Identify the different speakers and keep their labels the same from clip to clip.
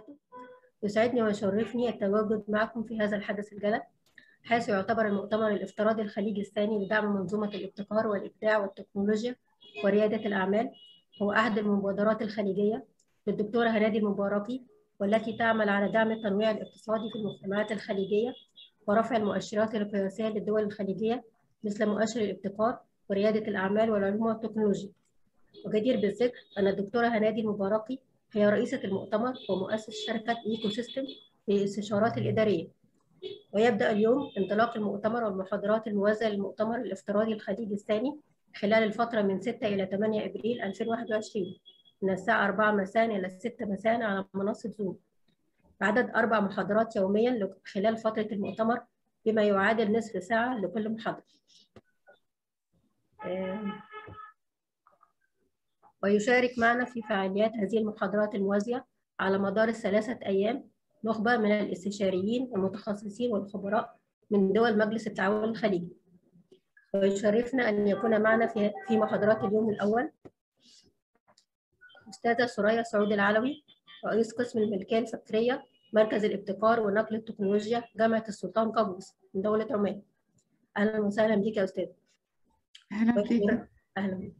Speaker 1: وبركاته يسعدني ويشرفني التواجد معكم في هذا الحدث الجلل حيث يعتبر المؤتمر الافتراضي الخليجي الثاني لدعم منظومة الابتكار والإبداع والتكنولوجيا وريادة الأعمال هو أحد المبادرات الخليجية للدكتورة هنادي المباركي والتي تعمل على دعم التنويع الاقتصادي في المجتمعات الخليجية ورفع المؤشرات القياسية للدول الخليجية مثل مؤشر الابتكار وريادة الأعمال والعلوم والتكنولوجيا. وجدير بالذكر أن الدكتورة هنادي المباركي هي رئيسة المؤتمر ومؤسس شركة إيكو سيستم للاستشارات الإدارية. ويبدأ اليوم انطلاق المؤتمر والمحاضرات الموازية للمؤتمر الافتراضي الخليجي الثاني خلال الفترة من 6 إلى 8 إبريل 2021 من الساعة 4 مساء إلى 6 مساء على منصة زوم بعدد أربع محاضرات يوميا خلال فترة المؤتمر بما يعادل نصف ساعة لكل محاضرة. ويشارك معنا في فعاليات هذه المحاضرات الموازية على مدار الثلاثة أيام نخبة من الاستشاريين والمتخصصين والخبراء من دول مجلس التعاون الخليجي. ويشرفنا أن يكون معنا في في محاضرات اليوم الأول أستاذة سوريا سعود العلوي رئيس قسم الملكية الفكرية مركز الابتكار ونقل التكنولوجيا جامعة السلطان قابوس من دولة عمان. أهلا وسهلا بك يا أستاذ
Speaker 2: أهلا بك
Speaker 1: أهلا. بك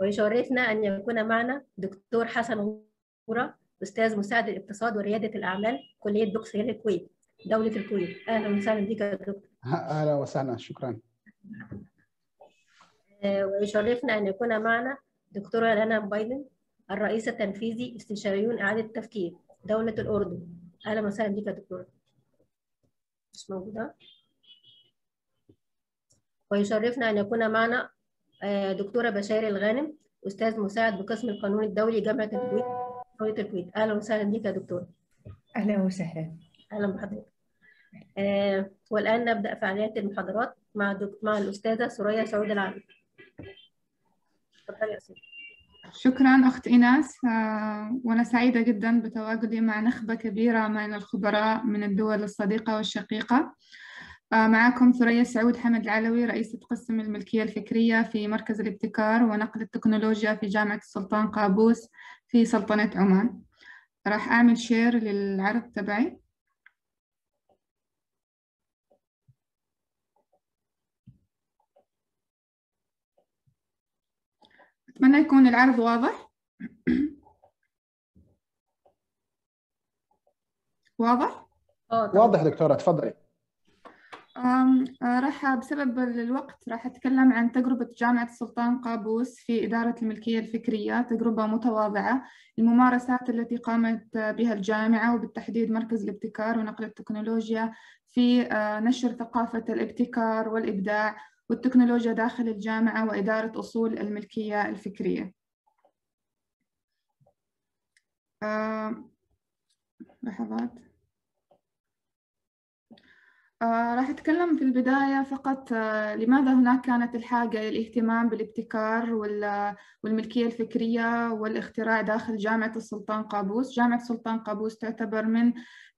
Speaker 1: ويشرفنا أن يكون معنا دكتور حسن غورة أستاذ مساعد الاقتصاد وريادة الأعمال كلية بوكسير الكويت دولة الكويت. أهلا وسهلا بك يا دكتور.
Speaker 3: أهلا وسهلا شكرا.
Speaker 1: ويشرفنا أن يكون معنا دكتورة لنا بايدن الرئيس التنفيذي استشاريون إعادة التفكير دولة الأردن. أهلا وسهلا بك يا دكتورة. مش موجودة. ويشرفنا أن يكون معنا دكتورة بشاير الغانم أستاذ مساعد بقسم القانون الدولي جامعة الكويت دولة الكويت. أهلا وسهلا بك يا دكتورة
Speaker 2: أهلا وسهلا.
Speaker 1: أهلا بحضرتك. آه والآن نبدأ فعاليات المحاضرات مع دك... مع الأستاذة سوريا سعود العالم تفضلي يا
Speaker 2: شكرا أخت إيناس. آه وأنا سعيدة جدا بتواجدي مع نخبة كبيرة من الخبراء من الدول الصديقة والشقيقة. آه معكم ثريا سعود حمد العلوي رئيسة قسم الملكية الفكرية في مركز الابتكار ونقل التكنولوجيا في جامعة السلطان قابوس في سلطنة عمان. راح أعمل شير للعرض تبعي. أتمنى يكون العرض واضح. واضح؟
Speaker 3: واضح دكتورة تفضلي.
Speaker 2: راح بسبب الوقت راح أتكلم عن تجربة جامعة السلطان قابوس في إدارة الملكية الفكرية تجربة متواضعة الممارسات التي قامت بها الجامعة وبالتحديد مركز الابتكار ونقل التكنولوجيا في نشر ثقافة الابتكار والإبداع والتكنولوجيا داخل الجامعة وإدارة أصول الملكية الفكرية. لحظات. آه راح أتكلم في البداية فقط آه لماذا هناك كانت الحاجة للاهتمام بالابتكار والملكية الفكرية والاختراع داخل جامعة السلطان قابوس؟ جامعة السلطان قابوس تعتبر من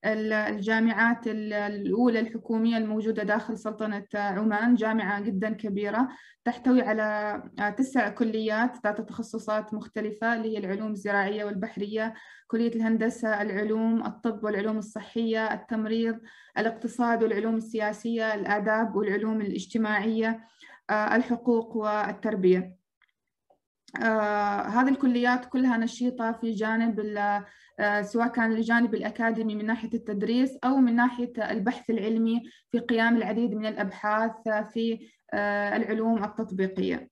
Speaker 2: الجامعات الأولى الحكومية الموجودة داخل سلطنة عمان جامعة جدا كبيرة تحتوي على تسع كليات ذات تخصصات مختلفة اللي هي العلوم الزراعية والبحرية كلية الهندسة العلوم الطب والعلوم الصحية التمريض الاقتصاد والعلوم السياسية الآداب والعلوم الاجتماعية الحقوق والتربية. آه هذه الكليات كلها نشيطة في جانب آه سواء كان الجانب الأكاديمي من ناحية التدريس أو من ناحية البحث العلمي في قيام العديد من الأبحاث في آه العلوم التطبيقية.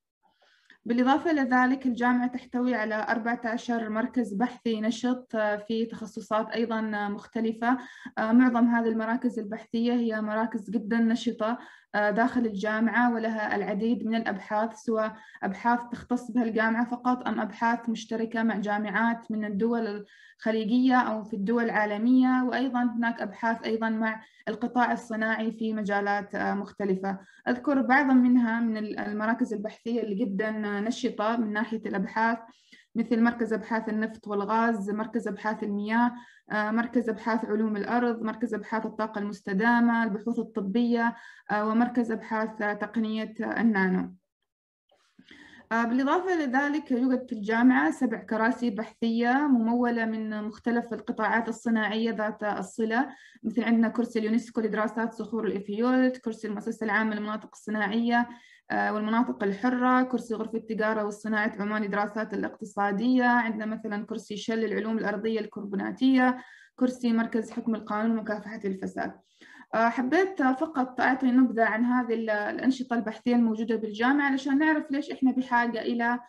Speaker 2: بالإضافة إلى ذلك الجامعة تحتوي على 14 مركز بحثي نشط في تخصصات أيضا مختلفة. معظم هذه المراكز البحثية هي مراكز جدا نشطة داخل الجامعة ولها العديد من الأبحاث سواء أبحاث تختص بها الجامعة فقط أم أبحاث مشتركة مع جامعات من الدول الخليجية أو في الدول العالمية وأيضا هناك أبحاث أيضا مع القطاع الصناعي في مجالات مختلفة. أذكر بعضا منها من المراكز البحثية اللي جدا نشطة من ناحية الأبحاث. مثل مركز أبحاث النفط والغاز مركز أبحاث المياه مركز أبحاث علوم الأرض مركز أبحاث الطاقة المستدامة البحوث الطبية ومركز أبحاث تقنية النانو. بالإضافة لذلك يوجد في الجامعة سبع كراسي بحثية ممولة من مختلف القطاعات الصناعية ذات الصلة. مثل عندنا كرسي اليونسكو لدراسات صخور الإفيولت كرسي المؤسسة العامة للمناطق الصناعية والمناطق الحرة كرسي غرفة التجارة والصناعة عمان للدراسات الاقتصادية عندنا مثلا كرسي شل العلوم الأرضية الكربوناتية كرسي مركز حكم القانون ومكافحة الفساد. حبيت فقط أعطي نبذة عن هذه الأنشطة البحثية الموجودة بالجامعة علشان نعرف ليش إحنا بحاجة إلى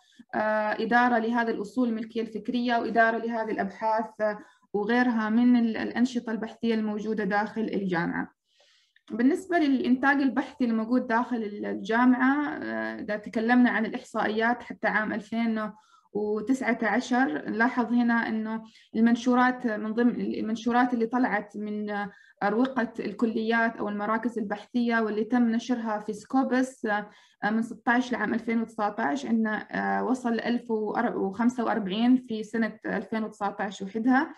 Speaker 2: إدارة لهذه الأصول الملكية الفكرية وإدارة لهذه الأبحاث وغيرها من الأنشطة البحثية الموجودة داخل الجامعة. بالنسبة للإنتاج البحثي الموجود داخل الجامعة إذا تكلمنا عن الإحصائيات حتى عام 2019 نلاحظ هنا أنه المنشورات من ضمن المنشورات اللي طلعت من أروقة الكليات أو المراكز البحثية واللي تم نشرها في سكوبس من 16 لعام 2019 عندنا وصل ل 1045 في سنة 2019 وحدها.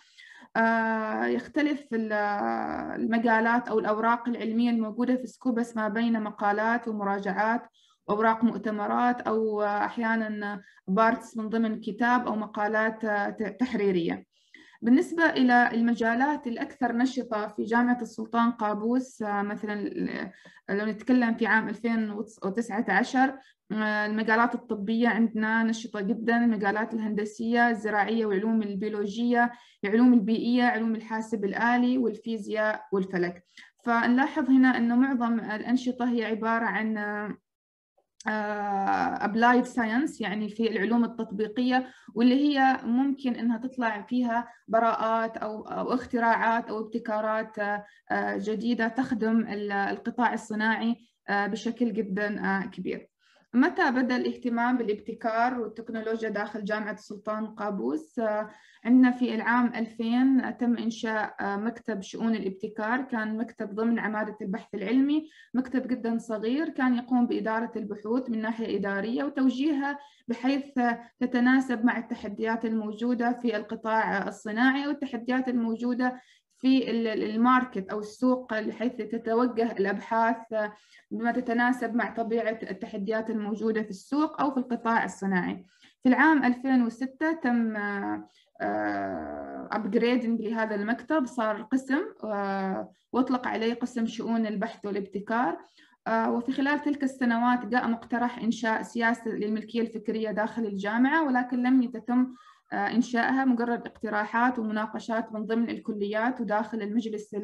Speaker 2: يختلف المجالات أو الأوراق العلمية الموجودة في سكوبس ما بين مقالات ومراجعات أوراق مؤتمرات أو أحيانا parts من ضمن كتاب أو مقالات تحريرية. بالنسبة إلى المجالات الأكثر نشطة في جامعة السلطان قابوس مثلا لو نتكلم في عام 2019 المجالات الطبية عندنا نشطة جدا المجالات الهندسية الزراعية والعلوم البيولوجية العلوم البيئية علوم الحاسب الآلي والفيزياء والفلك. فنلاحظ هنا أنه معظم الأنشطة هي عبارة عن applied science يعني في العلوم التطبيقية واللي هي ممكن إنها تطلع فيها براءات أو أو اختراعات أو ابتكارات جديدة تخدم القطاع الصناعي بشكل جدا كبير. متى بدأ الاهتمام بالابتكار والتكنولوجيا داخل جامعة السلطان قابوس؟ عندنا في العام 2000 تم إنشاء مكتب شؤون الابتكار كان مكتب ضمن عمادة البحث العلمي مكتب جدا صغير كان يقوم بإدارة البحوث من ناحية إدارية وتوجيهها بحيث تتناسب مع التحديات الموجودة في القطاع الصناعي والتحديات الموجودة في الماركت أو السوق بحيث تتوجه الأبحاث بما تتناسب مع طبيعة التحديات الموجودة في السوق أو في القطاع الصناعي. في العام 2006 تم upgrading لهذا المكتب. صار قسم وأطلق عليه قسم شؤون البحث والابتكار. وفي خلال تلك السنوات جاء مقترح إنشاء سياسة للملكية الفكرية داخل الجامعة ولكن لم يتم إنشائها مجرد اقتراحات ومناقشات من ضمن الكليات وداخل المجلس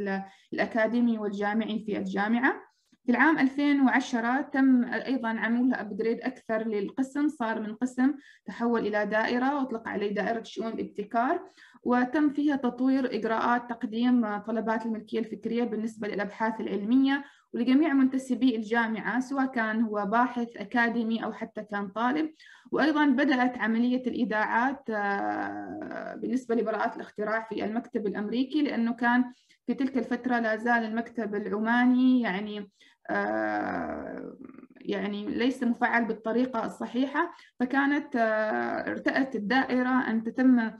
Speaker 2: الأكاديمي والجامعي في الجامعة. في العام 2010 تم أيضا عمولها upgrade أكثر للقسم صار من قسم تحول إلى دائرة وأطلق عليه دائرة شؤون الابتكار. وتم فيها تطوير إجراءات تقديم طلبات الملكية الفكرية بالنسبة للأبحاث العلمية ولجميع منتسبي الجامعة سواء كان هو باحث أكاديمي أو حتى كان طالب. وأيضا بدأت عملية الإيداعات بالنسبة لبراءات الاختراع في المكتب الأمريكي لأنه كان في تلك الفترة لا زال المكتب العماني يعني يعني ليس مفعل بالطريقة الصحيحة. فكانت ارتأت الدائرة أن تتم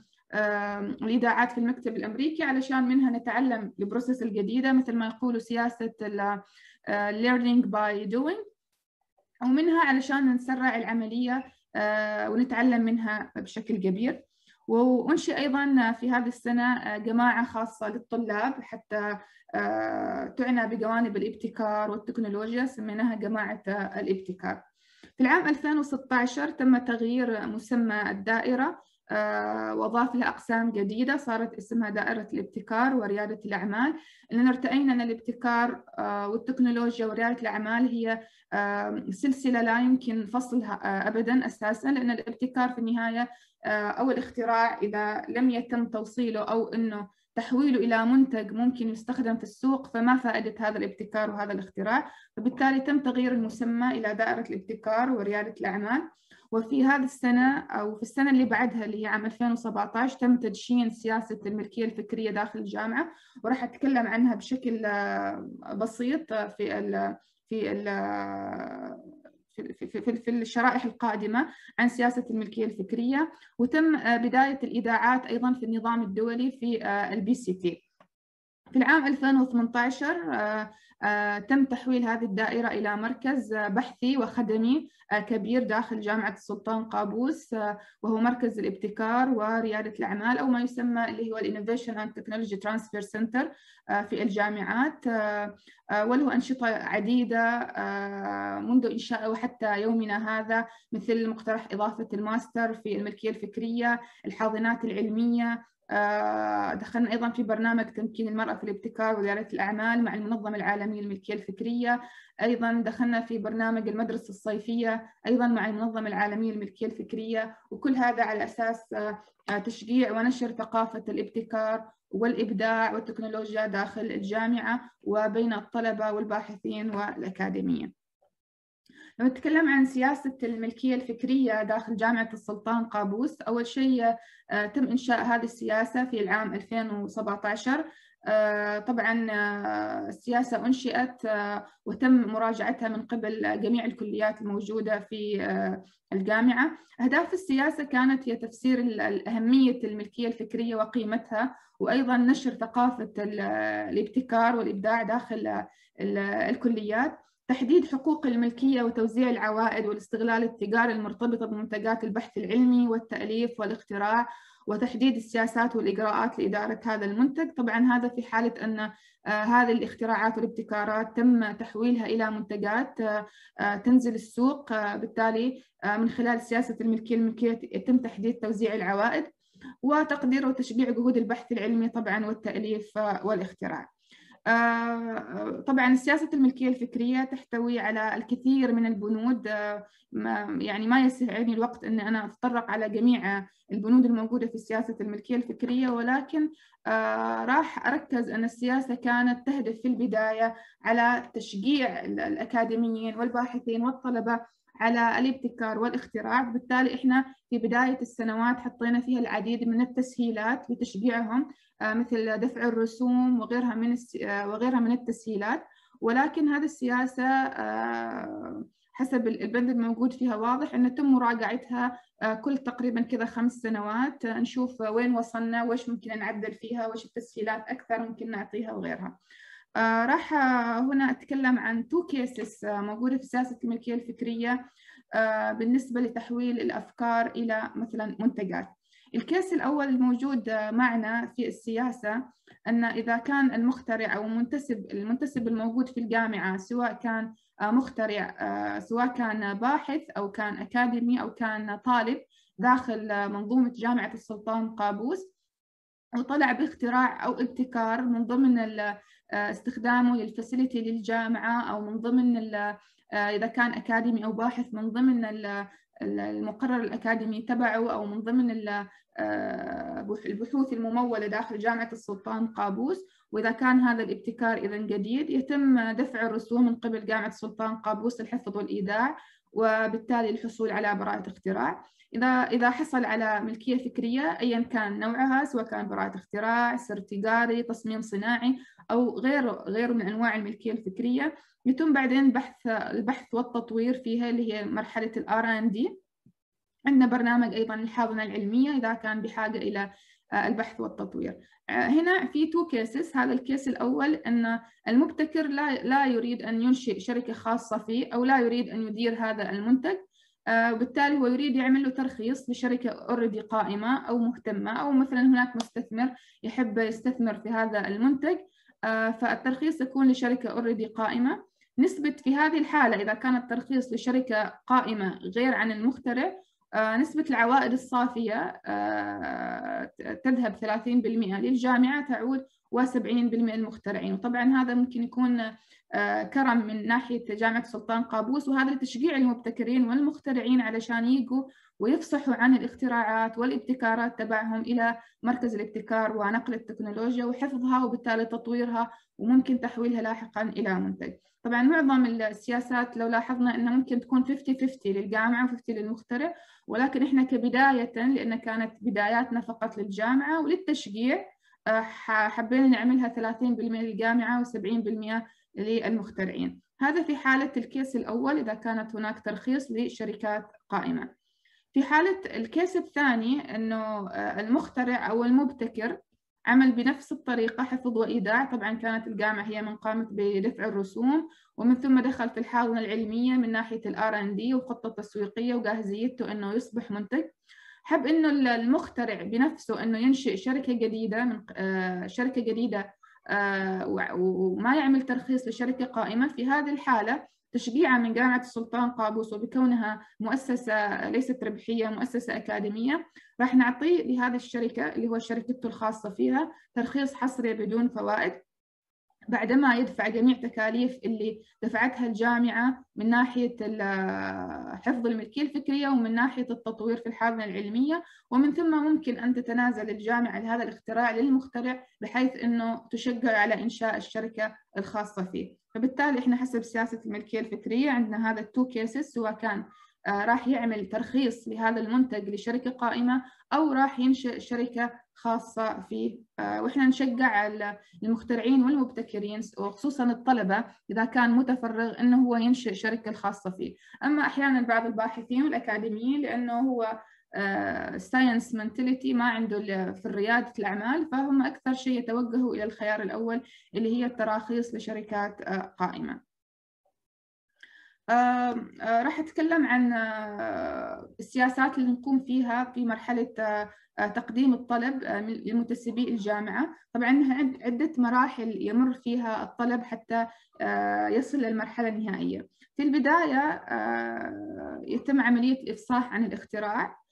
Speaker 2: الإيداعات في المكتب الأمريكي علشان منها نتعلم البروسيس الجديدة مثل ما يقولوا سياسة learning by doing ومنها علشان نسرع العملية ونتعلم منها بشكل كبير. وأنشئ أيضا في هذه السنة جماعة خاصة للطلاب حتى تعنى بجوانب الابتكار والتكنولوجيا سميناها جماعة الابتكار. في العام 2016 تم تغيير مسمى الدائرة. وأضاف لها أقسام جديدة صارت اسمها دائرة الابتكار وريادة الأعمال. لأن ارتأينا أن الابتكار والتكنولوجيا وريادة الأعمال هي سلسلة لا يمكن فصلها أبدا أساسا لأن الابتكار في النهاية أو الاختراع إذا لم يتم توصيله أو أنه تحويله إلى منتج ممكن يستخدم في السوق فما فائدة هذا الابتكار وهذا الاختراع؟ فبالتالي تم تغيير المسمى إلى دائرة الابتكار وريادة الأعمال. وفي هذه السنة أو في السنة اللي بعدها اللي هي عام 2017 تم تدشين سياسة الملكية الفكرية داخل الجامعة وراح أتكلم عنها بشكل بسيط في ال في ال في, في, في, في الشرائح القادمة عن سياسة الملكية الفكرية. وتم بداية الإيداعات أيضا في النظام الدولي في ال PCT في العام 2018 تم تحويل هذه الدائرة إلى مركز بحثي وخدمي كبير داخل جامعة السلطان قابوس وهو مركز الابتكار وريادة الأعمال أو ما يسمى اللي هو ال innovation and technology transfer center في الجامعات وله أنشطة عديدة منذ إنشائه وحتى يومنا هذا مثل مقترح إضافة الماستر في الملكية الفكرية الحاضنات العلمية دخلنا أيضا في برنامج تمكين المرأة في الابتكار وريادة الأعمال مع المنظمة العالمية للملكية الفكرية. أيضا دخلنا في برنامج المدرسة الصيفية أيضا مع المنظمة العالمية للملكية الفكرية. وكل هذا على أساس تشجيع ونشر ثقافة الابتكار والإبداع والتكنولوجيا داخل الجامعة وبين الطلبة والباحثين والأكاديميين. لو نتكلم عن سياسة الملكية الفكرية داخل جامعة السلطان قابوس أول شيء تم إنشاء هذه السياسة في العام 2017 طبعا السياسة أنشئت وتم مراجعتها من قبل جميع الكليات الموجودة في الجامعة. أهداف السياسة كانت هي تفسير أهمية الملكية الفكرية وقيمتها وأيضا نشر ثقافة الابتكار والإبداع داخل الكليات. تحديد حقوق الملكية وتوزيع العوائد والاستغلال التجاري المرتبطة بمنتجات البحث العلمي والتأليف والاختراع وتحديد السياسات والإجراءات لإدارة هذا المنتج. طبعا هذا في حالة أن هذه الاختراعات والابتكارات تم تحويلها إلى منتجات تنزل السوق بالتالي من خلال سياسة الملكية الملكية يتم تحديد توزيع العوائد وتقدير وتشجيع جهود البحث العلمي طبعا والتأليف والاختراع. طبعا سياسة الملكية الفكرية تحتوي على الكثير من البنود يعني ما يسعني الوقت أن أنا أتطرق على جميع البنود الموجودة في سياسة الملكية الفكرية ولكن راح أركز أن السياسة كانت تهدف في البداية على تشجيع الأكاديميين والباحثين والطلبة على الابتكار والاختراع. بالتالي إحنا في بداية السنوات حطينا فيها العديد من التسهيلات لتشجيعهم. مثل دفع الرسوم وغيرها من وغيرها من التسهيلات. ولكن هذه السياسة حسب البند الموجود فيها واضح أن تم مراجعتها كل تقريبا كذا خمس سنوات. نشوف وين وصلنا وإيش ممكن نعدل فيها وإيش التسهيلات أكثر ممكن نعطيها وغيرها. راح هنا أتكلم عن two cases موجودة في سياسة الملكية الفكرية بالنسبة لتحويل الأفكار إلى مثلا منتجات. ال case الأول الموجود معنا في السياسة أن إذا كان المخترع أو المنتسب المنتسب الموجود في الجامعة سواء كان مخترع سواء كان باحث أو كان أكاديمي أو كان طالب داخل منظومة جامعة السلطان قابوس وطلع باختراع أو ابتكار من ضمن استخدامه لل facility للجامعة أو من ضمن إذا كان أكاديمي أو باحث من ضمن المقرر الأكاديمي تبعه أو من ضمن البحوث الممولة داخل جامعة السلطان قابوس. وإذا كان هذا الابتكار إذا جديد يتم دفع الرسوم من قبل جامعة السلطان قابوس الحفظ والإيداع وبالتالي الحصول على براءة اختراع. إذا إذا حصل على ملكية فكرية أيا كان نوعها سواء كان براءة اختراع سر تجاري تصميم صناعي أو غيره غيره من أنواع الملكية الفكرية يتم بعدين بحث البحث والتطوير فيها اللي هي مرحلة ال R&D عندنا برنامج أيضا للحاضنة العلمية إذا كان بحاجة إلى البحث والتطوير. هنا في two cases هذا ال case الأول أن المبتكر لا, لا يريد أن ينشئ شركة خاصة فيه أو لا يريد أن يدير هذا المنتج. وبالتالي هو يريد يعمل له ترخيص لشركة already قائمة أو مهتمة أو مثلا هناك مستثمر يحب يستثمر في هذا المنتج. فالترخيص يكون لشركة اوريدي قائمة. نسبة في هذه الحالة إذا كان الترخيص لشركة قائمة غير عن المخترع نسبة العوائد الصافية تذهب 30% للجامعة تعود و70% للمخترعين وطبعا هذا ممكن يكون كرم من ناحية جامعة سلطان قابوس. وهذا لتشجيع المبتكرين والمخترعين علشان يجوا ويفصحوا عن الاختراعات والابتكارات تبعهم إلى مركز الابتكار ونقل التكنولوجيا وحفظها وبالتالي تطويرها وممكن تحويلها لاحقا إلى منتج. طبعا معظم السياسات لو لاحظنا أنها ممكن تكون 50-50 للجامعة و50 للمخترع ولكن إحنا كبداية لأن كانت بداياتنا فقط للجامعة وللتشجيع حبينا نعملها 30% للجامعة و70% للمخترعين. هذا في حالة الكيس الأول إذا كانت هناك ترخيص لشركات قائمة. في حالة الكيس الثاني أنه المخترع أو المبتكر عمل بنفس الطريقة حفظ وإيداع. طبعا كانت الجامعة هي من قامت بدفع الرسوم ومن ثم دخل في الحاضنة العلمية من ناحية الار إن دي وخطة تسويقية وجاهزيته إنه يصبح منتج. حب إنه المخترع بنفسه إنه ينشئ شركة جديدة من شركة جديدة وما يعمل ترخيص لشركة قائمة. في هذه الحالة تشجيعا من جامعة السلطان قابوس وبكونها مؤسسة ليست ربحية مؤسسة أكاديمية راح نعطيه لهذه الشركة اللي هو شركته الخاصة فيها ترخيص حصري بدون فوائد بعدما يدفع جميع تكاليف اللي دفعتها الجامعة من ناحية حفظ الملكية الفكرية ومن ناحية التطوير في الحاضنة العلمية. ومن ثم ممكن أن تتنازل الجامعة لهذا الاختراع للمخترع بحيث أنه تشجع على إنشاء الشركة الخاصة فيه. فبالتالي إحنا حسب سياسة الملكية الفكرية عندنا هذا التو كيسز سواء كان راح يعمل ترخيص لهذا المنتج لشركة قائمة أو راح ينشئ شركة خاصة فيه. وإحنا نشجع المخترعين والمبتكرين وخصوصا الطلبة إذا كان متفرغ إنه هو ينشئ شركة الخاصة فيه. أما أحيانا بعض الباحثين والأكاديميين لأنه هو science mentality ما عنده في ريادة الأعمال فهم أكثر شيء يتوجهوا إلى الخيار الأول اللي هي التراخيص لشركات قائمة آه آه راح أتكلم عن آه السياسات اللي نقوم فيها في مرحلة تقديم الطلب لمنتسبي الجامعة. طبعا عدة مراحل يمر فيها الطلب حتى يصل للمرحلة النهائية. في البداية يتم عملية الإفصاح عن الاختراع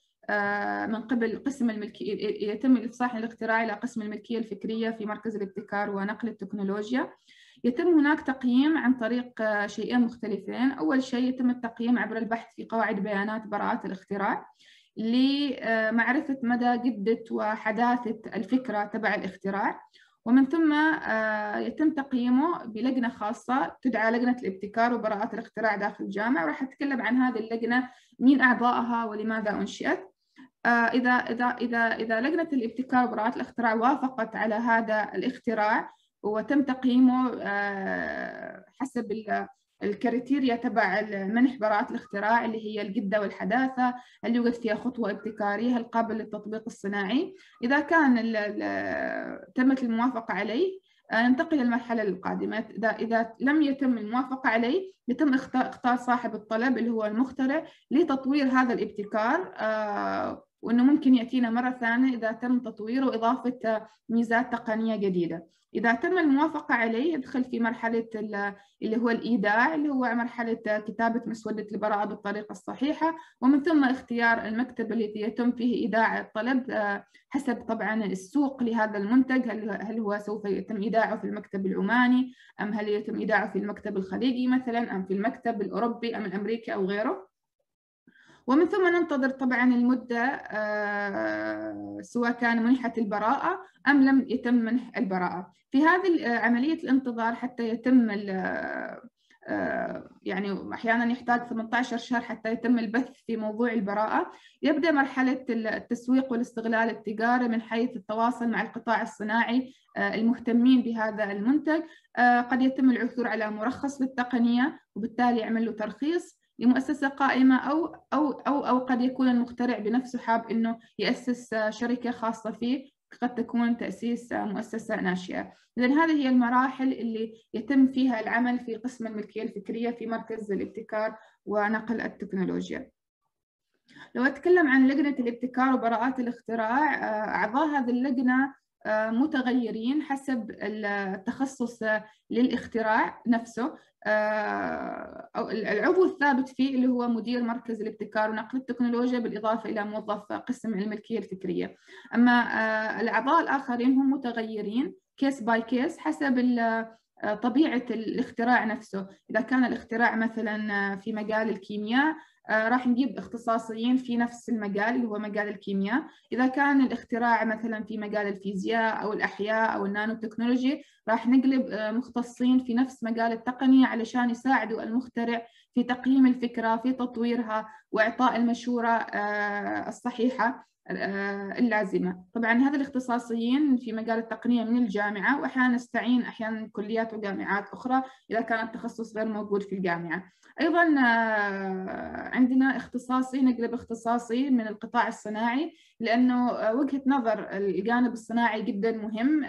Speaker 2: من قبل قسم الملكية يتم الإفصاح عن الاختراع إلى قسم الملكية الفكرية في مركز الابتكار ونقل التكنولوجيا. يتم هناك تقييم عن طريق شيئين مختلفين. أول شيء يتم التقييم عبر البحث في قواعد بيانات براءات الاختراع لمعرفة مدى جدة وحداثة الفكرة تبع الاختراع. ومن ثم يتم تقييمه بلجنة خاصة تدعى لجنة الابتكار وبراءات الاختراع داخل الجامعة. وراح أتكلم عن هذه اللجنة مين أعضائها ولماذا أنشئت. إذا إذا إذا إذا لجنة الابتكار وبراءات الاختراع وافقت على هذا الاختراع وتم تقييمه حسب الكريتيريا تبع منح براءة الاختراع اللي هي الجدة والحداثة هل يوجد فيها خطوة ابتكارية هل قابل للتطبيق الصناعي. إذا كان تمت الموافقة عليه ننتقل للمرحلة القادمة. إذا إذا لم يتم الموافقة عليه يتم إختار صاحب الطلب اللي هو المخترع لتطوير هذا الابتكار وإنه ممكن يأتينا مرة ثانية إذا تم تطويره وإضافة ميزات تقنية جديدة. إذا تم الموافقة عليه يدخل في مرحلة اللي هو الإيداع اللي هو مرحلة كتابة مسودة البراءة بالطريقة الصحيحة. ومن ثم اختيار المكتب الذي يتم فيه إيداع الطلب حسب طبعا السوق لهذا المنتج هل هل هو سوف يتم إيداعه في المكتب العماني أم هل يتم إيداعه في المكتب الخليجي مثلا أم في المكتب الأوروبي أم الأمريكي أو غيره. ومن ثم ننتظر طبعا المدة سواء كان منحة البراءة أم لم يتم منح البراءة. في هذه عملية الانتظار حتى يتم يعني أحيانا يحتاج 18 شهر حتى يتم البث في موضوع البراءة. يبدأ مرحلة التسويق والاستغلال التجاري من حيث التواصل مع القطاع الصناعي المهتمين بهذا المنتج. قد يتم العثور على مرخص للتقنية وبالتالي يعمل له ترخيص. لمؤسسة قائمة أو أو أو أو قد يكون المخترع بنفسه حاب إنه يأسس شركة خاصة فيه قد تكون تأسيس مؤسسة ناشئة. إذا هذه هي المراحل اللي يتم فيها العمل في قسم الملكية الفكرية في مركز الابتكار ونقل التكنولوجيا. لو أتكلم عن لجنة الابتكار وبراءات الاختراع أعضاء هذه اللجنة متغيرين حسب التخصص للاختراع نفسه. أو العضو الثابت فيه اللي هو مدير مركز الابتكار ونقل التكنولوجيا بالإضافة إلى موظف قسم الملكية الفكرية. أما الأعضاء الآخرين هم متغيرين case by case حسب طبيعة الاختراع نفسه. إذا كان الاختراع مثلا في مجال الكيمياء راح نجيب اختصاصيين في نفس المجال اللي هو مجال الكيمياء. إذا كان الاختراع مثلا في مجال الفيزياء أو الأحياء أو ال nano technology راح نقلب مختصين في نفس مجال التقنية علشان يساعدوا المخترع في تقييم الفكرة في تطويرها وإعطاء المشورة الصحيحة. اللازمة. طبعا هذا الاختصاصيين في مجال التقنية من الجامعة وأحيانا نستعين أحيانا كليات وجامعات أخرى إذا كان التخصص غير موجود في الجامعة. أيضا عندنا اختصاصي نقلب اختصاصي من القطاع الصناعي لأنه وجهة نظر الجانب الصناعي جدا مهم.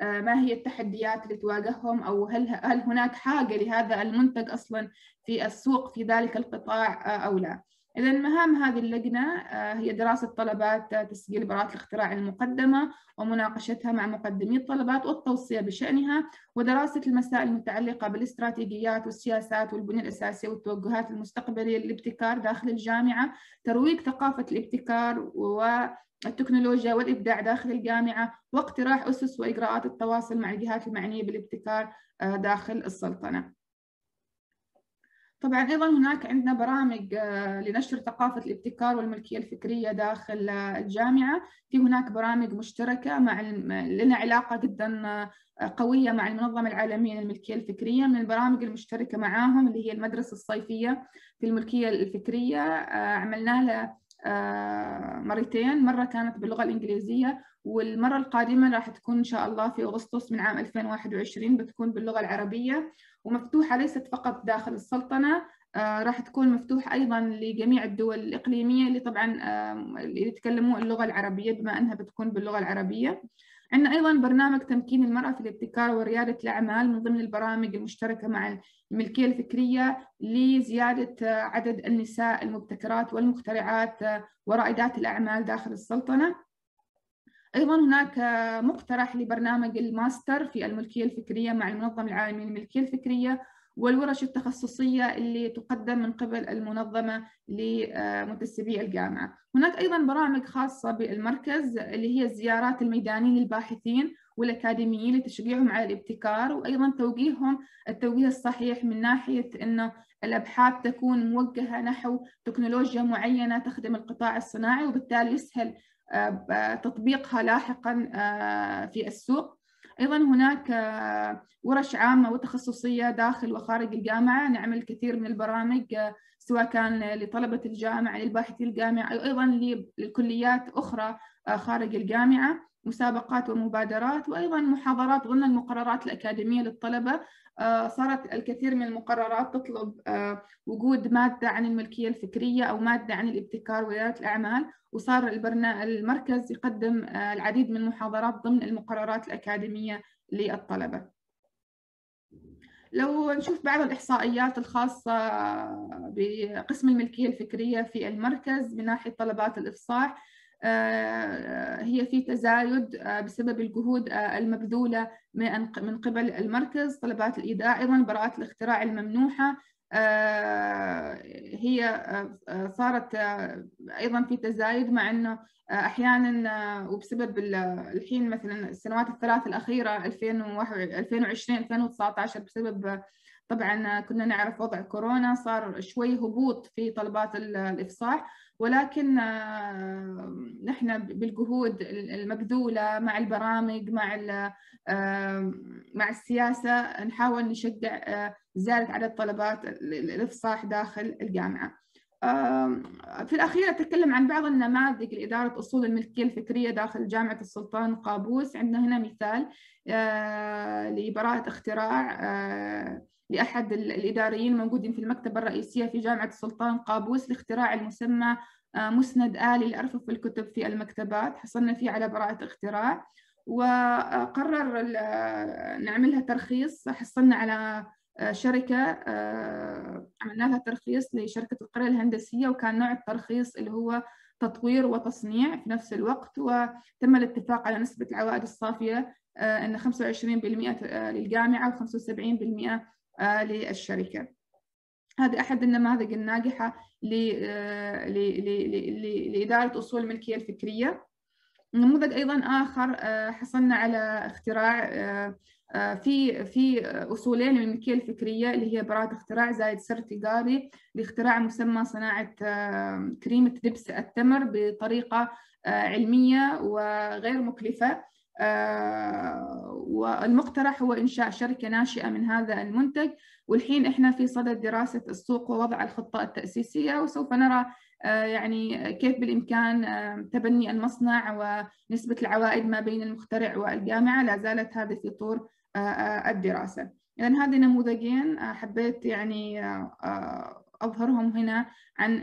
Speaker 2: ما هي التحديات اللي تواجههم أو هل هل هناك حاجة لهذا المنتج أصلا في السوق في ذلك القطاع أو لا. إذا مهام هذه اللجنة هي دراسة طلبات تسجيل براءة الاختراع المقدمة ومناقشتها مع مقدمي الطلبات والتوصية بشأنها ودراسة المسائل المتعلقة بالاستراتيجيات والسياسات والبنية الأساسية والتوجهات المستقبلية للابتكار داخل الجامعة ترويج ثقافة الابتكار والتكنولوجيا والإبداع داخل الجامعة واقتراح أسس وإجراءات التواصل مع الجهات المعنية بالابتكار داخل السلطنة. طبعا أيضا هناك عندنا برامج لنشر ثقافة الابتكار والملكية الفكرية داخل الجامعة. في هناك برامج مشتركة مع لنا علاقة جدا قوية مع المنظمة العالمية للملكية الفكرية. من البرامج المشتركة معاهم اللي هي المدرسة الصيفية في الملكية الفكرية. عملنا لها مرتين. مرة كانت باللغة الإنجليزية والمرة القادمة راح تكون إن شاء الله في أغسطس من عام 2021 بتكون باللغة العربية ومفتوحة ليست فقط داخل السلطنة آه راح تكون مفتوحة أيضا لجميع الدول الإقليمية اللي طبعا آه اللي يتكلموا اللغة العربية بما أنها بتكون باللغة العربية. عندنا أيضا برنامج تمكين المرأة في الابتكار وريادة الأعمال من ضمن البرامج المشتركة مع الملكية الفكرية لزيادة عدد النساء المبتكرات والمخترعات ورائدات الأعمال داخل السلطنة. أيضا هناك مقترح لبرنامج الماستر في الملكية الفكرية مع المنظمة العالمية للملكية الفكرية والورش التخصصية اللي تقدم من قبل المنظمة لمنتسبي الجامعة. هناك أيضا برامج خاصة بالمركز اللي هي الزيارات الميدانية للباحثين والأكاديميين لتشجيعهم على الابتكار وأيضا توجيههم التوجيه الصحيح من ناحية أنه الأبحاث تكون موجهة نحو تكنولوجيا معينة تخدم القطاع الصناعي وبالتالي يسهل تطبيقها لاحقا في السوق. أيضا هناك ورش عامة وتخصصية داخل وخارج الجامعة. نعمل كثير من البرامج سواء كان لطلبة الجامعة للباحثي الجامعة أو أيضا للكليات أخرى خارج الجامعة. مسابقات ومبادرات وأيضا محاضرات. ضمن المقررات الأكاديمية للطلبة صارت الكثير من المقررات تطلب وجود مادة عن الملكية الفكرية أو مادة عن الابتكار وريادة الأعمال. وصار المركز يقدم العديد من المحاضرات ضمن المقررات الأكاديمية للطلبة. لو نشوف بعض الإحصائيات الخاصة بقسم الملكية الفكرية في المركز من ناحية طلبات الإفصاح هي في تزايد بسبب الجهود المبذولة من قبل المركز. طلبات الإيداع أيضا براءات الاختراع الممنوحة. هي صارت أيضا في تزايد مع أنه أحيانا وبسبب الحين مثلا السنوات الثلاث الأخيرة 2020 2019 بسبب طبعا كنا نعرف وضع كورونا صار شوي هبوط في طلبات الإفصاح. ولكن نحن بالجهود المبذولة مع البرامج مع مع السياسة نحاول نشجع زيادة عدد طلبات الإفصاح داخل الجامعة. في الأخير أتكلم عن بعض النماذج لإدارة أصول الملكية الفكرية داخل جامعة السلطان قابوس. عندنا هنا مثال لبراءة اختراع لأحد الإداريين الموجودين في المكتبة الرئيسية في جامعة السلطان قابوس لاختراع المسمى مسند آلي لأرفف الكتب في المكتبات حصلنا فيه على براءة اختراع. وقرر نعملها ترخيص حصلنا على شركة عملنا لها ترخيص لشركة القرية الهندسية وكان نوع الترخيص اللي هو تطوير وتصنيع في نفس الوقت. وتم الاتفاق على نسبة العوائد الصافية أن 25% للجامعة و75% للشركة. هذه أحد النماذج الناجحة لإدارة أصول الملكية الفكرية. نموذج أيضا آخر حصلنا على اختراع في في أصولين للملكية الفكرية اللي هي براءة اختراع زايد سرتيغاري لاختراع مسمى صناعة كريمة دبس التمر بطريقة علمية وغير مكلفة. والمقترح هو إنشاء شركة ناشئة من هذا المنتج والحين إحنا في صدد دراسة السوق ووضع الخطة التأسيسية وسوف نرى يعني كيف بالإمكان تبني المصنع ونسبة العوائد ما بين المخترع والجامعة. لا زالت هذه في طور الدراسة. إذا هذه نموذجين حبيت يعني أظهرهم هنا عن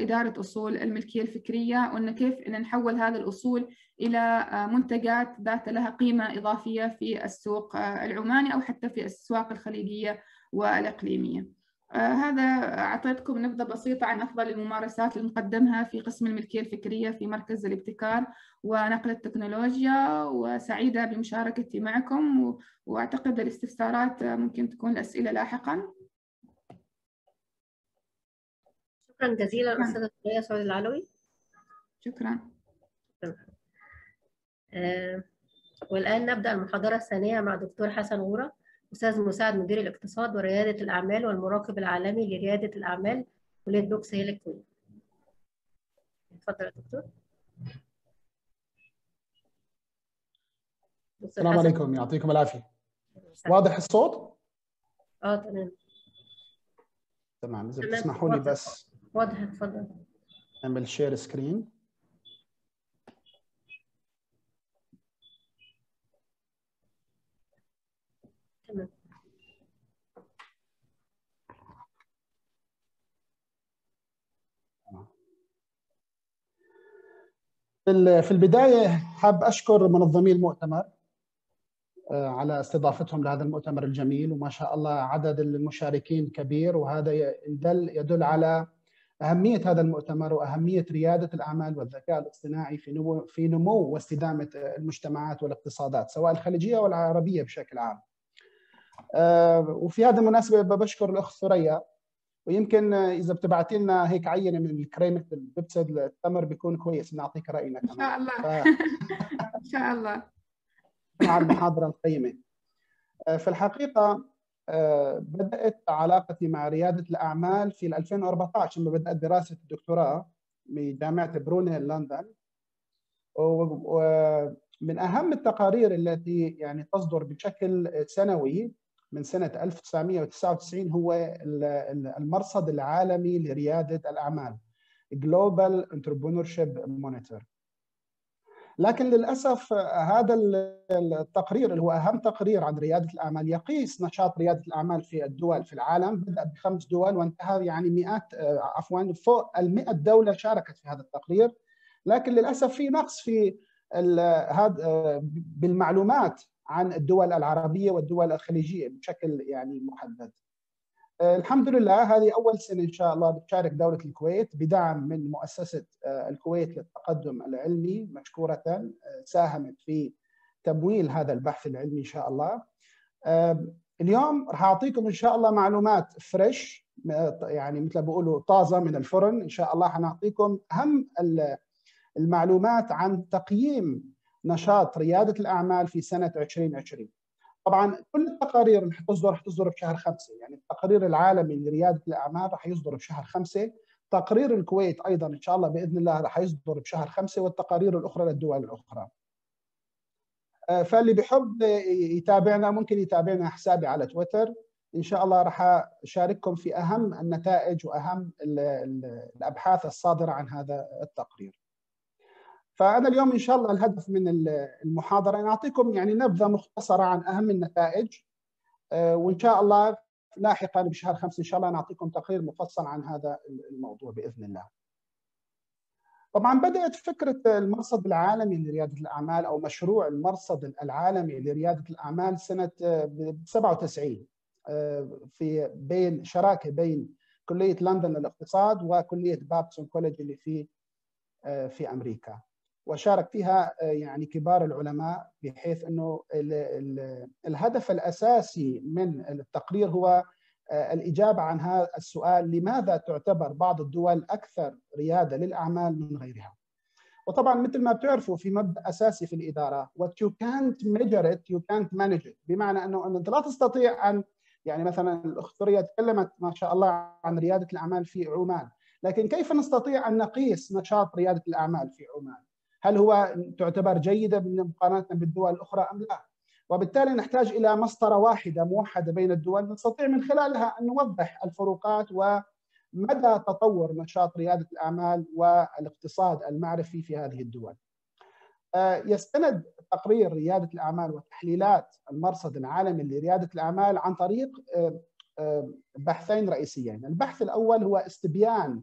Speaker 2: إدارة أصول الملكية الفكرية وأن كيف نحول هذه الأصول إلى منتجات ذات لها قيمة إضافية في السوق العماني أو حتى في الأسواق الخليجية والإقليمية. هذا أعطيتكم نبذة بسيطة عن أفضل الممارسات المقدمها في قسم الملكية الفكرية في مركز الابتكار ونقل التكنولوجيا وسعيدة بمشاركتي معكم وأعتقد الاستفسارات ممكن تكون الأسئلة لاحقاً.
Speaker 1: شكرا جزيلا أستاذة سعود العلوي.
Speaker 2: شكرا.
Speaker 1: آه والآن نبدأ المحاضرة الثانية مع دكتور حسن غورة أستاذ مساعد مدير الاقتصاد وريادة الأعمال والمراقب العالمي لريادة الأعمال كلية بوكس هيل الكويت. اتفضل يا دكتور.
Speaker 3: السلام عليكم يعطيكم العافية. واضح الصوت؟
Speaker 1: آه تمام.
Speaker 3: تمام إذا بتسمحوا لي بس
Speaker 1: واضح اتفضل.
Speaker 3: نعمل share
Speaker 1: screen.
Speaker 3: في البداية حاب أشكر منظمي المؤتمر على استضافتهم لهذا المؤتمر الجميل وما شاء الله عدد المشاركين كبير وهذا يدل يدل على أهمية هذا المؤتمر وأهمية ريادة الأعمال والذكاء الاصطناعي في نمو في نمو واستدامة المجتمعات والاقتصادات سواء الخليجية والعربية بشكل عام. وفي هذه المناسبة بشكر الأخت ثريا ويمكن إذا بتبعتي لنا هيك عينة من الكريمه البيبسد التمر بيكون كويس نعطيك رأينا
Speaker 2: كمان إن شاء الله. ف... إن شاء الله.
Speaker 3: مع المحاضرة القيمة. في الحقيقة بدأت علاقتي مع ريادة الأعمال في 2014 لما بدأت دراسة الدكتوراه بجامعه برونيل لندن. ومن أهم التقارير التي يعني تصدر بشكل سنوي من سنة 1999 هو المرصد العالمي لريادة الأعمال Global Entrepreneurship Monitor. لكن للأسف هذا التقرير اللي هو أهم تقرير عن ريادة الأعمال يقيس نشاط ريادة الأعمال في الدول في العالم بدأ بخمس دول وانتهى يعني مئات عفوا فوق ال دولة شاركت في هذا التقرير. لكن للأسف في نقص في هذا بالمعلومات عن الدول العربية والدول الخليجية بشكل يعني محدد. الحمد لله هذه أول سنة إن شاء الله بتشارك دولة الكويت بدعم من مؤسسة الكويت للتقدم العلمي مشكورة ساهمت في تمويل هذا البحث العلمي إن شاء الله. اليوم راح أعطيكم إن شاء الله معلومات فريش يعني مثل بيقولوا طازة من الفرن. إن شاء الله حنعطيكم أهم المعلومات عن تقييم نشاط ريادة الأعمال في سنة 2020 طبعا كل التقارير اللي حتصدر حتصدر بشهر خمسة. يعني التقرير العالمي لريادة الأعمال راح يصدر بشهر خمسة. تقرير الكويت أيضا إن شاء الله بإذن الله راح يصدر بشهر خمسة والتقارير الأخرى للدول الأخرى. فاللي بحب يتابعنا ممكن يتابعنا حسابي على تويتر. إن شاء الله راح أشارككم في أهم النتائج وأهم الأبحاث الصادرة عن هذا التقرير. فأنا اليوم إن شاء الله الهدف من المحاضرة أن أعطيكم يعني نبذة مختصرة عن أهم النتائج وإن شاء الله لاحقا بشهر خمسة إن شاء الله نعطيكم تقرير مفصل عن هذا الموضوع بإذن الله. طبعا بدأت فكرة المرصد العالمي لريادة الأعمال أو مشروع المرصد العالمي لريادة الأعمال سنة 97 في بين شراكة بين كلية لندن للاقتصاد وكلية بابسون كوليج اللي في في أمريكا. وشارك فيها يعني كبار العلماء بحيث إنه ال ال الهدف الأساسي من التقرير هو الإجابة عن هذا السؤال لماذا تعتبر بعض الدول أكثر ريادة للأعمال من غيرها؟ وطبعا مثل ما بتعرفوا في مبدأ أساسي في الإدارة what you can't measure it you can't manage it بمعنى إنه أنت لا تستطيع أن يعني مثلا الاخت ثريا تكلمت ما شاء الله عن ريادة الأعمال في عمان لكن كيف نستطيع أن نقيس نشاط ريادة الأعمال في عمان؟ هل هو تعتبر جيدة مقارنة بالدول الأخرى أم لا؟ وبالتالي نحتاج إلى مسطرة واحدة موحدة بين الدول نستطيع من خلالها أن نوضح الفروقات مدى تطور نشاط ريادة الأعمال والاقتصاد المعرفي في هذه الدول. يستند تقرير ريادة الأعمال وتحليلات المرصد العالمي لريادة الأعمال عن طريق بحثين رئيسيين، البحث الأول هو استبيان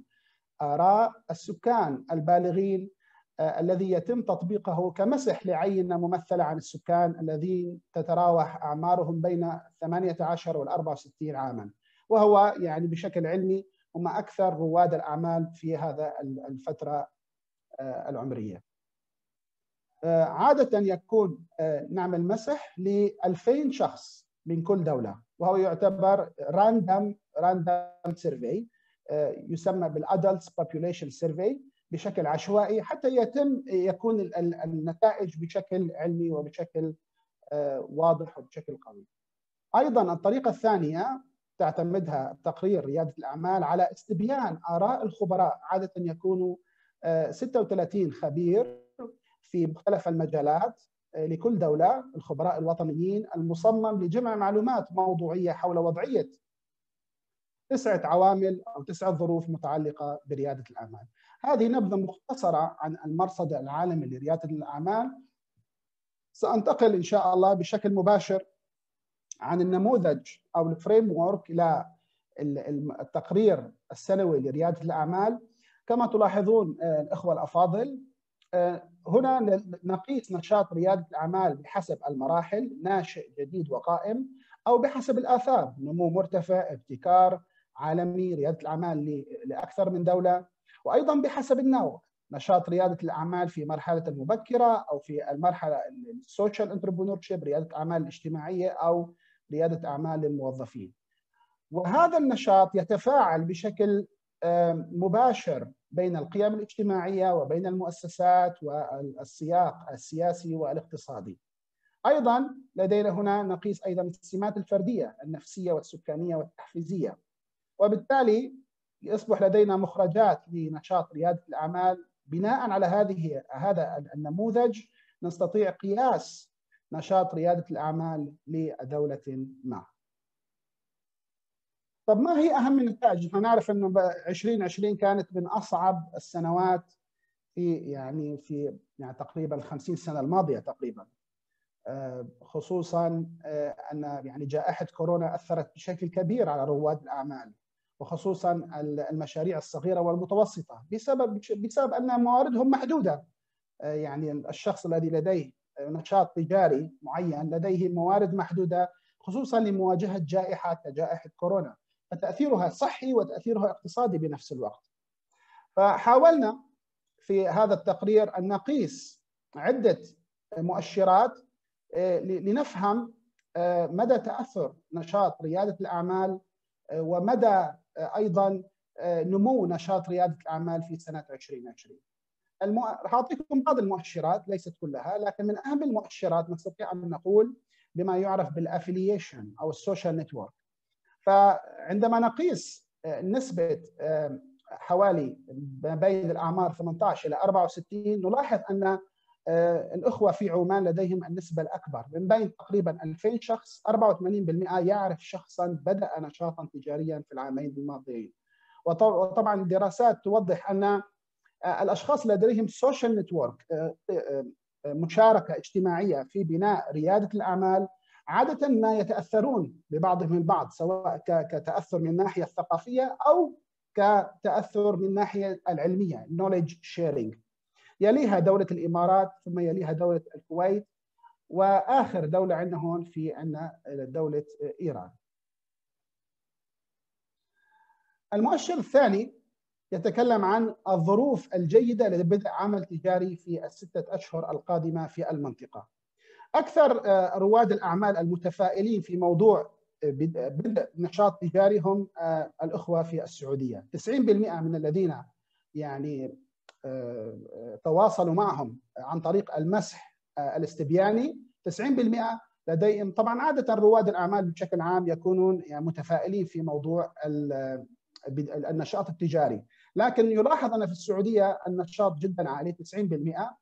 Speaker 3: آراء السكان البالغين الذي يتم تطبيقه كمسح لعينه ممثلة عن السكان الذين تتراوح أعمارهم بين 18 وال 64 عاما. وهو يعني بشكل علمي هم أكثر رواد الأعمال في هذا الفترة العمرية. عادة يكون نعمل مسح ل 2000 شخص من كل دولة. وهو يعتبر random random survey يسمى بال adults population survey بشكل عشوائي حتى يتم يكون النتائج بشكل علمي وبشكل واضح وبشكل قوي. أيضا الطريقة الثانية تعتمدها تقرير ريادة الأعمال على استبيان آراء الخبراء عادة يكونوا 36 خبير في مختلف المجالات لكل دولة الخبراء الوطنيين المصمم لجمع معلومات موضوعية حول وضعية تسعة عوامل أو تسعة ظروف متعلقة بريادة الأعمال. هذه نبذة مختصرة عن المرصد العالمي لريادة الأعمال. سأنتقل إن شاء الله بشكل مباشر عن النموذج أو ال framework إلى التقرير السنوي لريادة الأعمال. كما تلاحظون الإخوة الأفاضل هنا نقيس نشاط ريادة الأعمال بحسب المراحل ناشئ جديد وقائم أو بحسب الآثار نمو مرتفع ابتكار عالمي ريادة الأعمال لأكثر من دولة وأيضا بحسب النوع نشاط ريادة الأعمال في مرحلة المبكرة أو في المرحلة السوشيال انتربرونور ريادة الاعمال الاجتماعية أو ريادة أعمال للموظفين. وهذا النشاط يتفاعل بشكل مباشر بين القيم الاجتماعية وبين المؤسسات والسياق السياسي والاقتصادي. أيضا لدينا هنا نقيس أيضا السمات الفردية النفسية والسكانية والتحفيزية. وبالتالي يصبح لدينا مخرجات لنشاط ريادة الأعمال بناء على هذه هذا النموذج نستطيع قياس نشاط ريادة الأعمال لدولة ما. طب ما هي أهم النتائج؟ إحنا نعرف إنه 2020 كانت من أصعب السنوات في يعني في يعني تقريبا 50 سنة الماضية تقريبا. خصوصا أن يعني جائحة كورونا أثرت بشكل كبير على رواد الأعمال وخصوصا المشاريع الصغيرة والمتوسطة بسبب بسبب أن مواردهم محدودة يعني الشخص الذي لديه نشاط تجاري معين لديه موارد محدودة خصوصا لمواجهة جائحه كجائحة كورونا فتأثيرها صحي وتأثيرها اقتصادي بنفس الوقت. فحاولنا في هذا التقرير أن نقيس عدة مؤشرات لنفهم مدى تأثر نشاط ريادة الأعمال ومدى أيضا نمو نشاط ريادة الأعمال في سنة 2020. المو... راح أعطيكم بعض المؤشرات ليست كلها لكن من أهم المؤشرات نستطيع أن نقول بما يعرف بال affiliation أو ال social network. فعندما نقيس نسبة حوالي ما بين الأعمار 18 إلى 64 نلاحظ أن الإخوة في عمان لديهم النسبة الأكبر. من بين تقريبا 2000 شخص 84% يعرف شخصا بدأ نشاطا تجاريا في العامين الماضيين. وطبعا الدراسات توضح أن الأشخاص لديهم social network مشاركة اجتماعية في بناء ريادة الأعمال عادة ما يتأثرون ببعضهم البعض سواء كتأثر من الناحيه الثقافية أو كتأثر من الناحيه العلمية knowledge sharing. يليها دولة الإمارات ثم يليها دولة الكويت وآخر دولة عندنا هون في عندنا دولة إيران. المؤشر الثاني يتكلم عن الظروف الجيدة لبدء عمل تجاري في الستة أشهر القادمة في المنطقة. أكثر رواد الأعمال المتفائلين في موضوع بدء نشاط تجاري هم الأخوة في السعودية. 90% من الذين يعني تواصلوا معهم عن طريق المسح الاستبياني. 90% لديهم. طبعا عادة رواد الأعمال بشكل عام يكونون يعني متفائلين في موضوع النشاط التجاري. لكن يلاحظ أن في السعودية النشاط جدا عالي 90%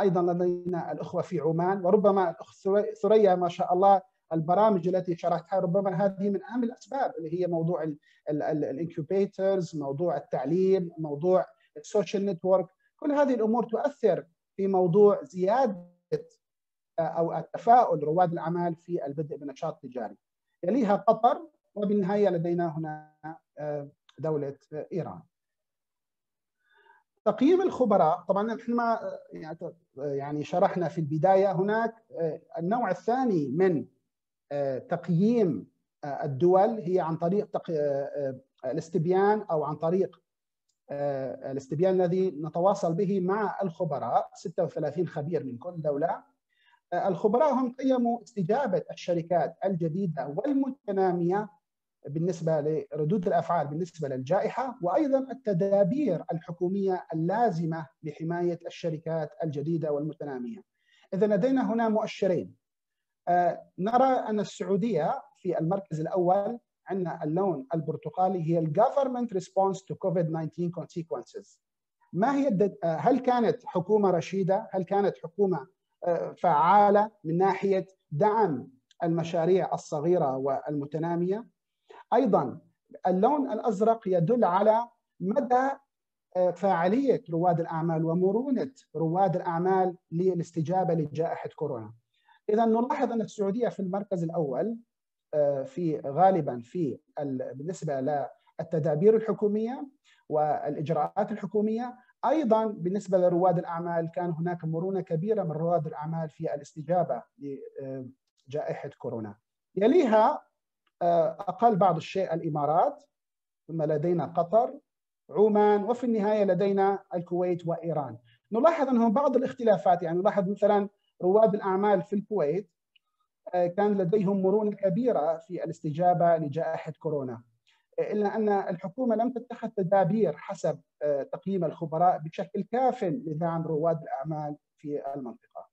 Speaker 3: أيضا لدينا الأخوة في عمان وربما الأخت ثريا ما شاء الله البرامج التي شرحتها ربما هذه من أهم الأسباب اللي هي موضوع ال incubators موضوع التعليم موضوع ال social network كل هذه الأمور تؤثر في موضوع زيادة أو التفاؤل رواد الأعمال في البدء بنشاط تجاري. يليها قطر وبالنهاية لدينا هنا دولة إيران. تقييم الخبراء طبعا إحنا ما يعني شرحنا في البداية هناك النوع الثاني من تقييم الدول هي عن طريق الاستبيان أو عن طريق الاستبيان الذي نتواصل به مع الخبراء 36 خبير من كل دولة الخبراء هم قيموا استجابة الشركات الجديدة والمتنامية بالنسبة لردود الأفعال بالنسبة للجائحة وأيضا التدابير الحكومية اللازمة لحماية الشركات الجديدة والمتنامية. اذا لدينا هنا مؤشرين. نرى أن السعودية في المركز الأول عندنا اللون البرتقالي هي ال government response to COVID 19 consequences. ما هي الدد... هل كانت حكومة رشيدة؟ هل كانت حكومة فعالة من ناحية دعم المشاريع الصغيرة والمتنامية؟ أيضا اللون الأزرق يدل على مدى فاعلية رواد الأعمال ومرونة رواد الأعمال للاستجابة لجائحة كورونا. اذا نلاحظ أن السعودية في المركز الأول في غالبا في بالنسبة للتدابير الحكومية والإجراءات الحكومية أيضا بالنسبة لرواد الأعمال كان هناك مرونة كبيرة من رواد الأعمال في الاستجابة لجائحة كورونا. يليها أقل بعض الشيء الإمارات ثم لدينا قطر عمان وفي النهاية لدينا الكويت وإيران. نلاحظ أنهم بعض الاختلافات يعني نلاحظ مثلا رواد الأعمال في الكويت كان لديهم مرونة كبيرة في الاستجابة لجائحة كورونا. إلا أن الحكومة لم تتخذ تدابير حسب تقييم الخبراء بشكل كاف لدعم رواد الأعمال في المنطقة.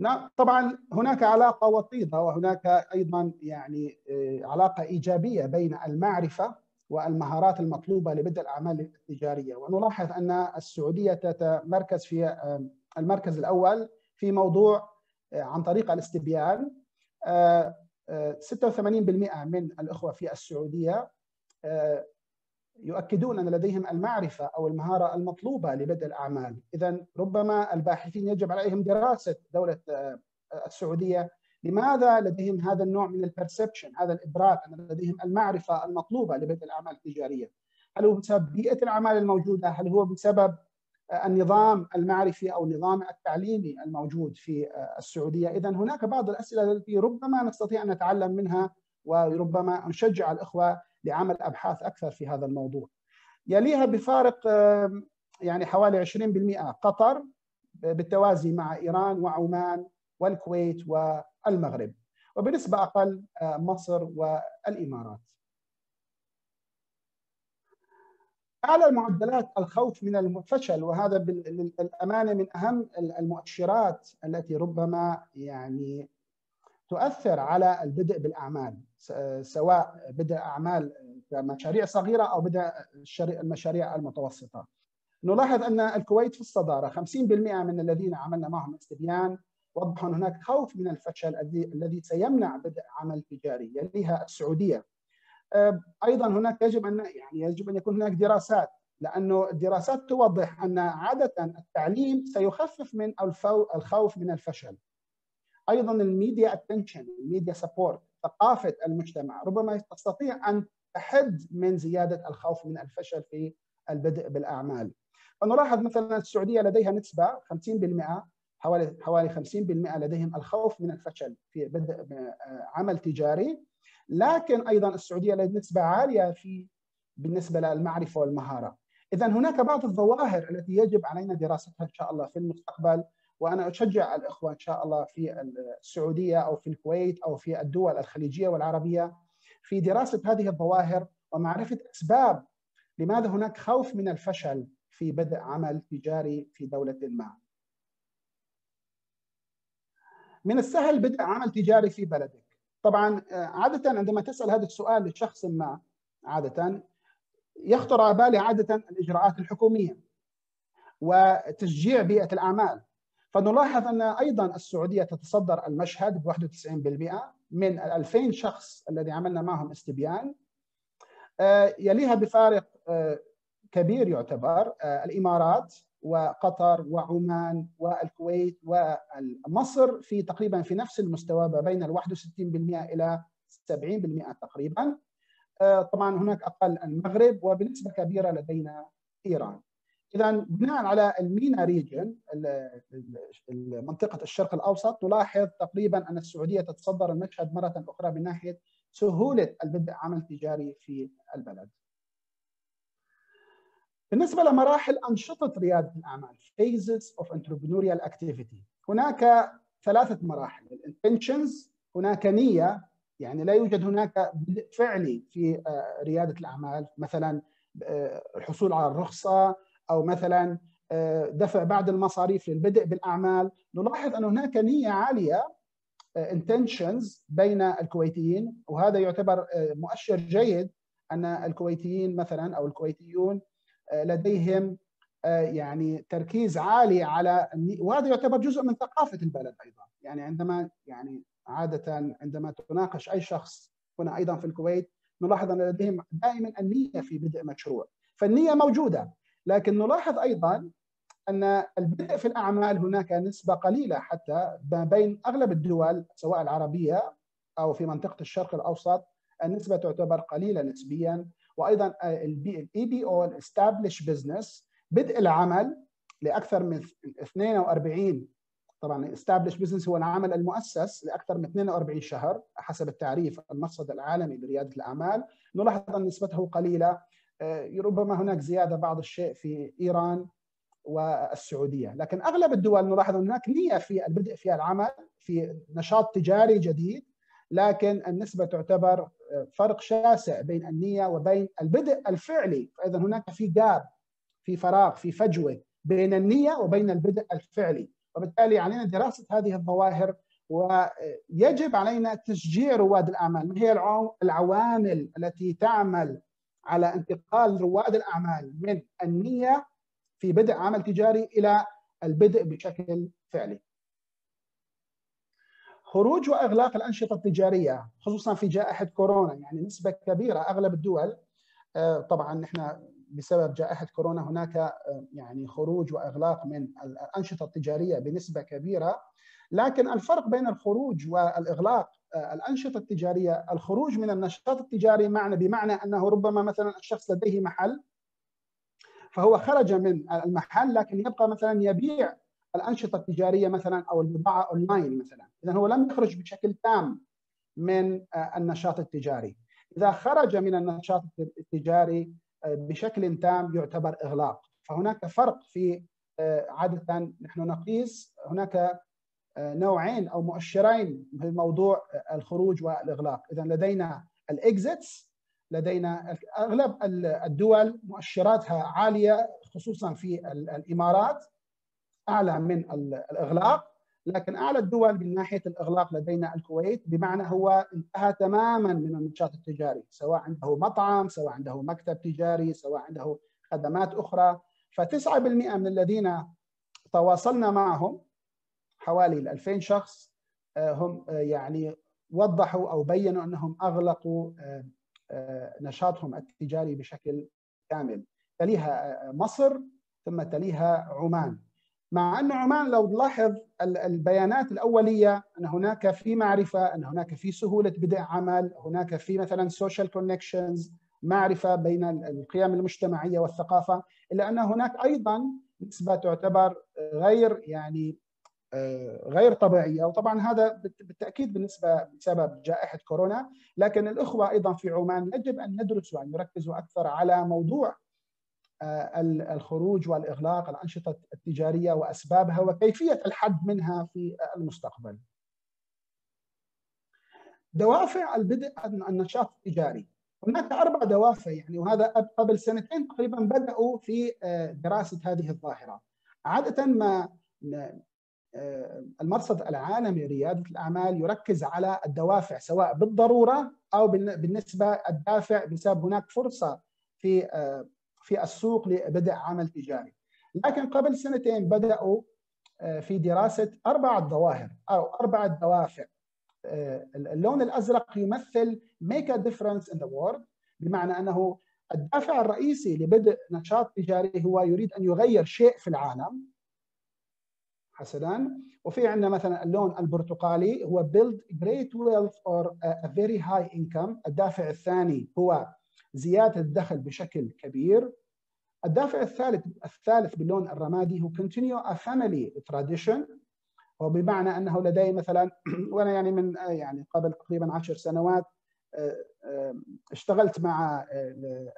Speaker 3: نعم طبعا هناك علاقة وطيدة وهناك أيضا يعني علاقة إيجابية بين المعرفة والمهارات المطلوبة لبدء الأعمال التجارية ونلاحظ أن السعودية تتمركز في المركز الأول في موضوع عن طريق الاستبيان 86% من الإخوة في السعودية يؤكدون أن لديهم المعرفة أو المهارة المطلوبة لبدء الأعمال، اذا ربما الباحثين يجب عليهم دراسة دولة السعودية لماذا لديهم هذا النوع من البرسبشن، هذا الإدراك أن لديهم المعرفة المطلوبة لبدء الأعمال التجارية؟ هل هو بسبب بيئة الأعمال الموجودة؟ هل هو بسبب النظام المعرفي أو النظام التعليمي الموجود في السعودية؟ اذا هناك بعض الأسئلة التي ربما نستطيع أن نتعلم منها وربما نشجع الأخوة لعمل أبحاث أكثر في هذا الموضوع. يليها بفارق يعني حوالي 20% قطر بالتوازي مع إيران وعمان والكويت والمغرب وبنسبة أقل مصر والإمارات. اعلى معدلات الخوف من الفشل وهذا بالامانه من أهم المؤشرات التي ربما يعني تؤثر على البدء بالأعمال سواء بدء أعمال كمشاريع صغيرة أو بدء المشاريع المتوسطة. نلاحظ أن الكويت في الصدارة 50% من الذين عملنا معهم استبيان وضحوا أن هناك خوف من الفشل الذي سيمنع بدء عمل تجاري يليها السعودية. أيضا هناك يجب ان يعني يجب أن يكون هناك دراسات لأنه الدراسات توضح أن عادة التعليم سيخفف من الخوف من الفشل. أيضا ال media attention ال media support ثقافة المجتمع ربما تستطيع أن تحد من زيادة الخوف من الفشل في البدء بالأعمال. فنلاحظ مثلا السعودية لديها نسبة 50% حوالي حوالي 50% لديهم الخوف من الفشل في بدء عمل تجاري لكن أيضا السعودية لديها نسبه عالية في بالنسبة للمعرفة والمهارة. اذا هناك بعض الظواهر التي يجب علينا دراستها إن شاء الله في المستقبل وأنا أشجع الإخوة إن شاء الله في السعودية أو في الكويت أو في الدول الخليجية والعربية في دراسة هذه الظواهر ومعرفة أسباب لماذا هناك خوف من الفشل في بدء عمل تجاري في دولة ما. من السهل بدء عمل تجاري في بلدك. طبعا عاده عندما تسأل هذا السؤال لشخص ما عاده يخطر على بالي عاده الإجراءات الحكومية وتشجيع بيئة الأعمال. فنلاحظ أن أيضا السعودية تتصدر المشهد ب 91% من ال 2000 شخص الذي عملنا معهم استبيان. يليها بفارق كبير يعتبر الإمارات وقطر وعمان والكويت ومصر في تقريبا في نفس المستوى ما بين ال 61% إلى 70% تقريبا طبعا هناك أقل المغرب وبنسبة كبيرة لدينا إيران اذا بناء على المينا ريجن منطقة الشرق الأوسط نلاحظ تقريبا أن السعودية تتصدر المشهد مرة أخرى من ناحية سهولة البدء عمل تجاري في البلد. بالنسبة لمراحل أنشطة ريادة الأعمال phases of entrepreneurial activity. هناك ثلاثة مراحل. الانتنشنز هناك نية يعني لا يوجد هناك فعلي في ريادة الأعمال. مثلا الحصول على الرخصة أو مثلا دفع بعض المصاريف للبدء بالأعمال. نلاحظ أن هناك نية عالية intentions بين الكويتيين وهذا يعتبر مؤشر جيد أن الكويتيين مثلا أو الكويتيون لديهم يعني تركيز عالي على وهذا يعتبر جزء من ثقافة البلد أيضا. يعني عندما يعني عادة عندما تناقش أي شخص هنا أيضا في الكويت نلاحظ أن لديهم دائما النية في بدء مشروع. فالنية موجودة لكن نلاحظ أيضا أن البدء في الأعمال هناك نسبة قليلة حتى ما بين أغلب الدول سواء العربية أو في منطقة الشرق الأوسط النسبة تعتبر قليلة نسبيا. وأيضا ال EB أو ال established business بدء العمل لأكثر من 42 طبعا ال established business هو العمل المؤسس لأكثر من 42 شهر حسب التعريف المرصد العالمي لرياده الأعمال. نلاحظ أن نسبته قليلة ربما هناك زيادة بعض الشيء في إيران والسعودية، لكن أغلب الدول نلاحظ أن هناك نية في البدء في العمل في نشاط تجاري جديد لكن النسبة تعتبر فرق شاسع بين النية وبين البدء الفعلي، فإذا هناك في جاب في فراغ في فجوة بين النية وبين البدء الفعلي، وبالتالي علينا دراسة هذه الظواهر ويجب علينا تشجيع رواد الأعمال، ما هي العوامل التي تعمل على انتقال رواد الأعمال من النية في بدء عمل تجاري إلى البدء بشكل فعلي. خروج وأغلاق الأنشطة التجارية خصوصا في جائحة كورونا يعني نسبة كبيرة أغلب الدول طبعا نحن بسبب جائحة كورونا هناك يعني خروج وأغلاق من الأنشطة التجارية بنسبة كبيرة. لكن الفرق بين الخروج والإغلاق الأنشطة التجارية الخروج من النشاط التجاري معنى بمعنى أنه ربما مثلا الشخص لديه محل فهو خرج من المحل لكن يبقى مثلا يبيع الأنشطة التجارية مثلا أو البضاعة أونلاين مثلا. اذا هو لم يخرج بشكل تام من النشاط التجاري. إذا خرج من النشاط التجاري بشكل تام يعتبر إغلاق. فهناك فرق في عادة نحن نقيس هناك نوعين أو مؤشرين في موضوع الخروج والإغلاق. اذا لدينا الإكزيتس لدينا أغلب الدول مؤشراتها عالية خصوصا في الإمارات. أعلى من الإغلاق لكن أعلى الدول من ناحية الإغلاق لدينا الكويت بمعنى هو انتهى تماما من النشاط التجاري سواء عنده مطعم سواء عنده مكتب تجاري سواء عنده خدمات أخرى. ف9% من الذين تواصلنا معهم حوالي 2000 شخص هم يعني وضحوا أو بينوا أنهم أغلقوا نشاطهم التجاري بشكل كامل. تليها مصر ثم تليها عمان. مع أن عمان لو نلاحظ البيانات الأولية أن هناك في معرفة أن هناك في سهولة بدء عمل هناك في مثلا social connections معرفة بين القيم المجتمعية والثقافة إلا أن هناك أيضا نسبة تعتبر غير يعني غير طبيعية. وطبعا هذا بالتأكيد بالنسبة بسبب جائحة كورونا. لكن الأخوة أيضا في عمان يجب أن يدرسوا ان يركزوا أكثر على موضوع الخروج والإغلاق الأنشطة التجارية وأسبابها وكيفية الحد منها في المستقبل. دوافع البدء النشاط التجاري هناك أربع دوافع يعني وهذا قبل سنتين تقريبا بدأوا في دراسة هذه الظاهرة. عادة ما المرصد العالمي لريادة الأعمال يركز على الدوافع سواء بالضرورة أو بالنسبة الدافع بسبب هناك فرصة في في السوق لبدء عمل تجاري. لكن قبل سنتين بدأوا في دراسة أربع ظواهر أو أربع دوافع. اللون الأزرق يمثل make a difference in the world بمعنى أنه الدافع الرئيسي لبدء نشاط تجاري هو يريد أن يغير شيء في العالم. حسنا. وفي عندنا مثلا اللون البرتقالي هو build great wealth or a very high income. الدافع الثاني هو زيادة الدخل بشكل كبير. الدافع الثالث الثالث باللون الرمادي هو continue a family tradition وبمعنى أنه لدي مثلا وأنا يعني من يعني قبل تقريبا عشر سنوات اشتغلت مع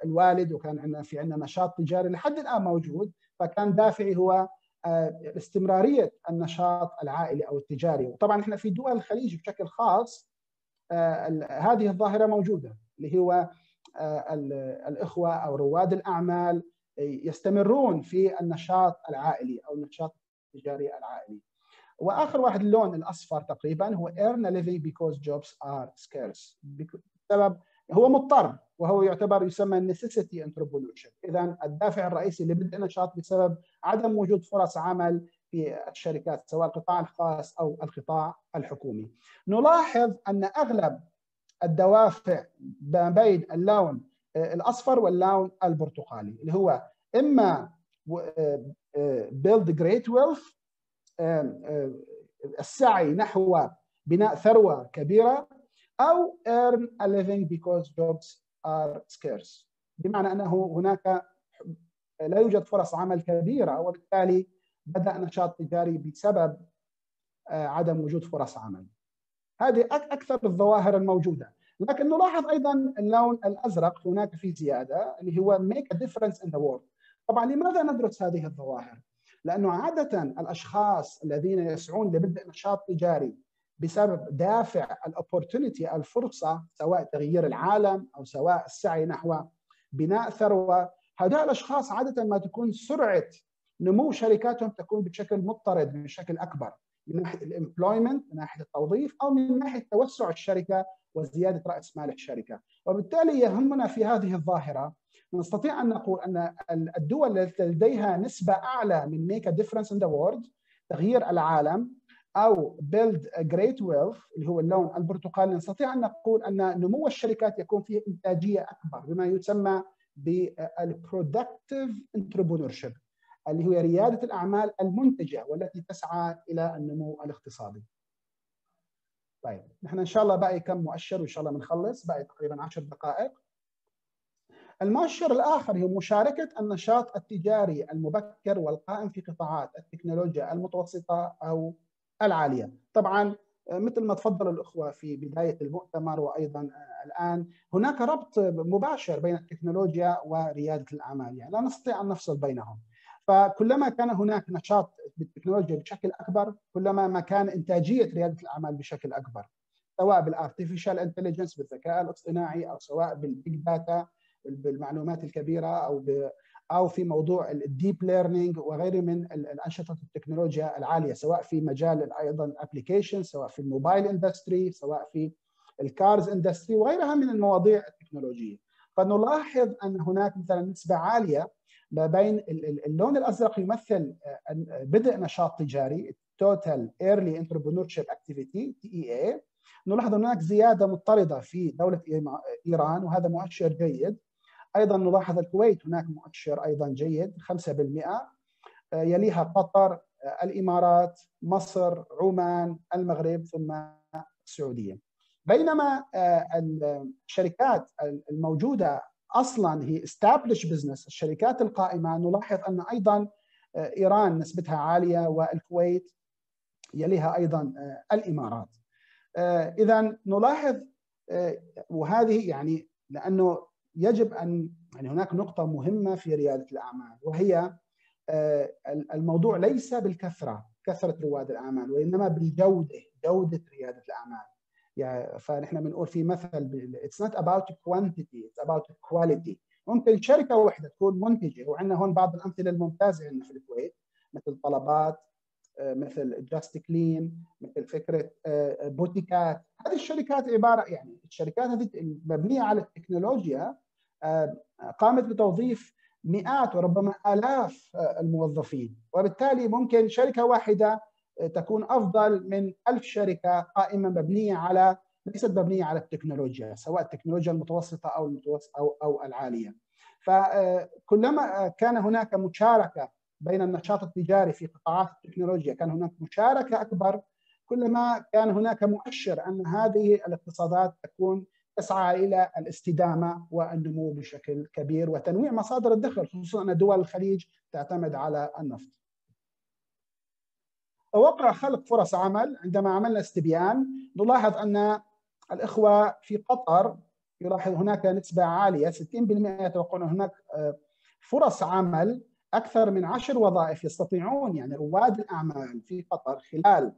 Speaker 3: الوالد وكان عندنا في عندنا نشاط تجاري لحد الآن موجود. فكان دافعي هو استمرارية النشاط العائلي أو التجاري. وطبعا إحنا في دول الخليج بشكل خاص هذه الظاهرة موجودة اللي هو الإخوة أو رواد الأعمال يستمرون في النشاط العائلي أو النشاط التجاري العائلي. وآخر واحد اللون الأصفر تقريبا هو earn a living because jobs are scarce. بسبب هو مضطر وهو يعتبر يسمى necessity entrepreneurship. اذا الدافع الرئيسي لبدء نشاط بسبب عدم وجود فرص عمل في الشركات سواء القطاع الخاص أو القطاع الحكومي. نلاحظ أن أغلب الدوافع ما بين اللون الأصفر واللون البرتقالي اللي هو إما build great wealth السعي نحو بناء ثروة كبيرة أو earn a living because jobs are scarce. بمعنى أنه هناك لا يوجد فرص عمل كبيرة وبالتالي بدأ نشاط تجاري بسبب عدم وجود فرص عمل. هذه أكثر الظواهر الموجودة. لكن نلاحظ أيضا اللون الأزرق هناك في زيادة اللي هو make a difference in the world. طبعا لماذا ندرس هذه الظواهر؟ لأنه عادة الأشخاص الذين يسعون لبدء نشاط تجاري بسبب دافع الاوبورتونيتي الفرصة سواء تغيير العالم أو سواء السعي نحو بناء ثروة هؤلاء الأشخاص عادة ما تكون سرعة نمو شركاتهم تكون بشكل مضطرد بشكل أكبر. من ناحية الامبلويمنت من ناحية التوظيف أو من ناحية توسع الشركة وزيادة رأس مال الشركة، وبالتالي يهمنا في هذه الظاهرة. نستطيع أن نقول أن الدول التي لديها نسبة أعلى من a difference in the world تغيير العالم أو a great wealth اللي هو اللون البرتقالي نستطيع أن نقول أن نمو الشركات يكون فيه إنتاجية أكبر بما يسمى بالبرودكتيف entrepreneurship. اللي هي ريادة الأعمال المنتجة والتي تسعى إلى النمو الاقتصادي. طيب نحن إن شاء الله باقي كم مؤشر وإن شاء الله بنخلص باقي تقريبا 10 دقائق. المؤشر الآخر هو مشاركة النشاط التجاري المبكر والقائم في قطاعات التكنولوجيا المتوسطة أو العالية. طبعا مثل ما تفضل الأخوة في بداية المؤتمر وأيضا الآن هناك ربط مباشر بين التكنولوجيا وريادة الأعمال، يعني لا نستطيع أن نفصل بينهم. فكلما كان هناك نشاط بالتكنولوجيا بشكل أكبر كلما ما كان إنتاجية ريادة الأعمال بشكل أكبر سواء بال artificial intelligence بالذكاء الاصطناعي أو سواء بال big data بالمعلومات الكبيرة أو ب أو في موضوع ال deep learning وغيره من الأنشطة التكنولوجيا العالية سواء في مجال أيضا ال application سواء في ال mobile industry سواء في ال cars industry وغيرها من المواضيع التكنولوجية. فنلاحظ أن هناك مثلا نسبة عالية ما بين اللون الأزرق يمثل بدء نشاط تجاري early entrepreneurship activity TEA نلاحظ هناك زيادة مطردة في دولة إيران وهذا مؤشر جيد. أيضا نلاحظ الكويت هناك مؤشر أيضا جيد 5% يليها قطر الإمارات مصر عمان المغرب ثم السعودية. بينما الشركات الموجودة أصلا هي established business الشركات القائمة نلاحظ أن أيضا إيران نسبتها عالية والكويت يليها أيضا الإمارات. اذا نلاحظ وهذه يعني لأنه يجب أن يعني هناك نقطة مهمة في ريادة الأعمال وهي الموضوع ليس بالكثرة كثرة رواد الأعمال وإنما بالجودة جودة ريادة الأعمال. يعني فنحن بنقول في مثل it's not about quantity it's about quality ممكن شركة واحدة تكون منتجة وعندنا هون بعض الأمثلة الممتازة عندنا في الكويت مثل طلبات مثل جاست كلين مثل فكرة بوتيكات. هذه الشركات عبارة يعني الشركات هذه مبنية على التكنولوجيا قامت بتوظيف مئات وربما آلاف الموظفين. وبالتالي ممكن شركة واحدة تكون أفضل من ألف شركة قائمة مبنية على ليست مبنية على التكنولوجيا سواء التكنولوجيا المتوسطة أو المتوسطة أو أو العالية فكلما كان هناك مشاركة بين النشاط التجاري في قطاعات التكنولوجيا كان هناك مشاركة أكبر كلما كان هناك مؤشر أن هذه الاقتصادات تكون تسعى إلى الاستدامة والنمو بشكل كبير وتنويع مصادر الدخل خصوصا أن دول الخليج تعتمد على النفط. توقع خلق فرص عمل عندما عملنا استبيان نلاحظ أن الإخوة في قطر يلاحظ هناك نسبة عالية 60% يتوقعون هناك فرص عمل أكثر من عشر وظائف يستطيعون يعني رواد الأعمال في قطر خلال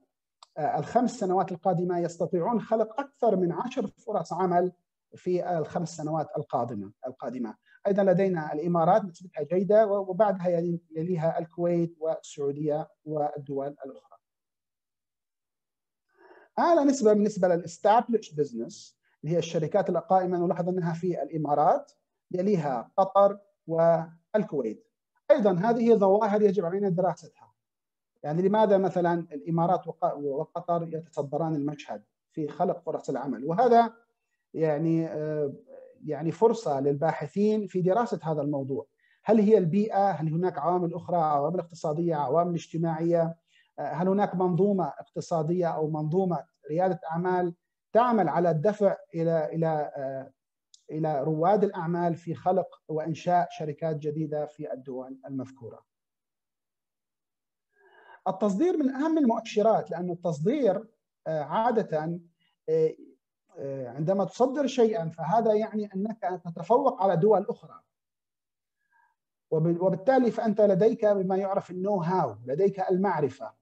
Speaker 3: الخمس سنوات القادمة يستطيعون خلق أكثر من عشر فرص عمل في الخمس سنوات القادمة القادمة. أيضا لدينا الإمارات نسبتها جيدة وبعدها يليها الكويت والسعودية والدول الأخرى. أعلى نسبة بالنسبة للإستابلش بزنس اللي هي الشركات القائمة نلاحظ أنها في الإمارات يليها قطر والكويت. أيضا هذه ظواهر يجب علينا دراستها. يعني لماذا مثلا الإمارات وقطر يتصدران المشهد في خلق فرص العمل؟ وهذا يعني يعني فرصة للباحثين في دراسة هذا الموضوع. هل هي البيئة؟ هل هناك عوامل أخرى عوامل اقتصادية عوامل اجتماعية؟ هل هناك منظومة اقتصادية أو منظومة ريادة أعمال تعمل على الدفع إلى إلى إلى رواد الأعمال في خلق وإنشاء شركات جديدة في الدول المذكورة؟ التصدير من أهم المؤشرات لأن التصدير عادة عندما تصدر شيئا فهذا يعني أنك تتفوق على دول أخرى. وبالتالي فأنت لديك بما يعرف النو هاو لديك المعرفة.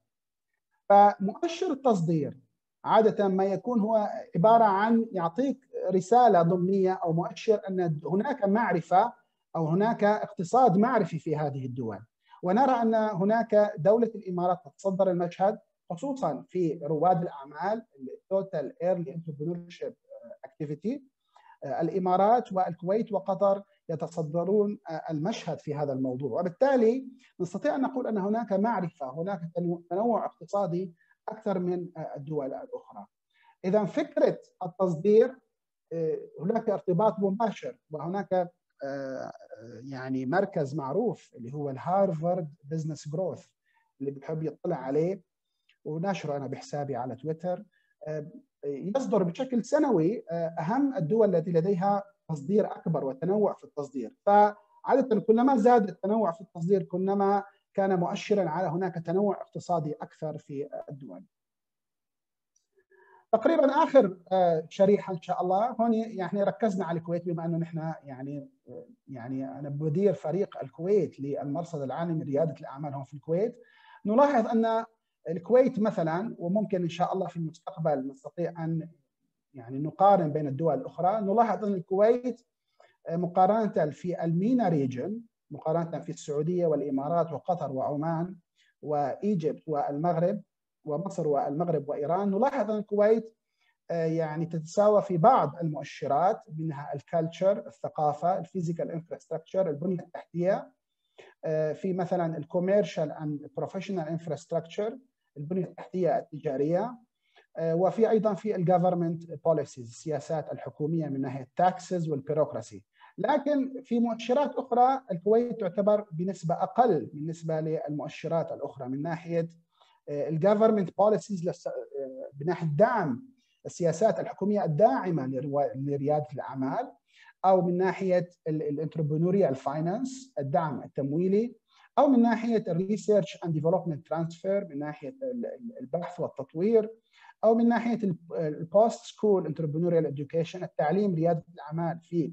Speaker 3: فمؤشر التصدير عادة ما يكون هو عبارة عن يعطيك رسالة ضمنية أو مؤشر أن هناك معرفة أو هناك اقتصاد معرفي في هذه الدول. ونرى أن هناك دولة الإمارات تتصدر المشهد. خصوصا في رواد الأعمال ال total early entrepreneur activity الإمارات والكويت وقطر يتصدرون المشهد في هذا الموضوع. وبالتالي نستطيع أن نقول أن هناك معرفة هناك تنوع اقتصادي أكثر من الدول الأخرى. إذا فكرة التصدير هناك ارتباط مباشر وهناك يعني مركز معروف اللي هو ال Harvard Business Growth اللي بحب يطلع عليه. ونشره أنا بحسابي على تويتر. يصدر بشكل سنوي أهم الدول التي لديها تصدير أكبر وتنوع في التصدير. فعادة كلما زاد التنوع في التصدير كلما كان مؤشرا على هناك تنوع اقتصادي أكثر في الدول. تقريبا آخر شريحة إن شاء الله. هون يعني ركزنا على الكويت بما أنه نحن يعني يعني أنا بدير فريق الكويت للمرصد العالمي لريادة الأعمال هون في الكويت. نلاحظ أن الكويت مثلا وممكن إن شاء الله في المستقبل نستطيع أن يعني نقارن بين الدول الأخرى نلاحظ أن الكويت مقارنة في ال MENA region مقارنة في السعودية والإمارات وقطر وعمان و Egypt والمغرب ومصر والمغرب وإيران نلاحظ أن الكويت يعني تتساوى في بعض المؤشرات منها ال culture الثقافة ال physical infrastructure البنيه التحتية في مثلا ال commercial and professional infrastructure البنيه التحتيه التجارية. وفي أيضا في ال government policies السياسات الحكومية من ناحية ال taxes وال bureaucracy لكن في مؤشرات أخرى الكويت تعتبر بنسبة أقل بالنسبة للمؤشرات الأخرى من ناحية ال government policies بناحيه دعم السياسات الحكومية الداعمة لريادة الأعمال أو من ناحية ال entrepreneurial finance الدعم التمويلي. أو من ناحية ال research and development transfer من ناحية البحث والتطوير أو من ناحية ال post school entrepreneurial education التعليم ريادة الأعمال في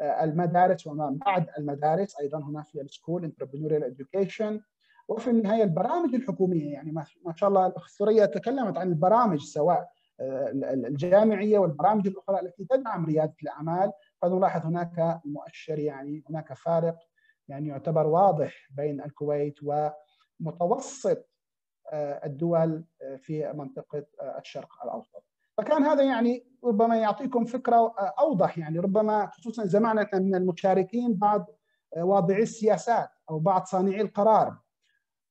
Speaker 3: المدارس وما بعد المدارس أيضا هناك في ال school entrepreneurial education وفي النهاية البرامج الحكومية يعني ما شاء الله الاخت ثريا تكلمت عن البرامج سواء الجامعية والبرامج الأخرى التي تدعم ريادة الأعمال. فنلاحظ هناك مؤشر يعني هناك فارق يعني يعتبر واضح بين الكويت ومتوسط الدول في منطقة الشرق الأوسط. فكان هذا يعني ربما يعطيكم فكرة أوضح يعني ربما خصوصا زماننا من المشاركين بعض واضعي السياسات أو بعض صانعي القرار.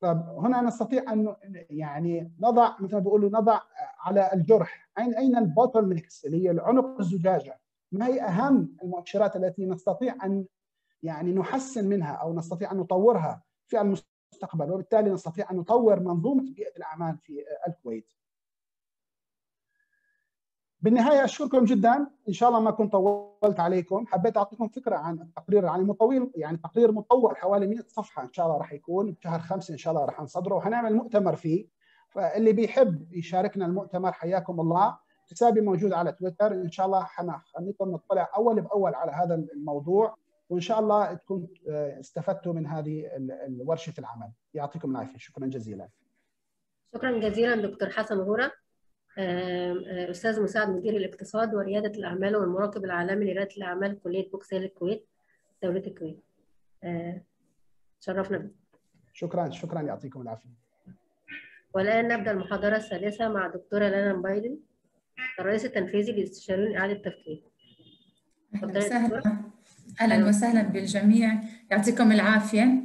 Speaker 3: طب هنا نستطيع أن يعني نضع مثل ما بيقولوا نضع على الجرح. أين أين البوتل اللي هي العنق الزجاجة؟ ما هي أهم المؤشرات التي نستطيع أن يعني نحسن منها أو نستطيع أن نطورها في المستقبل وبالتالي نستطيع أن نطور منظومة بيئة الأعمال في الكويت. بالنهاية أشكركم جدا. إن شاء الله ما كنت طولت عليكم. حبيت أعطيكم فكرة عن التقرير يعني مطول يعني تقرير مطول حوالي 100 صفحة إن شاء الله راح يكون. بشهر خمسة إن شاء الله راح نصدره. وحنعمل مؤتمر فيه. فاللي بيحب يشاركنا المؤتمر حياكم الله. حسابي موجود على تويتر. إن شاء الله حنخليكم نطلع أول بأول على هذا الموضوع. وإن شاء الله تكون استفدتوا من هذه ورشة العمل. يعطيكم العافية. شكرا جزيلا.
Speaker 1: شكرا جزيلا دكتور حسن غورة أستاذ مساعد مدير الاقتصاد وريادة الأعمال والمراقب العالمي لريادة الأعمال كلية بوكسيل الكويت دولة الكويت. شرفنا بك.
Speaker 3: شكرا شكرا. يعطيكم العافية.
Speaker 1: والآن نبدأ المحاضرة الثالثة مع دكتورة لانا بايدن الرئيس التنفيذي لاستشاريون إعادة التفكير
Speaker 4: أهلا وسهلا. أهلا وسهلا بالجميع. يعطيكم العافية.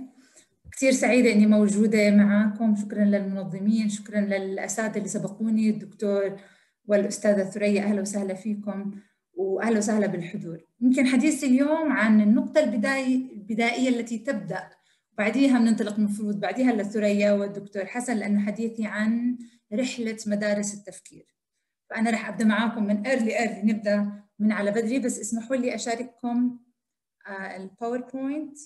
Speaker 4: كثير سعيدة إني موجودة معكم شكرا للمنظمين شكرا للأساتذة اللي سبقوني الدكتور والأستاذة ثريا. أهلا وسهلا فيكم وأهلا وسهلا بالحضور. يمكن حديثي اليوم عن النقطة البداية البدائية التي تبدأ بعديها بننطلق المفروض بعديها لثريا والدكتور حسن لأنه حديثي عن رحلة مدارس التفكير. فأنا رح أبدأ معاكم من early early نبدأ من على بدري. بس اسمحوا لي أشارككم ال PowerPoint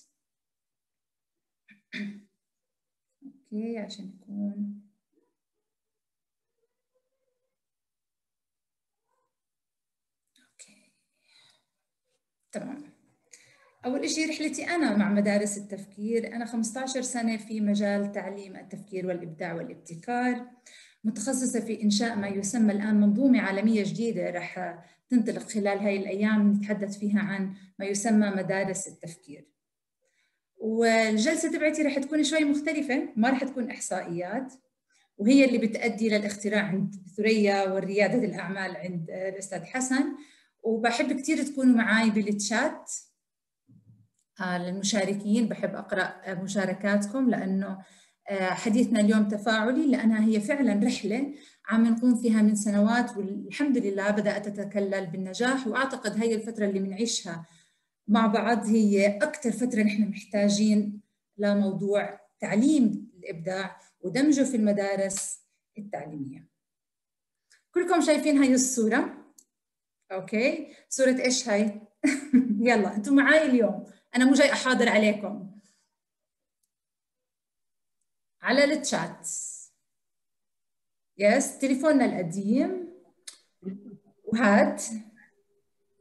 Speaker 4: أوكي عشان يكون okay. تمام. أول شيء رحلتي أنا مع مدارس التفكير. أنا 15 سنة في مجال تعليم التفكير والإبداع والابتكار. متخصصة في إنشاء ما يسمى الآن منظومة عالمية جديدة رح تنطلق خلال هاي الأيام نتحدث فيها عن ما يسمى مدارس التفكير. والجلسة تبعتي رح تكون شوي مختلفة ما رح تكون إحصائيات وهي اللي بتأدي للاختراع عند ثريا والريادة الأعمال عند الأستاذ حسن. وبحب كثير تكونوا معي بالتشات للمشاركين بحب أقرأ مشاركاتكم لأنه حديثنا اليوم تفاعلي لأنها هي فعلا رحلة عم نقوم فيها من سنوات والحمد لله بدأت تتكلل بالنجاح. وأعتقد هي الفترة اللي بنعيشها مع بعض هي أكثر فترة نحن محتاجين لموضوع تعليم الإبداع ودمجه في المدارس التعليمية. كلكم شايفين هاي الصورة؟ okay. صورة إيش هاي؟ يلا أنتم معي اليوم. أنا مو جاي أحاضر عليكم. على ال chat yes تليفوننا القديم. وهاد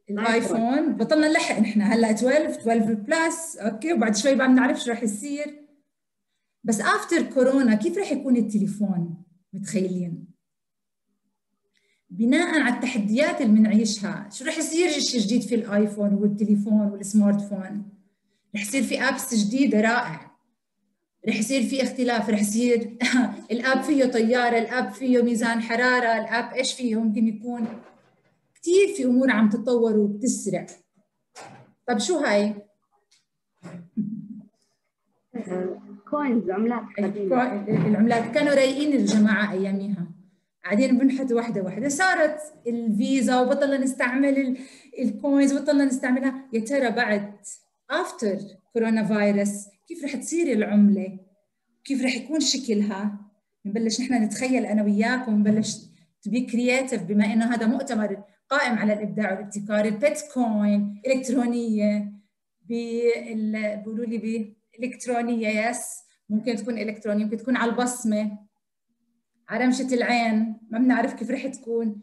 Speaker 4: ال iPhone بطلنا نلحق نحن هلأ 12 12 plus okay وبعد شوي بقى بنعرف شو رح يصير. بس after كورونا كيف رح يكون التليفون؟ متخيلين. بناء على التحديات اللي بنعيشها شو رح يصير شيء جديد في ال iPhone والتليفون وال smart phone رح يصير في apps جديدة رائع رح يصير في اختلاف رح يصير ال app فيه طيارة ال app فيه ميزان حرارة ال app إيش فيه؟ ممكن يكون كثير في أمور عم تتطور وبتسرع. طب شو هاي؟
Speaker 5: coins عملات
Speaker 4: العملات. كانوا رايقين الجماعة أياميها. قاعدين بنحط واحدة واحدة. صارت الفيزا وبطلنا نستعمل ال coins وبطلنا نستعملها. يا ترى بعد after corona virus كيف رح تصير العملة؟ كيف رح يكون شكلها؟ بنبلش نحن نتخيل أنا وياكم ونبلش to be creative بما إنه هذا مؤتمر قائم على الإبداع والابتكار البيت كوين إلكترونية بيقولوا لي بالكترونيه يس ممكن تكون إلكترونية ممكن تكون على البصمة. على رمشة العين. ما بنعرف كيف رح تكون.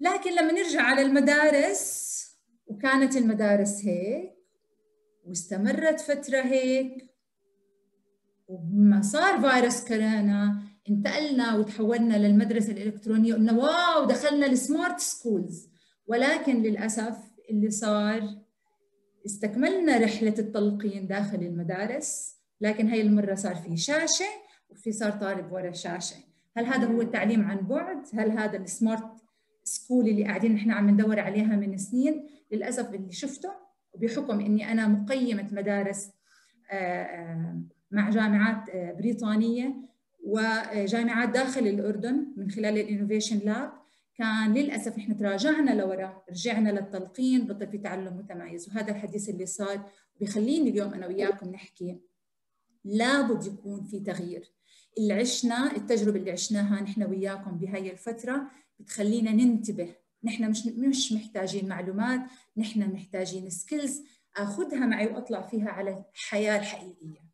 Speaker 4: لكن لما نرجع على المدارس وكانت المدارس هيك واستمرت فترة هيك وما صار فيروس كورونا انتقلنا وتحولنا للمدرسة الإلكترونية قلنا wow دخلنا ال smart schools. ولكن للأسف اللي صار استكملنا رحلة التلقين داخل المدارس لكن هاي المرة صار في شاشة وفي صار طالب ورا شاشة. هل هذا هو التعليم عن بعد؟ هل هذا ال smart school اللي قاعدين نحن عم ندور عليها من سنين؟ للأسف اللي شفته وبحكم إني أنا مقيمة مدارس مع جامعات بريطانية وجامعات داخل الأردن من خلال ال innovation lab كان للأسف إحنا تراجعنا لورا رجعنا للتلقين بطل في تعلم متميز وهذا الحديث اللي صار بخليني اليوم أنا وياكم نحكي. لابد يكون في تغيير. اللي عشنا التجربة اللي عشناها نحن وياكم بهاي الفترة بتخلينا ننتبه نحن مش مش محتاجين معلومات نحن محتاجين skills أخذها معي وأطلع فيها على الحياة الحقيقيه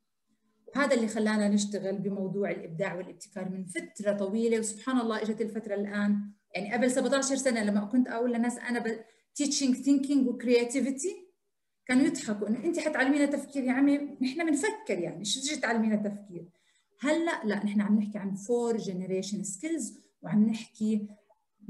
Speaker 4: وهذا اللي خلانا نشتغل بموضوع الإبداع والابتكار من فترة طويلة. وسبحان الله إجت الفترة الآن يعني قبل 17 سنة لما كنت أقول للناس أنا teaching thinking و creativity كانوا يضحكوا إنه انت حتعلمينا تفكير يا عمي نحن بنفكر يعني شو تجي تعلمينا تفكير؟ هلأ لا نحن عم نحكي عن four generation skills وعم نحكي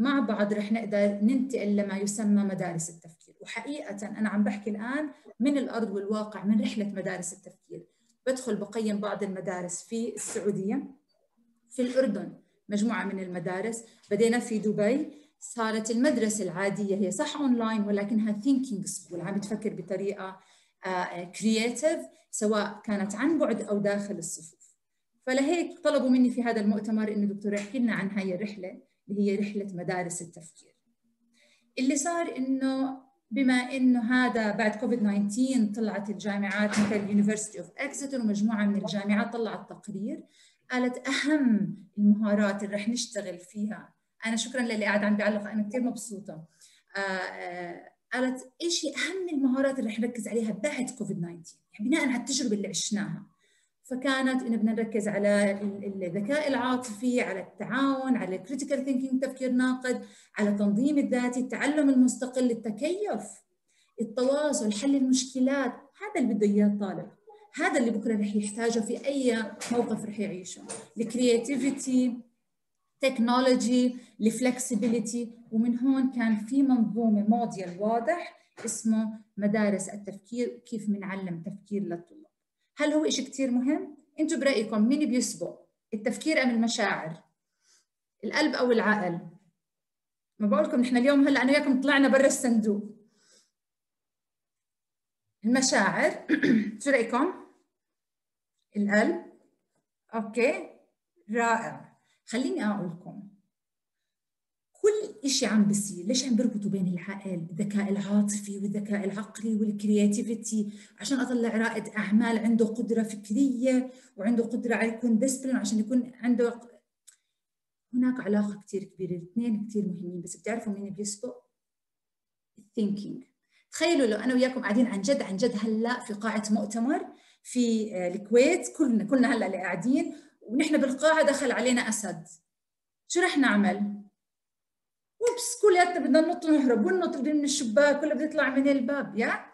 Speaker 4: مع بعض رح نقدر ننتقل لما يسمى مدارس التفكير. وحقيقة أنا عم بحكي الآن من الأرض والواقع من رحلة مدارس التفكير. بدخل بقيم بعض المدارس في السعودية في الأردن مجموعة من المدارس بدينا في دبي. صارت المدرسة العادية هي صح أونلاين ولكنها thinking school عم تفكر بطريقة creative سواء كانت عن بعد أو داخل الصفوف. فلهيك طلبوا مني في هذا المؤتمر إنه دكتور احكي لنا عن هاي الرحلة. اللي هي رحلة مدارس التفكير. اللي صار إنه بما إنه هذا بعد كوفيد 19 طلعت الجامعات مثل ال University of Exeter ومجموعة من الجامعات طلعت تقرير قالت أهم المهارات اللي رح نشتغل فيها أنا شكرا للي قاعد عم بيعلق أنا كثير مبسوطة. آآ آآ قالت إيش أهم المهارات اللي رح نركز عليها بعد كوفيد 19 يعني بناء على التجربة اللي عشناها. فكانت انه نركز على الذكاء العاطفي على التعاون على ال critical thinking تفكير ناقد على التنظيم الذاتي التعلم المستقل التكيف التواصل حل المشكلات. هذا اللي بده إياه الطالب. هذا اللي بكرة رح يحتاجه في أي موقف رح يعيشه. ال creativity technology ال flexibility ومن هون كان في منظومة موديل واضح اسمه مدارس التفكير كيف بنعلم تفكير للطلاب. هل هو شيء كثير مهم؟ أنتم برأيكم مين بيسبق؟ التفكير أم المشاعر؟ القلب أو العقل؟ ما بقول لكم نحن اليوم هلأ أنا وياكم طلعنا برا الصندوق المشاعر شو رأيكم؟ القلب okay رائع خليني أقول لكم كل شيء عم بيصير ليش عم بيربطوا بين العقل؟ الذكاء العاطفي والذكاء العقلي وال creativity عشان اطلع رائد أعمال عنده قدرة فكرية وعنده قدرة على يكون discipline عشان يكون عنده هناك علاقة كثير كبيرة. الاثنين كثير مهمين. بس بتعرفوا مين بيسبق؟ ال thinking تخيلوا لو أنا وياكم قاعدين عن جد عن جد هلأ في قاعة مؤتمر في الكويت. كلنا كلنا هلأ اللي قاعدين ونحن بالقاعة دخل علينا أسد. شو رح نعمل؟ وبس كلياتنا بدنا ننط ونهرب وننط من الشباك ولا بدنا نطلع من الباب يا؟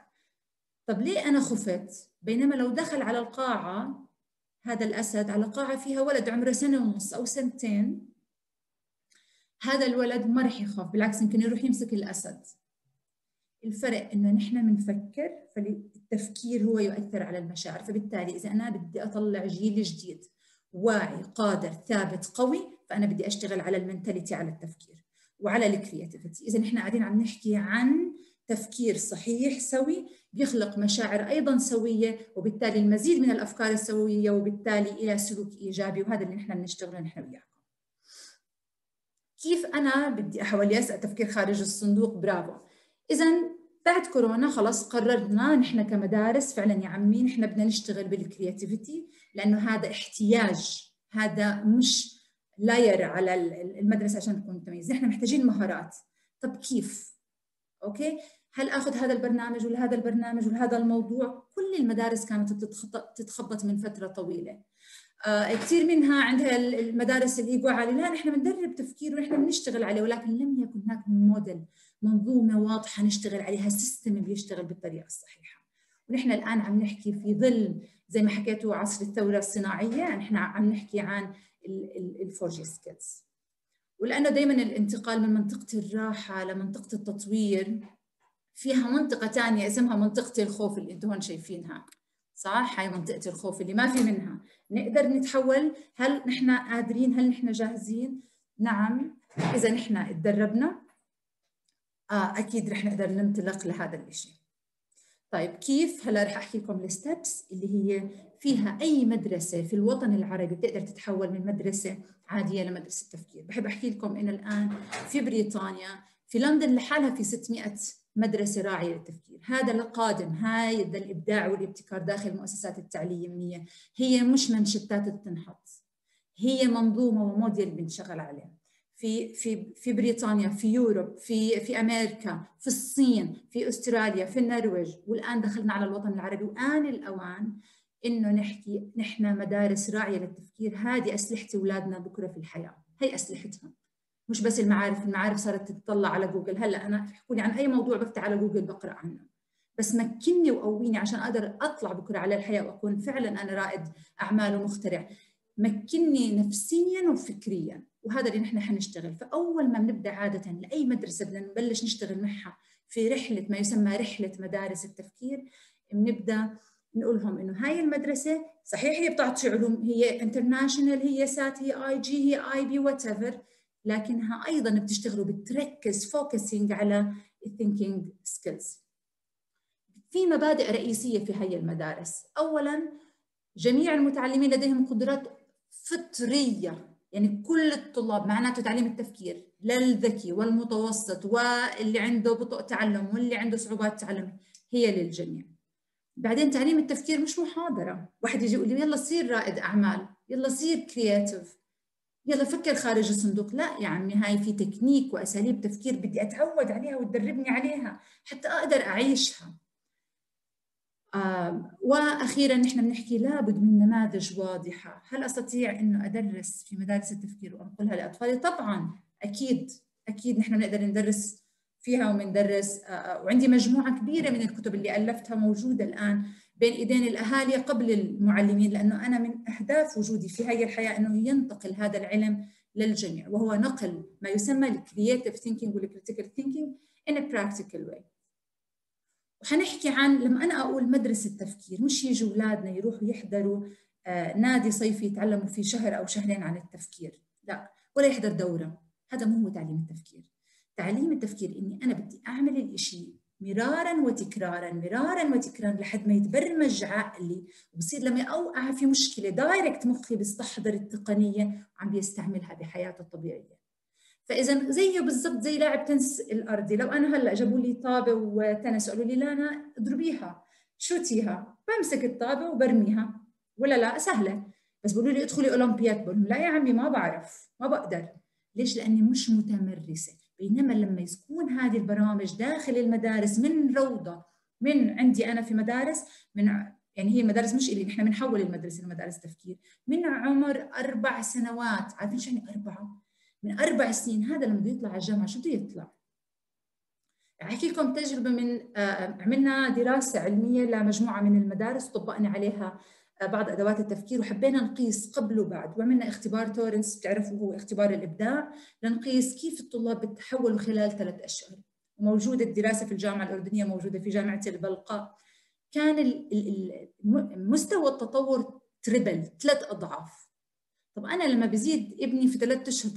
Speaker 4: طب ليه أنا خفت؟ بينما لو دخل على القاعة هذا الأسد على قاعه فيها ولد عمره سنة ونص أو سنتين هذا الولد ما رح يخاف بالعكس يمكن يروح يمسك الأسد. الفرق إنه نحن بنفكر فالتفكير هو يؤثر على المشاعر فبالتالي إذا أنا بدي أطلع جيل جديد واعي قادر ثابت قوي فأنا بدي أشتغل على ال mentality على التفكير. وعلى ال creativity. اذا نحن قاعدين عم نحكي عن تفكير صحيح سوي بيخلق مشاعر أيضا سوية وبالتالي المزيد من الأفكار السوية وبالتالي إلى سلوك إيجابي وهذا اللي نحن بنشتغله نحن وياكم. كيف أنا بدي أحاول اسال تفكير خارج الصندوق؟ برافو. اذا بعد كورونا خلاص قررنا نحن كمدارس فعلا يا عمي نحن بدنا نشتغل بال creativity لأنه هذا احتياج هذا مش layer على المدرسة عشان تكون متميزة. نحن محتاجين مهارات. طب كيف؟ okay؟ هل آخذ هذا البرنامج ولا هذا البرنامج ولا هذا الموضوع؟ كل المدارس كانت تتخبط من فترة طويلة. آه كثير منها عندها المدارس الايجو عالي لا نحن بندرب تفكير ونحن بنشتغل عليه. ولكن لم يكن هناك موديل منظومة واضحة نشتغل عليها system بيشتغل بالطريقة الصحيحة. ونحن الآن عم نحكي في ظل زي ما حكيتوا عصر الثورة الصناعية نحن عم نحكي عن ال 4G skills ولأنه دائما الانتقال من منطقة الراحة لمنطقه التطوير فيها منطقة ثانية اسمها منطقة الخوف اللي أنتم هون شايفينها. صح؟ هاي منطقة الخوف اللي ما في منها. نقدر نتحول هل نحن قادرين هل نحن جاهزين؟ نعم. إذا نحن تدربنا آه أكيد رح نقدر ننطلق لهذا الشيء طيب كيف؟ هلا رح أحكي لكم ال steps اللي هي فيها أي مدرسة في الوطن العربي بتقدر تتحول من مدرسة عادية لمدرسة تفكير. بحب أحكي لكم إنه الآن في بريطانيا في لندن لحالها في 600 مدرسة راعية للتفكير. هذا القادم هاي الإبداع والابتكار داخل المؤسسات التعليمية. هي مش منشتات بتنحط هي منظومة وموديل بنشغل عليه. في في في بريطانيا في يوروب في في أمريكا في الصين في أستراليا في النرويج والآن دخلنا على الوطن العربي. وآن الأوان إنه نحكي نحن مدارس راعية للتفكير هذه أسلحة أولادنا بكرة في الحياة هي أسلحتهم. مش بس المعارف المعارف صارت تطلع على جوجل. هلأ أنا احكوا عن أي موضوع بفتح على جوجل بقرأ عنه. بس مكني وقويني عشان أقدر أطلع بكرة على الحياة وأكون فعلا أنا رائد أعمال ومخترع. مكني نفسيا وفكريا وهذا اللي نحن حنشتغل. فأول ما بنبدأ عادة لأي مدرسة بدنا نبلش نشتغل معها في رحلة ما يسمى رحلة مدارس التفكير بنبدأ نقول لهم إنه هاي المدرسة صحيح هي بتعطي علوم هي international هي SAT هي IG هي IB whatever لكنها أيضا بتشتغلوا بتركز focusing على ال thinking skills في مبادئ رئيسية في هاي المدارس. اولا جميع المتعلمين لديهم قدرات فطرية يعني كل الطلاب معناته تعليم التفكير للذكي والمتوسط واللي عنده بطء تعلم واللي عنده صعوبات تعلم هي للجميع. بعدين تعليم التفكير مش محاضرة. واحد يجي يقول لي يلا صير رائد أعمال يلا صير creative يلا فكر خارج الصندوق. لا يا عمي هاي في تكنيك وأساليب تفكير بدي أتعود عليها وتدربني عليها حتى أقدر أعيشها. آه وأخيرا نحن بنحكي لابد من نماذج واضحة. هل أستطيع إنه أدرس في مدارس التفكير وأنقلها لأطفالي؟ طبعا أكيد أكيد نحن بنقدر ندرس فيها ومندرس آه وعندي مجموعة كبيرة من الكتب اللي ألفتها موجودة الآن بين إيدين الأهالي قبل المعلمين لأنه أنا من أهداف وجودي في هذه الحياة أنه ينتقل هذا العلم للجميع وهو نقل ما يسمى ال creative thinking وال critical thinking in a practical way. وحنحكي عن لما أنا أقول مدرسة تفكير مش يجوا أولادنا يروحوا يحضروا آه نادي صيفي يتعلموا فيه شهر أو شهرين عن التفكير لا ولا يحضر دورة هذا مو هو تعليم التفكير. تعليم التفكير إني أنا بدي أعمل الشيء مرارا وتكرارا مرارا وتكرارا لحد ما يتبرمج عقلي وبصير لما أوقع في مشكلة direct مخي بيستحضر التقنية وعم بيستعملها بحياته الطبيعية. فإذا زيه بالضبط زي لاعب تنس الارضي لو أنا هلأ جابوا لي طابة وتنس قالوا لي لانا أضربيها شوتيها بمسك الطابة وبرميها. ولا لا سهلة. بس بيقولوا لي ادخلي أولمبياد بقول لا يا عمي ما بعرف ما بقدر. ليش؟ لأني مش متمرسة. بينما لما يكون هذه البرامج داخل المدارس من روضة من عندي أنا في مدارس من يعني هي المدارس مش إلي نحن بنحول المدرسة لمدارس تفكير من عمر أربع سنوات عارفين شو يعني أربعة؟ من أربع سنين هذا لما بده يطلع على الجامعة شو بده يطلع؟ أحكي لكم تجربة من عملنا دراسة علمية لمجموعة من المدارس طبقنا عليها بعض أدوات التفكير وحبينا نقيس قبل وبعد. وعملنا اختبار تورنس بتعرفوا هو اختبار الإبداع. لنقيس كيف الطلاب بتحولوا خلال ثلاث أشهر. وموجودة الدراسة في الجامعة الأردنية موجودة في جامعة البلقاء كان مستوى التطور triple ثلاث أضعاف. طب أنا لما بزيد ابني في ثلاث أشهر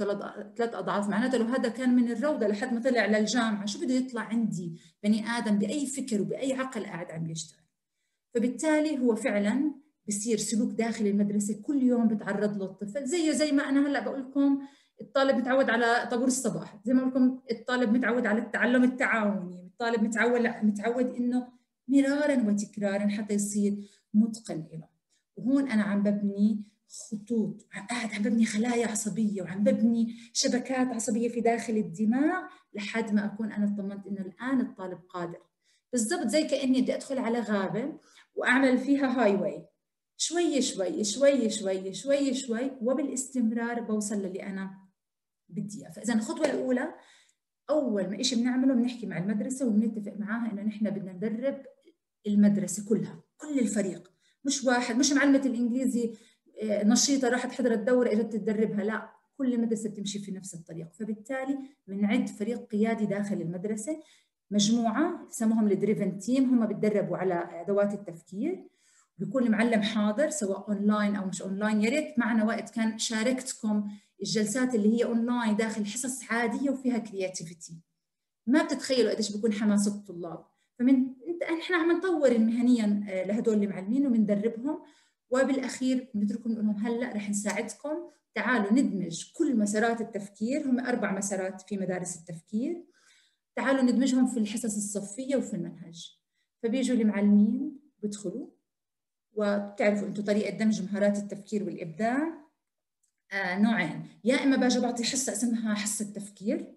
Speaker 4: ثلاث أضعاف معناته لو هذا كان من الروضة لحد ما طلع للجامعة شو بده يطلع عندي؟ بني آدم بأي فكر وبأي عقل قاعد عم يشتغل. فبالتالي هو فعلا بصير سلوك داخل المدرسة كل يوم بتعرض له الطفل. زيه زي ما أنا هلأ بقول لكم الطالب متعود على طابور الصباح. زي ما بقول لكم الطالب متعود على التعلم التعاوني. الطالب متعود متعود إنه مرارا وتكرارا حتى يصير متقن له. وهون أنا عم ببني خطوط. قاعد عم ببني خلايا عصبية وعم ببني شبكات عصبية في داخل الدماغ لحد ما أكون أنا اطمنت إنه الآن الطالب قادر. بالضبط زي كأني بدي أدخل على غابة وأعمل فيها هاي واي شوي شوي شوي شوي شوي شوي وبالاستمرار بوصل للي أنا بدي إياه. فإذا الخطوة الأولى أول ما شيء بنعمله بنحكي مع المدرسة وبنتفق معاها إنه نحن بدنا ندرب المدرسة كلها كل الفريق. مش واحد مش معلمة الإنجليزي نشيطة راحت حضرت دورة إجت تدربها لا. كل المدرسة بتمشي في نفس الطريق. فبالتالي بنعد فريق قيادي داخل المدرسة مجموعة سموهم ال driven team هم بتدربوا على أدوات التفكير. بيكون المعلم حاضر سواء اونلاين أو مش اونلاين يا ريت معنا وقت كان شاركتكم الجلسات اللي هي اونلاين داخل حصص عادية وفيها creativity ما بتتخيلوا قديش بيكون حماس الطلاب. فمن ونحن عم نطور مهنيا لهدول المعلمين وبندربهم وبالأخير بنتركهم نقول لهم هلأ رح نساعدكم. تعالوا ندمج كل مسارات التفكير. هم أربع مسارات في مدارس التفكير. تعالوا ندمجهم في الحصص الصفية وفي المنهج. فبيجوا المعلمين بيدخلوا وبتعرفوا أنتم طريقة دمج مهارات التفكير والإبداع. آه نوعين. يا إما باجي بعطي حصة اسمها حصة تفكير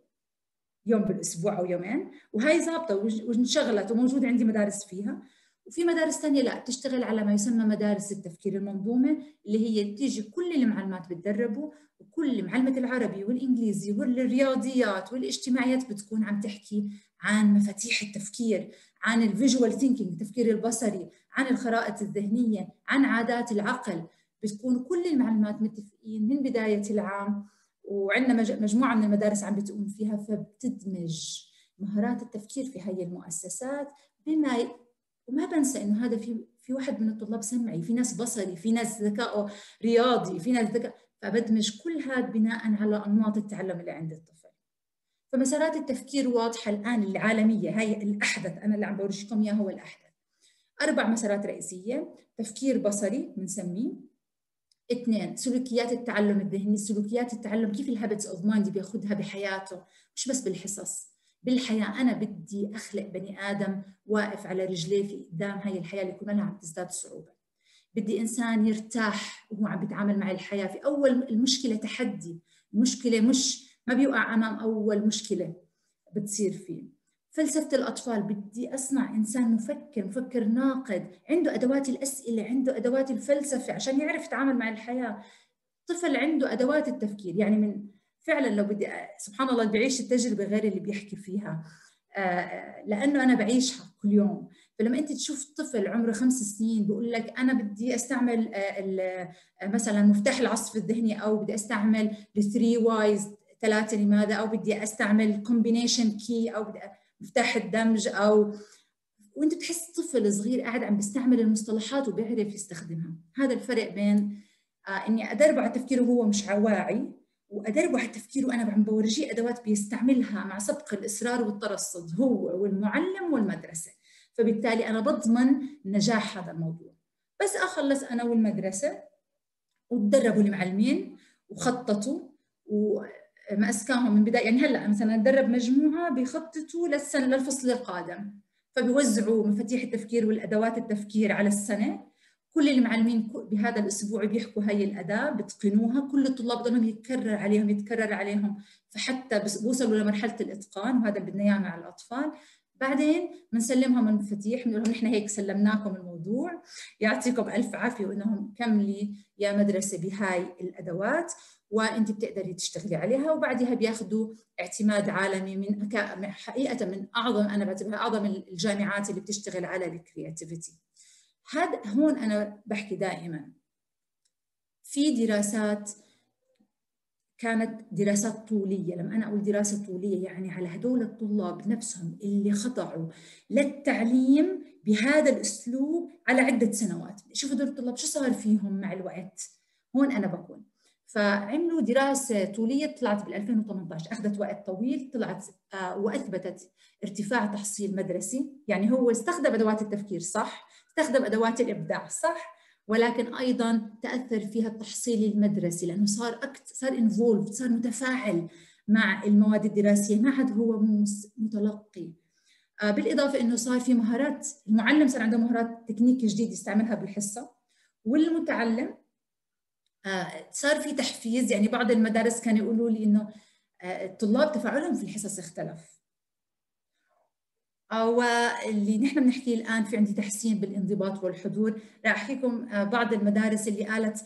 Speaker 4: يوم بالأسبوع أو يومين وهي ظابطة وانشغلت وموجوده عندي مدارس فيها. وفي مدارس ثانية لا بتشتغل على ما يسمى مدارس التفكير المنظومة اللي هي بتيجي كل المعلمات بتدربوا وكل معلمة العربي والإنجليزي والرياضيات والإجتماعيات بتكون عم تحكي عن مفاتيح التفكير. عن ال visual thinking التفكير البصري عن الخرائط الذهنية عن عادات العقل. بتكون كل المعلمات متفقين من بداية العام وعندنا مجموعة من المدارس عم بتقوم فيها فبتدمج مهارات التفكير في هي المؤسسات بما ي... وما بنسى إنه هذا في في واحد من الطلاب سمعي في ناس بصري في ناس ذكاء رياضي في ناس ذكاء فبدمج كل هذا بناء على أنماط التعلم اللي عند الطفل. فمسارات التفكير واضحة الآن العالميه هي الأحدث أنا اللي عم بورجيكم إياه هو الأحدث. أربع مسارات رئيسية. تفكير بصري بنسميه. اثنين سلوكيات التعلم الذهني سلوكيات التعلم كيف ال habits of mind بياخذها بحياته. مش بس بالحصص. بالحياة أنا بدي أخلق بني آدم واقف على رجليه في قدام هاي الحياة اللي كلها عم تزداد صعوبة. بدي إنسان يرتاح وهو عم بيتعامل مع الحياة. في أول المشكلة تحدي. المشكلة مش ما بيوقع أمام أول مشكلة بتصير فيه. فلسفة الأطفال بدي أصنع إنسان مفكر مفكر ناقد عنده أدوات الأسئلة عنده أدوات الفلسفة عشان يعرف يتعامل مع الحياة. طفل عنده أدوات التفكير. يعني من فعلا لو بدي سبحان الله بعيش التجربة غير اللي بيحكي فيها. لأنه أنا بعيشها كل يوم. فلما أنت تشوف طفل عمره خمس سنين بيقول لك أنا بدي أستعمل مثلا مفتاح العصف الذهني أو بدي أستعمل ال three whys ثلاثة لماذا؟ أو بدي أستعمل combination key أو بدي مفتاح الدمج أو وأنت بتحس طفل صغير قاعد عم بيستعمل المصطلحات وبيعرف يستخدمها. هذا الفرق بين آه إني ادربه على التفكير وهو مش واعي وادربه على التفكير وأنا عم بورجيه أدوات بيستعملها مع سبق الإصرار والترصد هو والمعلم والمدرسة. فبالتالي أنا بضمن نجاح هذا الموضوع. بس أخلص أنا والمدرسة وتدربوا المعلمين وخططوا و ماسكاهم من بداية. يعني هلأ مثلا ندرب مجموعة بيخططوا للسنة للفصل القادم. فبيوزعوا مفاتيح التفكير والأدوات التفكير على السنة. كل المعلمين بهذا الأسبوع بيحكوا هي الأداة بتقنوها. كل الطلاب ضلهم يتكرر عليهم يتكرر عليهم. فحتى بوصلوا لمرحلة الإتقان وهذا بدنا اياه مع الأطفال. بعدين بنسلمهم المفاتيح بنقول لهم نحن هيك سلمناكم الموضوع. يعطيكم ألف عافية وإنهم كملي يا مدرسة بهاي الأدوات. وانت بتقدري تشتغلي عليها وبعدها بياخذوا اعتماد عالمي من حقيقة من أعظم أنا بعتبرها أعظم الجامعات اللي بتشتغل على الكرياتيفيتي. هذا هون أنا بحكي دائما. في دراسات كانت دراسات طولية لما أنا أقول دراسة طولية يعني على هدول الطلاب نفسهم اللي خضعوا للتعليم بهذا الأسلوب على عدة سنوات. شوف هدول الطلاب شو صار فيهم مع الوقت. هون أنا بكون فعملوا دراسة طولية طلعت بال 2018 أخذت وقت طويل طلعت آه وأثبتت ارتفاع تحصيل مدرسي يعني هو استخدم أدوات التفكير صح استخدم أدوات الإبداع صح ولكن أيضا تأثر فيها التحصيل المدرسي لأنه صار active صار involved صار متفاعل مع المواد الدراسية ما عاد هو متلقي. آه بالإضافة إنه صار في مهارات المعلم صار عنده مهارات تكنيك جديد يستعملها بالحصة والمتعلم صار في تحفيز يعني بعض المدارس كانوا يقولوا لي إنه آه الطلاب تفاعلهم في الحصص اختلف. واللي نحن بنحكيه الآن في عندي تحسين بالانضباط والحضور. راح أحكيكم بعض المدارس اللي قالت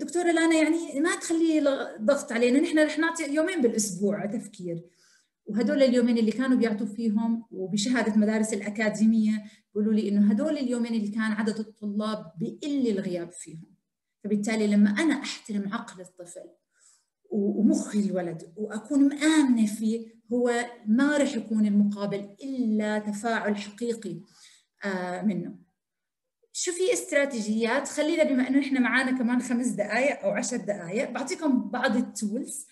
Speaker 4: دكتورة لانا يعني ما تخلي ضغط علينا نحن رح نعطي يومين بالأسبوع تفكير. وهدول اليومين اللي كانوا بيعطوا فيهم وبشهادة مدارس الأكاديمية بيقولوا لي إنه هدول اليومين اللي كان عدد الطلاب بقل الغياب فيهم. فبالتالي لما أنا أحترم عقل الطفل ومخ الولد وأكون مآمنة فيه هو ما رح يكون المقابل إلا تفاعل حقيقي منه. شو في استراتيجيات؟ خلينا بما إنه إحنا معانا كمان خمس دقائق أو عشر دقائق بعطيكم بعض ال tools.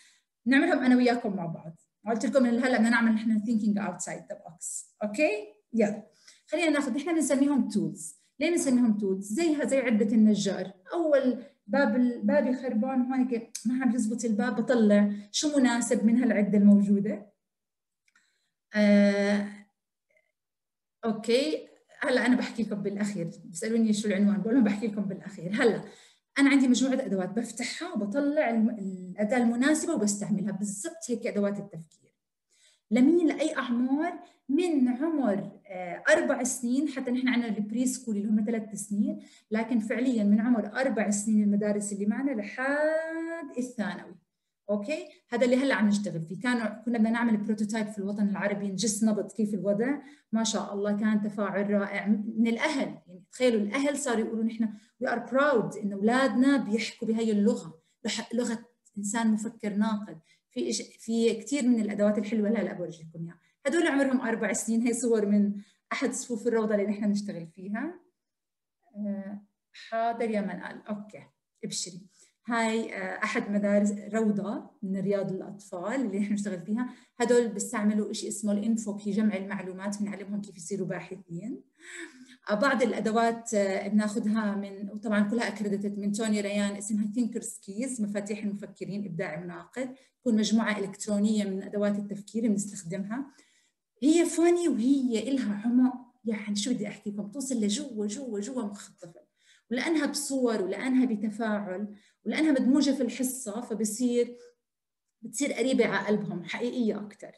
Speaker 4: نعملهم أنا وياكم مع بعض. قلت لكم هلا بدنا نعمل نحن thinking outside the box okay؟ يلا. خلينا ناخذ إحنا بنسميهم tools ليه بنسميهم tools زيها زي عدة النجار. أول باب الباب خربان هون ما عم يزبط الباب بطلع. شو مناسب من هالعدة الموجودة؟ آه، okay. هلأ أنا بحكي لكم بالأخير. بيسالوني شو العنوان بقول لهم بحكي لكم بالأخير. هلأ أنا عندي مجموعة أدوات بفتحها وبطلع الأداة المناسبة وبستعملها. بالضبط هيك أدوات التفكير. لمين لاي أعمار من عمر آه، أربع سنين حتى نحن عندنا ال preschool اللي هم ثلاث سنين لكن فعليا من عمر أربع سنين المدارس اللي معنا لحد الثانوي. okay؟ هذا اللي هلأ عم نشتغل فيه. كانوا كنا بدنا نعمل prototype في الوطن العربي نجس نبض كيف الوضع. ما شاء الله كان تفاعل رائع. من الأهل يعني تخيلوا الأهل صاروا يقولوا نحن we are proud إن أولادنا بيحكوا بهي اللغة. لغة إنسان مفكر ناقد. في في كثير من الأدوات الحلوة هلا بورجي لكم اياها هدول عمرهم أربع سنين هي صور من أحد صفوف الروضة اللي نحن نشتغل فيها. آه، حاضر يا منال. أوكي ابشري. هاي آه، أحد مدارس روضة من رياض الأطفال اللي إحنا نشتغل فيها. هدول بيستعملوا شيء اسمه الانفوكي جمع المعلومات بنعلمهم كيف يصيروا باحثين. بعض الأدوات آه، بناخذها من وطبعا كلها اكريديتد من توني ريان اسمها ثينكر سكيز مفاتيح المفكرين ابداعي منعقد تكون مجموعة إلكترونية من أدوات التفكير بنستخدمها. هي funny وهي إلها عمق يعني شو بدي أحكي لكم؟ توصل لجوا جوا جوا مخ الطفل ولأنها بصور ولأنها بتفاعل ولأنها مدموجه في الحصة فبصير بتصير قريبة على قلبهم حقيقية أكثر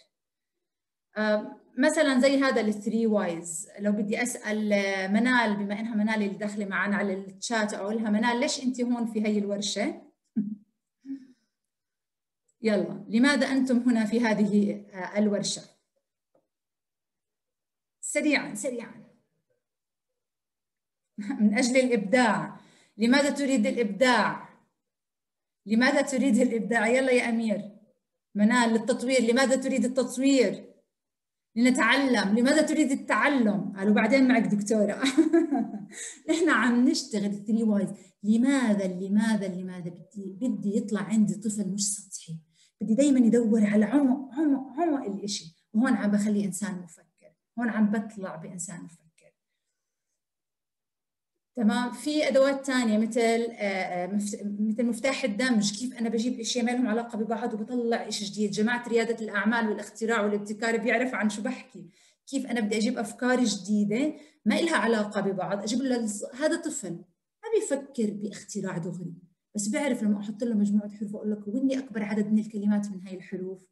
Speaker 4: مثلا زي هذا ال three whys لو بدي أسأل منال بما إنها منال اللي داخلة معنا على الشات أقول لها منال ليش أنت هون في هي الورشة؟ يلا لماذا أنتم هنا في هذه الورشة؟ سريعا سريعا. من أجل الإبداع. لماذا تريد الإبداع؟ لماذا تريد الإبداع؟ يلا يا أمير. منال للتطوير. لماذا تريد التطوير؟ لنتعلم. لماذا تريد التعلم؟ قالوا بعدين معك دكتورة. نحن عم نشتغل three whys لماذا لماذا لماذا بدي بدي يطلع عندي طفل مش سطحي؟ بدي دايما يدور على عمق عمق عمق الإشي. وهون عم بخلي إنسان مفكر. هون عم بطلع بإنسان مفكر. تمام؟ في أدوات ثانية مثل آه، آه، مثل مفتاح الدمج كيف أنا بجيب أشياء ما لهم علاقة ببعض وبطلع شيء جديد؟ جماعة ريادة الأعمال والإختراع والابتكار بيعرف عن شو بحكي. كيف أنا بدي أجيب أفكار جديدة ما لها علاقة ببعض؟ أجيب له هذا طفل ما بيفكر باختراع دغري بس بيعرف لما أحط له مجموعة حروف وأقول لك ويني أكبر عدد من الكلمات من هاي الحروف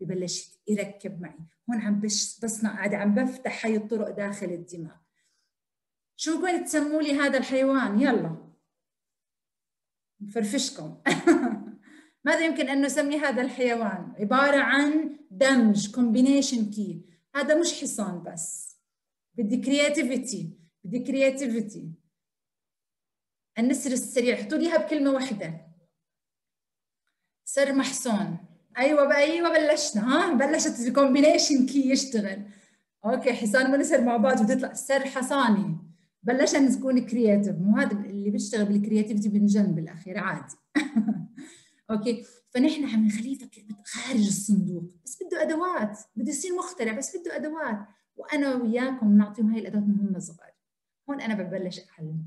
Speaker 4: ببلش يركب معي. هون عم بصنع قاعدة عم بفتح هاي الطرق داخل الدماغ. شو ممكن تسموا لي هذا الحيوان؟ يلا. نفرفشكم. ماذا يمكن أن نسمي هذا الحيوان؟ عبارة عن دمج combination key هذا مش حصان بس. بدي creativity بدي creativity النسر السريع. حطوا لي بكلمة واحدة. سر محصون. أيوه أيوه بلشنا ها؟ بلشت ال combination key يشتغل. okay حصان ونسر مع بعض وتطلع. سر حصاني. بلشنا نكون creative مو هذا اللي بيشتغل بال creativity بنجن بالأخير عادي. okay؟ فنحن عم نخليه يفكر خارج الصندوق. بس بده أدوات. بده يصير مخترع بس بده أدوات. وأنا وياكم نعطيهم هاي الأدوات من هم صغار هون أنا ببلش اعلمه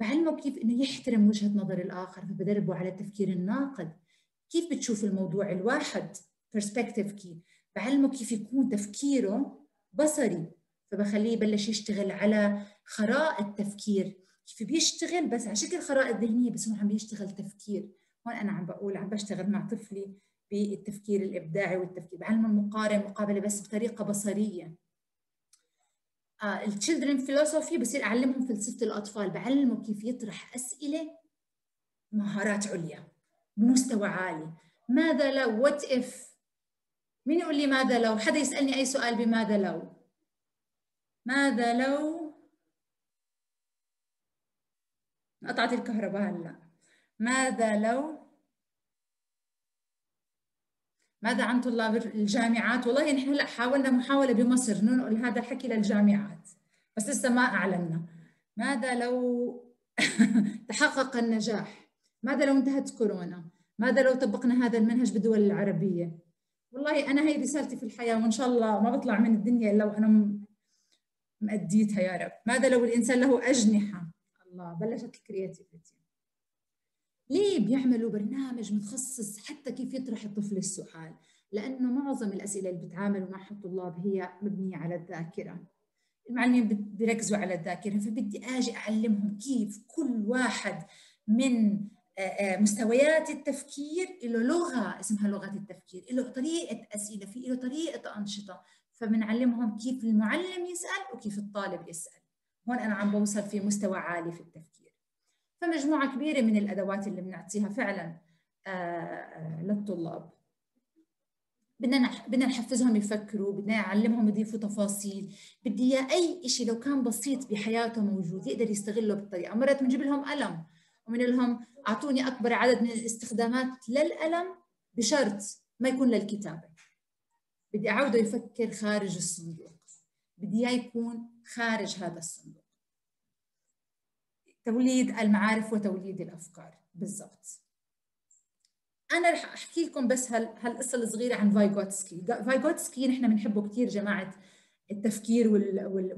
Speaker 4: بعلمه كيف إنه يحترم وجهة نظر الآخر فبدربه على التفكير الناقد. كيف بتشوف الموضوع الواحد؟ perspective key بعلمه كيف يكون تفكيره بصري فبخليه يبلش يشتغل على خرائط تفكير كيف بيشتغل؟ بس على شكل خرائط ذهنيه بس هو عم بيشتغل تفكير. هون أنا عم بقول عم بشتغل مع طفلي بالتفكير الإبداعي والتفكير بعلمه المقارنه مقابلة بس بطريقة بصرية. آه ال children philosophy بصير أعلمهم فلسفة الأطفال بعلمه كيف يطرح أسئلة مهارات عليا بمستوى عالي. ماذا لو؟ what if مين يقول لي ماذا لو؟ حدا يسألني أي سؤال بماذا لو؟ ماذا لو؟ قطعت الكهرباء هلا. ماذا لو ماذا عن طلاب الجامعات؟ والله نحن هلا حاولنا محاولة بمصر ننقل هذا الحكي للجامعات بس لسه ما أعلنا. ماذا لو تحقق النجاح؟ ماذا لو انتهت كورونا؟ ماذا لو طبقنا هذا المنهج بالدول العربية؟ والله أنا هي رسالتي في الحياة وإن شاء الله ما بطلع من الدنيا إلا وأنا مأديتها يا رب. ماذا لو الإنسان له أجنحة؟ الله بلشت الكرياتيفيتي ليه بيعملوا برنامج متخصص حتى كيف يطرح الطفل السؤال؟ لأنه معظم الأسئلة اللي بتعاملوا معها الطلاب هي مبنية على الذاكرة. المعلمين بيركزوا على الذاكرة فبدي أجي أعلمهم كيف كل واحد من مستويات التفكير له لغة اسمها لغة التفكير له طريقة أسئلة في له طريقة أنشطة. فبنعلمهم كيف المعلم يسأل وكيف الطالب يسأل. هون أنا عم بوصل في مستوى عالي في التفكير. فمجموعة كبيرة من الأدوات اللي بنعطيها فعلا للطلاب. بدنا بدنا نحفزهم يفكروا بدنا نعلمهم يضيفوا تفاصيل. بدي إياه أي شيء لو كان بسيط بحياته موجود يقدر يستغله بالطريقة. مرات بنجيب لهم قلم ومن لهم أعطوني أكبر عدد من الاستخدامات للقلم بشرط ما يكون للكتابة. بدي أعوده يفكر خارج الصندوق. بدي إياه يكون خارج هذا الصندوق. توليد المعارف وتوليد الأفكار بالضبط. أنا رح أحكي لكم بس هال هالقصة الصغيرة عن فايغوتسكي. فايغوتسكي نحن بنحبه كثير جماعة التفكير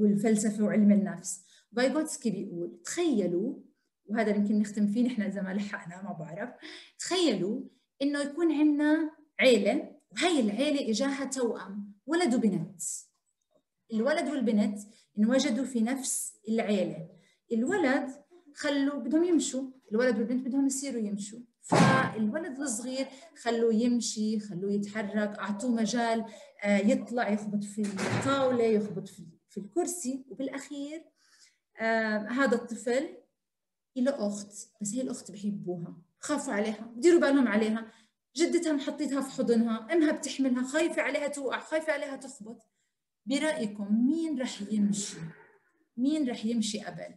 Speaker 4: والفلسفة وعلم النفس. فايغوتسكي بيقول تخيلوا وهذا يمكن نختم فيه نحن إذا ما لحقنا ما بعرف. تخيلوا إنه يكون عندنا عيلة وهي العيلة إجاها توأم ولد وبنت. الولد والبنت انوجدوا في نفس العيلة. الولد خلوا بدهم يمشوا. الولد والبنت بدهم يصيروا يمشوا. فالولد الصغير خلوه يمشي خلوه يتحرك أعطوه مجال يطلع يخبط في الطاولة يخبط في الكرسي. وبالأخير هذا الطفل له أخت بس هي الأخت بحبوها. خافوا عليها. بديروا بالهم عليها. جدتها محطيتها في حضنها. أمها بتحملها. خايفة عليها توقع خايفة عليها تخبط. برأيكم مين رح يمشي؟ مين رح يمشي قبل؟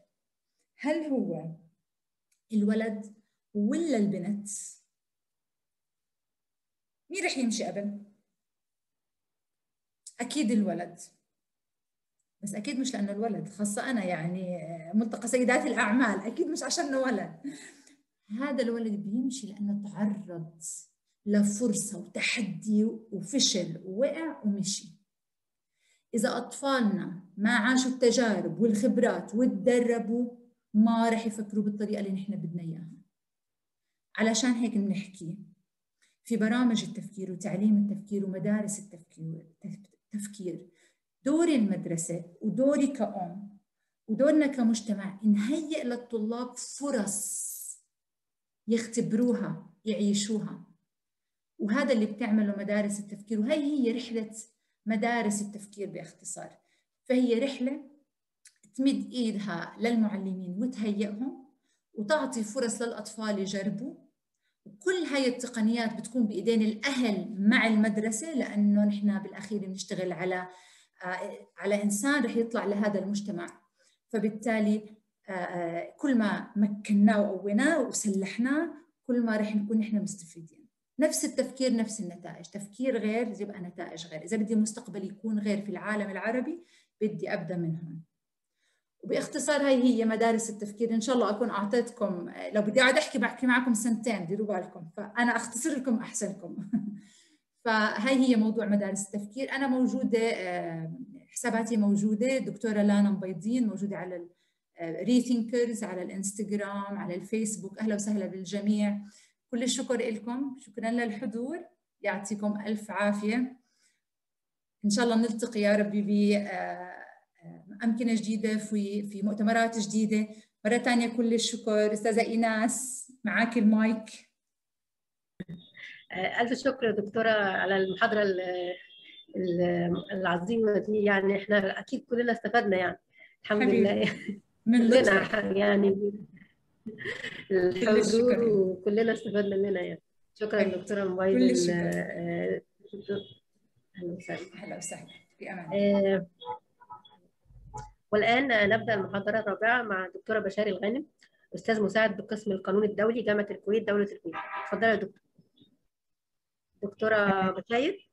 Speaker 4: هل هو الولد ولا البنت؟ مين رح يمشي قبل؟ أكيد الولد. بس أكيد مش لأنه الولد خاصة أنا يعني ملتقى سيدات الأعمال أكيد مش عشانه ولد. هذا الولد بيمشي لأنه تعرض لفرصة وتحدي وفشل ووقع ومشي. إذا أطفالنا ما عاشوا التجارب والخبرات وتدربوا ما رح يفكروا بالطريقة اللي نحن بدنا إياها. علشان هيك بنحكي في برامج التفكير وتعليم التفكير ومدارس التفكير تفكير. دور المدرسة ودوري كأم ودورنا كمجتمع نهيئ للطلاب فرص يختبروها يعيشوها. وهذا اللي بتعمله مدارس التفكير. وهي هي رحلة مدارس التفكير باختصار. فهي رحلة تمد إيدها للمعلمين وتهيئهم وتعطي فرص للأطفال يجربوا. وكل هاي التقنيات بتكون بإيدين الأهل مع المدرسة لأنه نحن بالأخير بنشتغل على على إنسان رح يطلع لهذا المجتمع. فبالتالي كل ما مكناه وقويناه وسلحناه كل ما رح نكون نحن مستفيدين. نفس التفكير نفس النتائج. تفكير غير يبقى نتائج غير. إذا بدي مستقبل يكون غير في العالم العربي بدي أبدأ من هون. وباختصار هاي هي مدارس التفكير. إن شاء الله أكون أعطيتكم لو بدي أقعد أحكي بحكي معكم سنتين ديروا بالكم. فأنا أختصر لكم احسن لكم فهاي هي موضوع مدارس التفكير. أنا موجودة حساباتي موجودة. دكتورة لانا مبيضين موجودة على Rethinkers على الإنستغرام على الفيسبوك. أهلا وسهلا بالجميع. كل الشكر لكم شكرا للحضور. يعطيكم ألف عافية. إن شاء الله نلتقي يا ربي ب أمكنة جديدة في في مؤتمرات جديدة. مرة ثانية كل الشكر. أستاذة إيناس معك المايك.
Speaker 1: ألف شكر دكتورة على المحاضرة العظيمة دي. يعني إحنا أكيد كلنا استفدنا يعني. الحمد
Speaker 4: حبيبي.
Speaker 1: لله.
Speaker 4: من لطفك
Speaker 1: يعني. الحضور
Speaker 4: الشكر.
Speaker 1: وكلنا استفدنا منها يعني. شكرا. دكتورة
Speaker 4: كل
Speaker 1: موبايل
Speaker 4: الشكر.
Speaker 1: أهلا وسهلا.
Speaker 4: أهلا وسهلا. في أمان.
Speaker 1: آه، والآن نبدأ المحاضرة الرابعة مع الدكتورة بشار الغانم أستاذ مساعد بقسم القانون الدولي جامعة الكويت دولة الكويت. اتفضلي يا دكتور. دكتورة بشاير.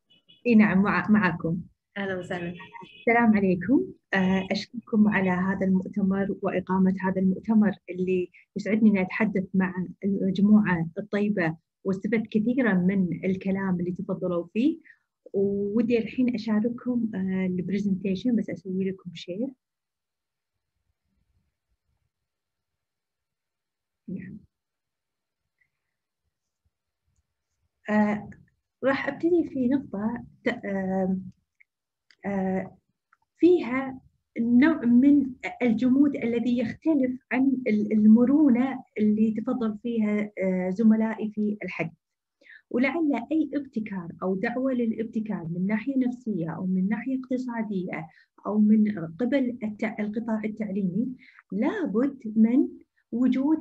Speaker 6: إي نعم مع معكم.
Speaker 1: أهلا وسهلا.
Speaker 6: السلام عليكم. آه، أشكركم على هذا المؤتمر وإقامة هذا المؤتمر اللي يسعدني اني أتحدث مع المجموعه الطيبة واستفدت كثيرا من الكلام اللي تفضلوا فيه. ودي الحين أشارككم آه، ال presentation بس أسوي لكم share نعم. آه، راح أبتدي في نقطة فيها نوع من الجمود الذي يختلف عن المرونة اللي تفضل فيها زملائي في الحديث ولعل أي ابتكار أو دعوة للابتكار من ناحية نفسية أو من ناحية اقتصادية أو من قبل القطاع التعليمي لابد من وجود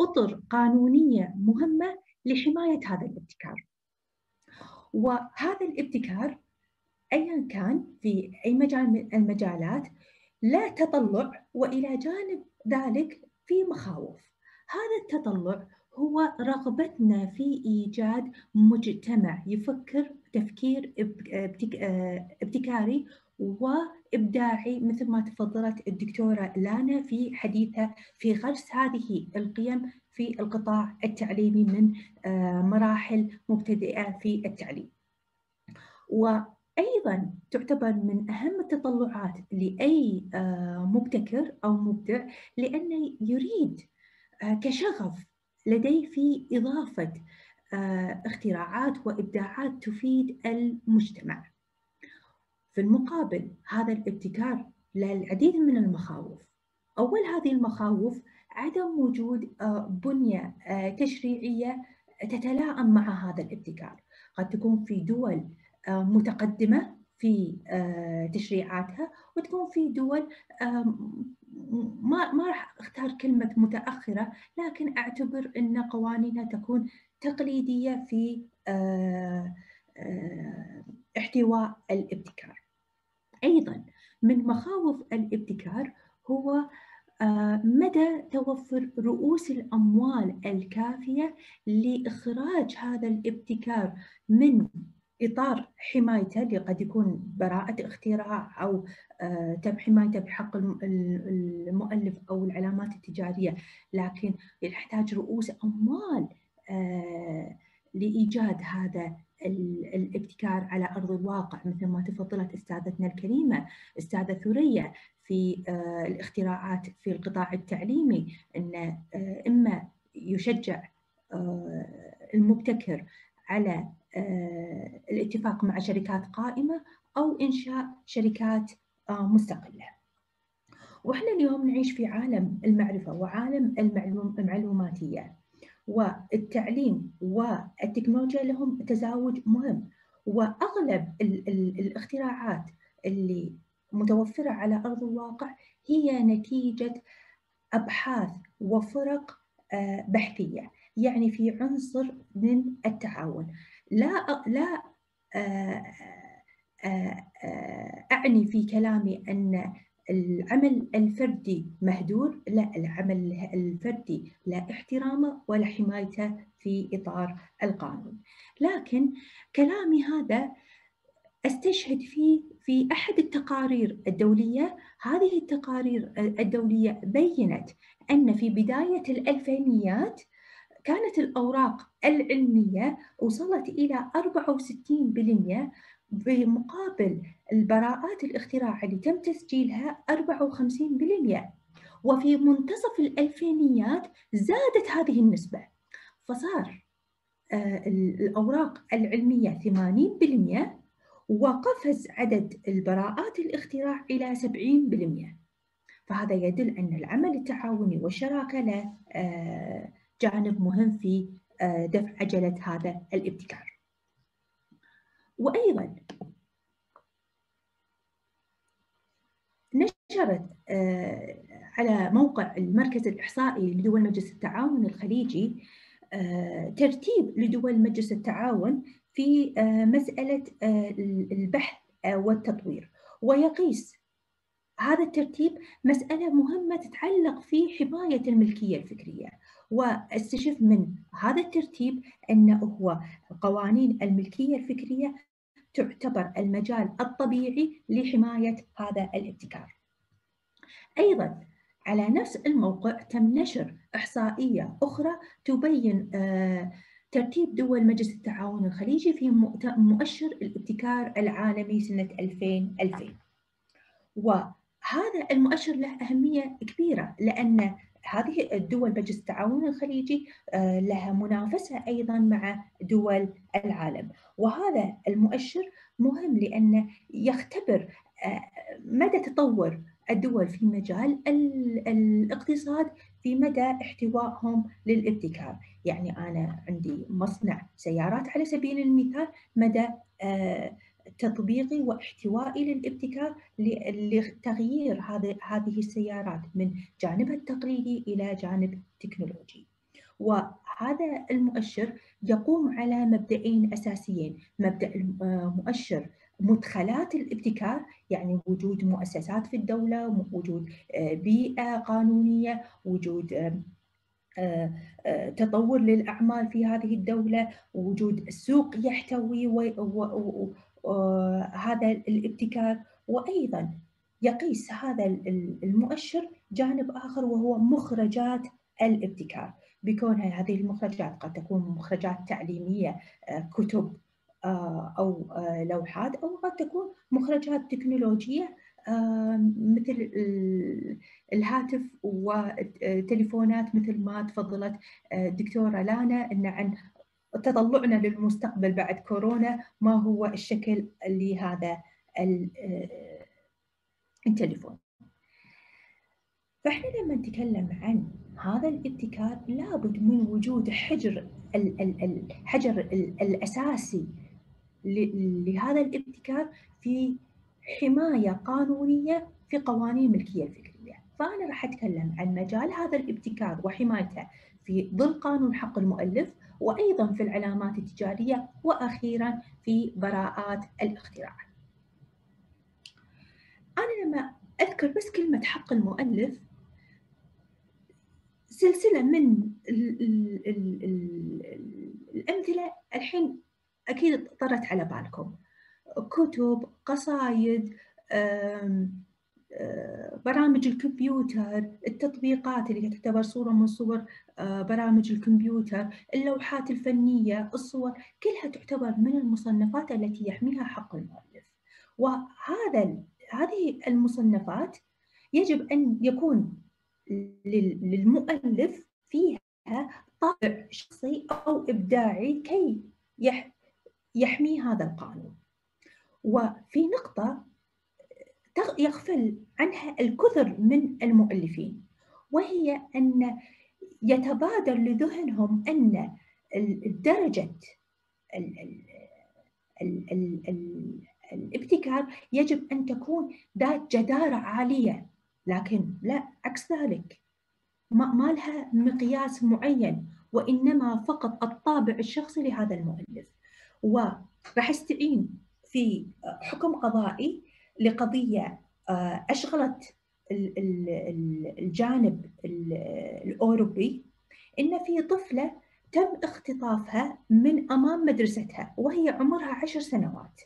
Speaker 6: أطر قانونية مهمة لحماية هذا الابتكار. وهذا الابتكار أيا كان في أي مجال من المجالات لا تطلع وإلى جانب ذلك في مخاوف هذا التطلع هو رغبتنا في إيجاد مجتمع يفكر تفكير ابتكاري وإبداعي مثل ما تفضلت الدكتورة لانا في حديثها في غرس هذه القيم في القطاع التعليمي من مراحل مبتدئة في التعليم. و أيضا تعتبر من أهم التطلعات لأي مبتكر أو مبدع لأنه يريد كشغف لديه في إضافة اختراعات وإبداعات تفيد المجتمع. في المقابل هذا الابتكار له العديد من المخاوف. أول هذه المخاوف عدم وجود بنية تشريعية تتلائم مع هذا الابتكار. قد تكون في دول متقدمة في تشريعاتها وتكون في دول ما ما راح أختار كلمة متأخرة لكن أعتبر إن قوانينها تكون تقليدية في احتواء الابتكار. أيضا من مخاوف الابتكار هو مدى توفر رؤوس الأموال الكافية لإخراج هذا الابتكار من إطار حمايته اللي قد يكون براءة اختراع أو تم حمايته بحق المؤلف أو العلامات التجارية. لكن يحتاج رؤوس أموال لإيجاد هذا الابتكار على أرض الواقع مثل ما تفضلت أستاذتنا الكريمة. أستاذة ثريا في الاختراعات في القطاع التعليمي إن إما يشجع المبتكر على الاتفاق مع شركات قائمة أو إنشاء شركات مستقلة. وإحنا اليوم نعيش في عالم المعرفة وعالم المعلوم المعلوماتية والتعليم والتكنولوجيا لهم تزاوج مهم ال الاختراعات اللي متوفرة على أرض الواقع هي نتيجة أبحاث وفرق بحثية يعني في عنصر من التعاون لا لا أعني في كلامي أن العمل الفردي مهدور لا العمل الفردي لا احترامه ولا حمايته في إطار القانون. لكن كلامي هذا أستشهد فيه في أحد التقارير الدولية. هذه التقارير الدولية بينت أن في بداية الألفينيات كانت الأوراق العلمية وصلت إلى 64% بمقابل البراءات الاختراع اللي تم تسجيلها 54% وفي منتصف الألفينيات زادت هذه النسبة. فصار الأوراق العلمية 80% وقفز عدد البراءات الاختراع إلى 70% فهذا يدل أن العمل التعاوني والشراكة له جانب مهم في دفع عجلة هذا الابتكار. وأيضا نشرت على موقع المركز الإحصائي لدول مجلس التعاون الخليجي ترتيب لدول مجلس التعاون في مسألة البحث والتطوير. ويقيس هذا الترتيب مسألة مهمة تتعلق في حماية الملكية الفكرية واستشف من هذا الترتيب أنه هو قوانين الملكية الفكرية تعتبر المجال الطبيعي لحماية هذا الابتكار. أيضا على نفس الموقع تم نشر إحصائية أخرى تبين ترتيب دول مجلس التعاون الخليجي في مؤشر الابتكار العالمي سنة 2000 2000 وهذا المؤشر له أهمية كبيرة لأن هذه الدول مجلس التعاون الخليجي لها منافسة أيضا مع دول العالم. وهذا المؤشر مهم لأنه يختبر مدى تطور الدول في مجال الاقتصاد في مدى احتوائهم للابتكار. يعني أنا عندي مصنع سيارات على سبيل المثال مدى تطبيقي واحتوائي للابتكار لتغيير هذه السيارات من جانبها التقليدي إلى جانب تكنولوجي. وهذا المؤشر يقوم على مبدئين أساسيين، مبدأ المؤشر مدخلات الابتكار يعني وجود مؤسسات في الدولة، وجود بيئة قانونية، وجود تطور للأعمال في هذه الدولة، وجود السوق يحتوي هذا الابتكار. وأيضا يقيس هذا المؤشر جانب آخر وهو مخرجات الابتكار. بكون هذه المخرجات قد تكون مخرجات تعليمية كتب أو لوحات أو قد تكون مخرجات تكنولوجية مثل الهاتف والتليفونات مثل ما تفضلت دكتورة لانا إن عن تطلعنا للمستقبل بعد كورونا ما هو الشكل لهذا التليفون. فإحنا لما نتكلم عن هذا الابتكار لابد من وجود حجر الحجر الأساسي لهذا الابتكار في حماية قانونية في قوانين الملكيه الفكرية. فأنا راح أتكلم عن مجال هذا الابتكار وحمايته في ظل قانون حق المؤلف وأيضا في العلامات التجارية وأخيرا في براءات الاختراع. أنا لما أذكر بس كلمة حق المؤلف سلسلة من ال ال ال ال الأمثلة الحين أكيد طرت على بالكم كتب قصايد برامج الكمبيوتر التطبيقات اللي تعتبر صورة من صور برامج الكمبيوتر اللوحات الفنية الصور كلها تعتبر من المصنفات التي يحميها حق المؤلف. وهذا هذه المصنفات يجب أن يكون للمؤلف فيها طابع شخصي أو إبداعي كي يحمي هذا القانون. وفي نقطة يغفل عنها الكثر من المؤلفين وهي أن يتبادر لذهنهم أن درجة الابتكار يجب أن تكون ذات جدارة عالية لكن لا عكس ذلك. ما لها مقياس معين وإنما فقط الطابع الشخصي لهذا المؤلف. وراح استعين في حكم قضائي لقضية أشغلت الجانب الأوروبي إن في طفلة تم اختطافها من أمام مدرستها وهي عمرها عشر سنوات.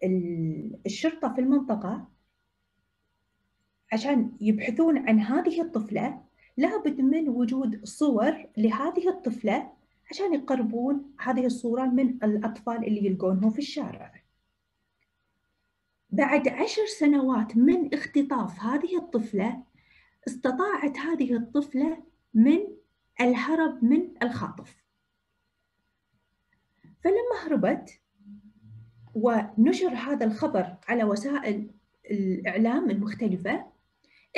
Speaker 6: فالشرطة في المنطقة عشان يبحثون عن هذه الطفلة لابد من وجود صور لهذه الطفلة عشان يقربون هذه الصورة من الأطفال اللي يلقونهم في الشارع. بعد عشر سنوات من اختطاف هذه الطفلة استطاعت هذه الطفلة من الهرب من الخاطف. فلما هربت ونشر هذا الخبر على وسائل الإعلام المختلفة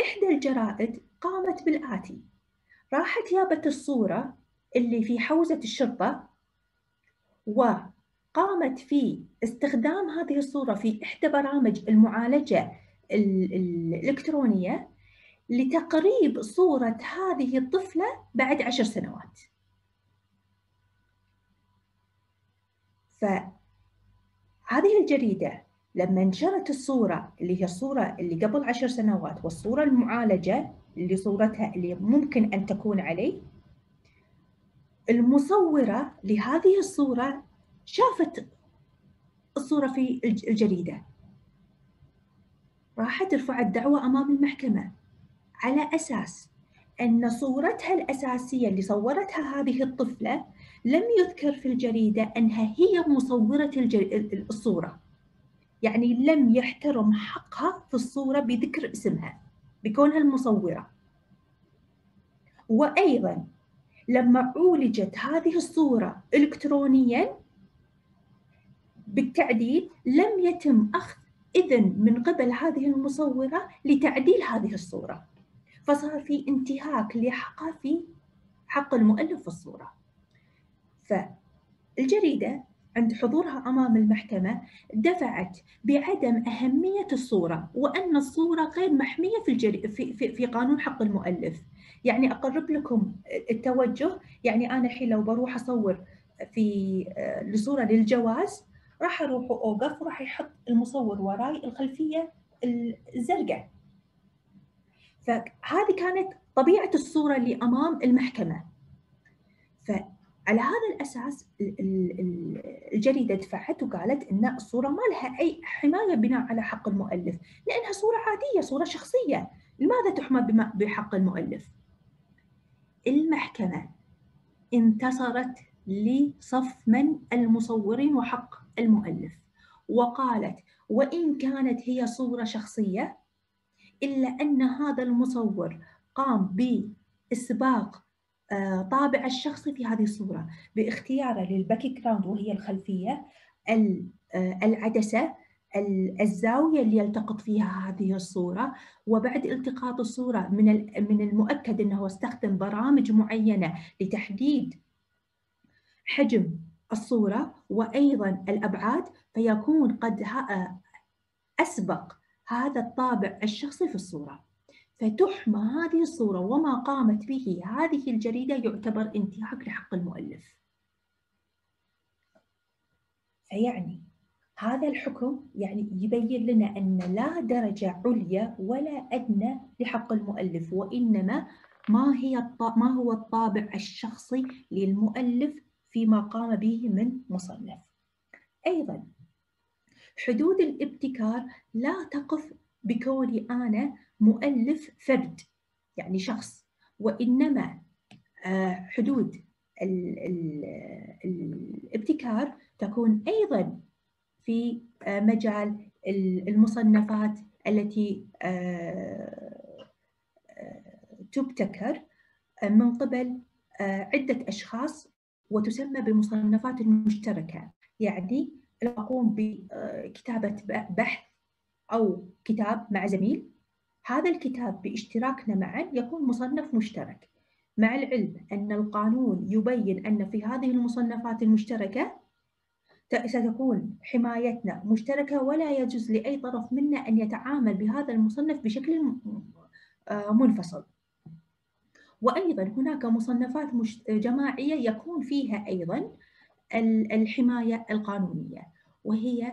Speaker 6: إحدى الجرائد قامت بالآتي. راحت جابت الصورة اللي في حوزة الشرطة وقامت في استخدام هذه الصورة في إحدى برامج المعالجة الإلكترونية لتقريب صورة هذه الطفلة بعد عشر سنوات. فهذه الجريدة لما نشرت الصورة اللي هي الصورة اللي قبل عشر سنوات والصورة المعالجة اللي صورتها اللي ممكن أن تكون عليه المصورة لهذه الصورة شافت الصورة في الجريدة. راحت رفعت دعوة أمام المحكمة على أساس أن صورتها الأساسية اللي صورتها هذه الطفلة لم يذكر في الجريدة أنها هي مصورة الصورة. يعني لم يحترم حقها في الصورة بذكر اسمها بكونها المصورة. وأيضا لما عولجت هذه الصورة إلكترونيا بالتعديل لم يتم أخذ إذن من قبل هذه المصورة لتعديل هذه الصورة. فصار في انتهاك لحقها في حق المؤلف في الصورة. فالجريدة عند حضورها أمام المحكمة دفعت بعدم أهمية الصورة وأن الصورة غير محمية في, الجري... في, في, في قانون حق المؤلف. يعني أقرب لكم التوجه يعني أنا الحين لو بروح أصور في لصورة للجواز راح أروح أوقف وراح يحط المصور وراي الخلفية الزرقاء. فهذه كانت طبيعة الصورة اللي أمام المحكمة. فعلى هذا الأساس الجريدة دفعت وقالت أن الصورة ما لها أي حماية بناء على حق المؤلف لأنها صورة عادية صورة شخصية. لماذا تحمى بحق المؤلف؟ المحكمة انتصرت لصف من المصورين وحق المؤلف وقالت وإن كانت هي صورة شخصية إلا أن هذا المصور قام بإسباق طابع الشخصي في هذه الصورة باختياره للباك جراوند وهي الخلفية العدسة الزاوية اللي يلتقط فيها هذه الصورة وبعد التقاط الصورة من من المؤكد أنه استخدم برامج معينة لتحديد حجم الصورة وأيضا الأبعاد فيكون قد أسبق هذا الطابع الشخصي في الصورة. فتحمى هذه الصورة وما قامت به هذه الجريدة يعتبر انتهاك لحق المؤلف. فيعني هذا الحكم يعني يبين لنا أن لا درجة عليا ولا أدنى لحق المؤلف وإنما ما هي ما هو الطابع الشخصي للمؤلف فيما قام به من مصنف. أيضا حدود الابتكار لا تقف بكوني أنا مؤلف فرد يعني شخص وإنما حدود الابتكار تكون أيضا في مجال المصنفات التي تبتكر من قبل عدة أشخاص وتسمى بمصنفات المشتركة يعني أقوم بكتابة بحث أو كتاب مع زميل. هذا الكتاب باشتراكنا معا يكون مصنف مشترك. مع العلم أن القانون يبين أن في هذه المصنفات المشتركة ستكون حمايتنا مشتركة ولا يجوز لأي طرف منا أن يتعامل بهذا المصنف بشكل منفصل. وأيضا هناك مصنفات جماعية يكون فيها أيضا الحماية القانونية وهي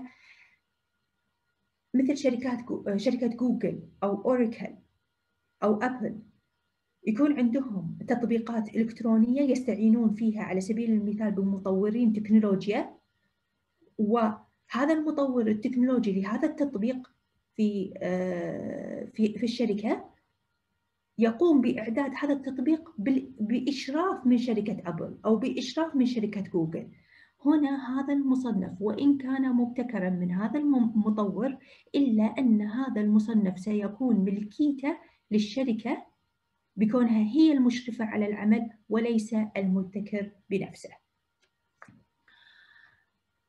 Speaker 6: مثل شركات شركة جوجل أو أوريكل أو أبل يكون عندهم تطبيقات إلكترونية يستعينون فيها على سبيل المثال بمطورين تكنولوجيا وهذا المطور التكنولوجي لهذا التطبيق في في في الشركة يقوم بإعداد هذا التطبيق بإشراف من شركة أبل أو بإشراف من شركة جوجل. هنا هذا المصنف وإن كان مبتكرا من هذا المطور إلا أن هذا المصنف سيكون ملكيته للشركة بكونها هي المشرفة على العمل وليس المبتكر بنفسه.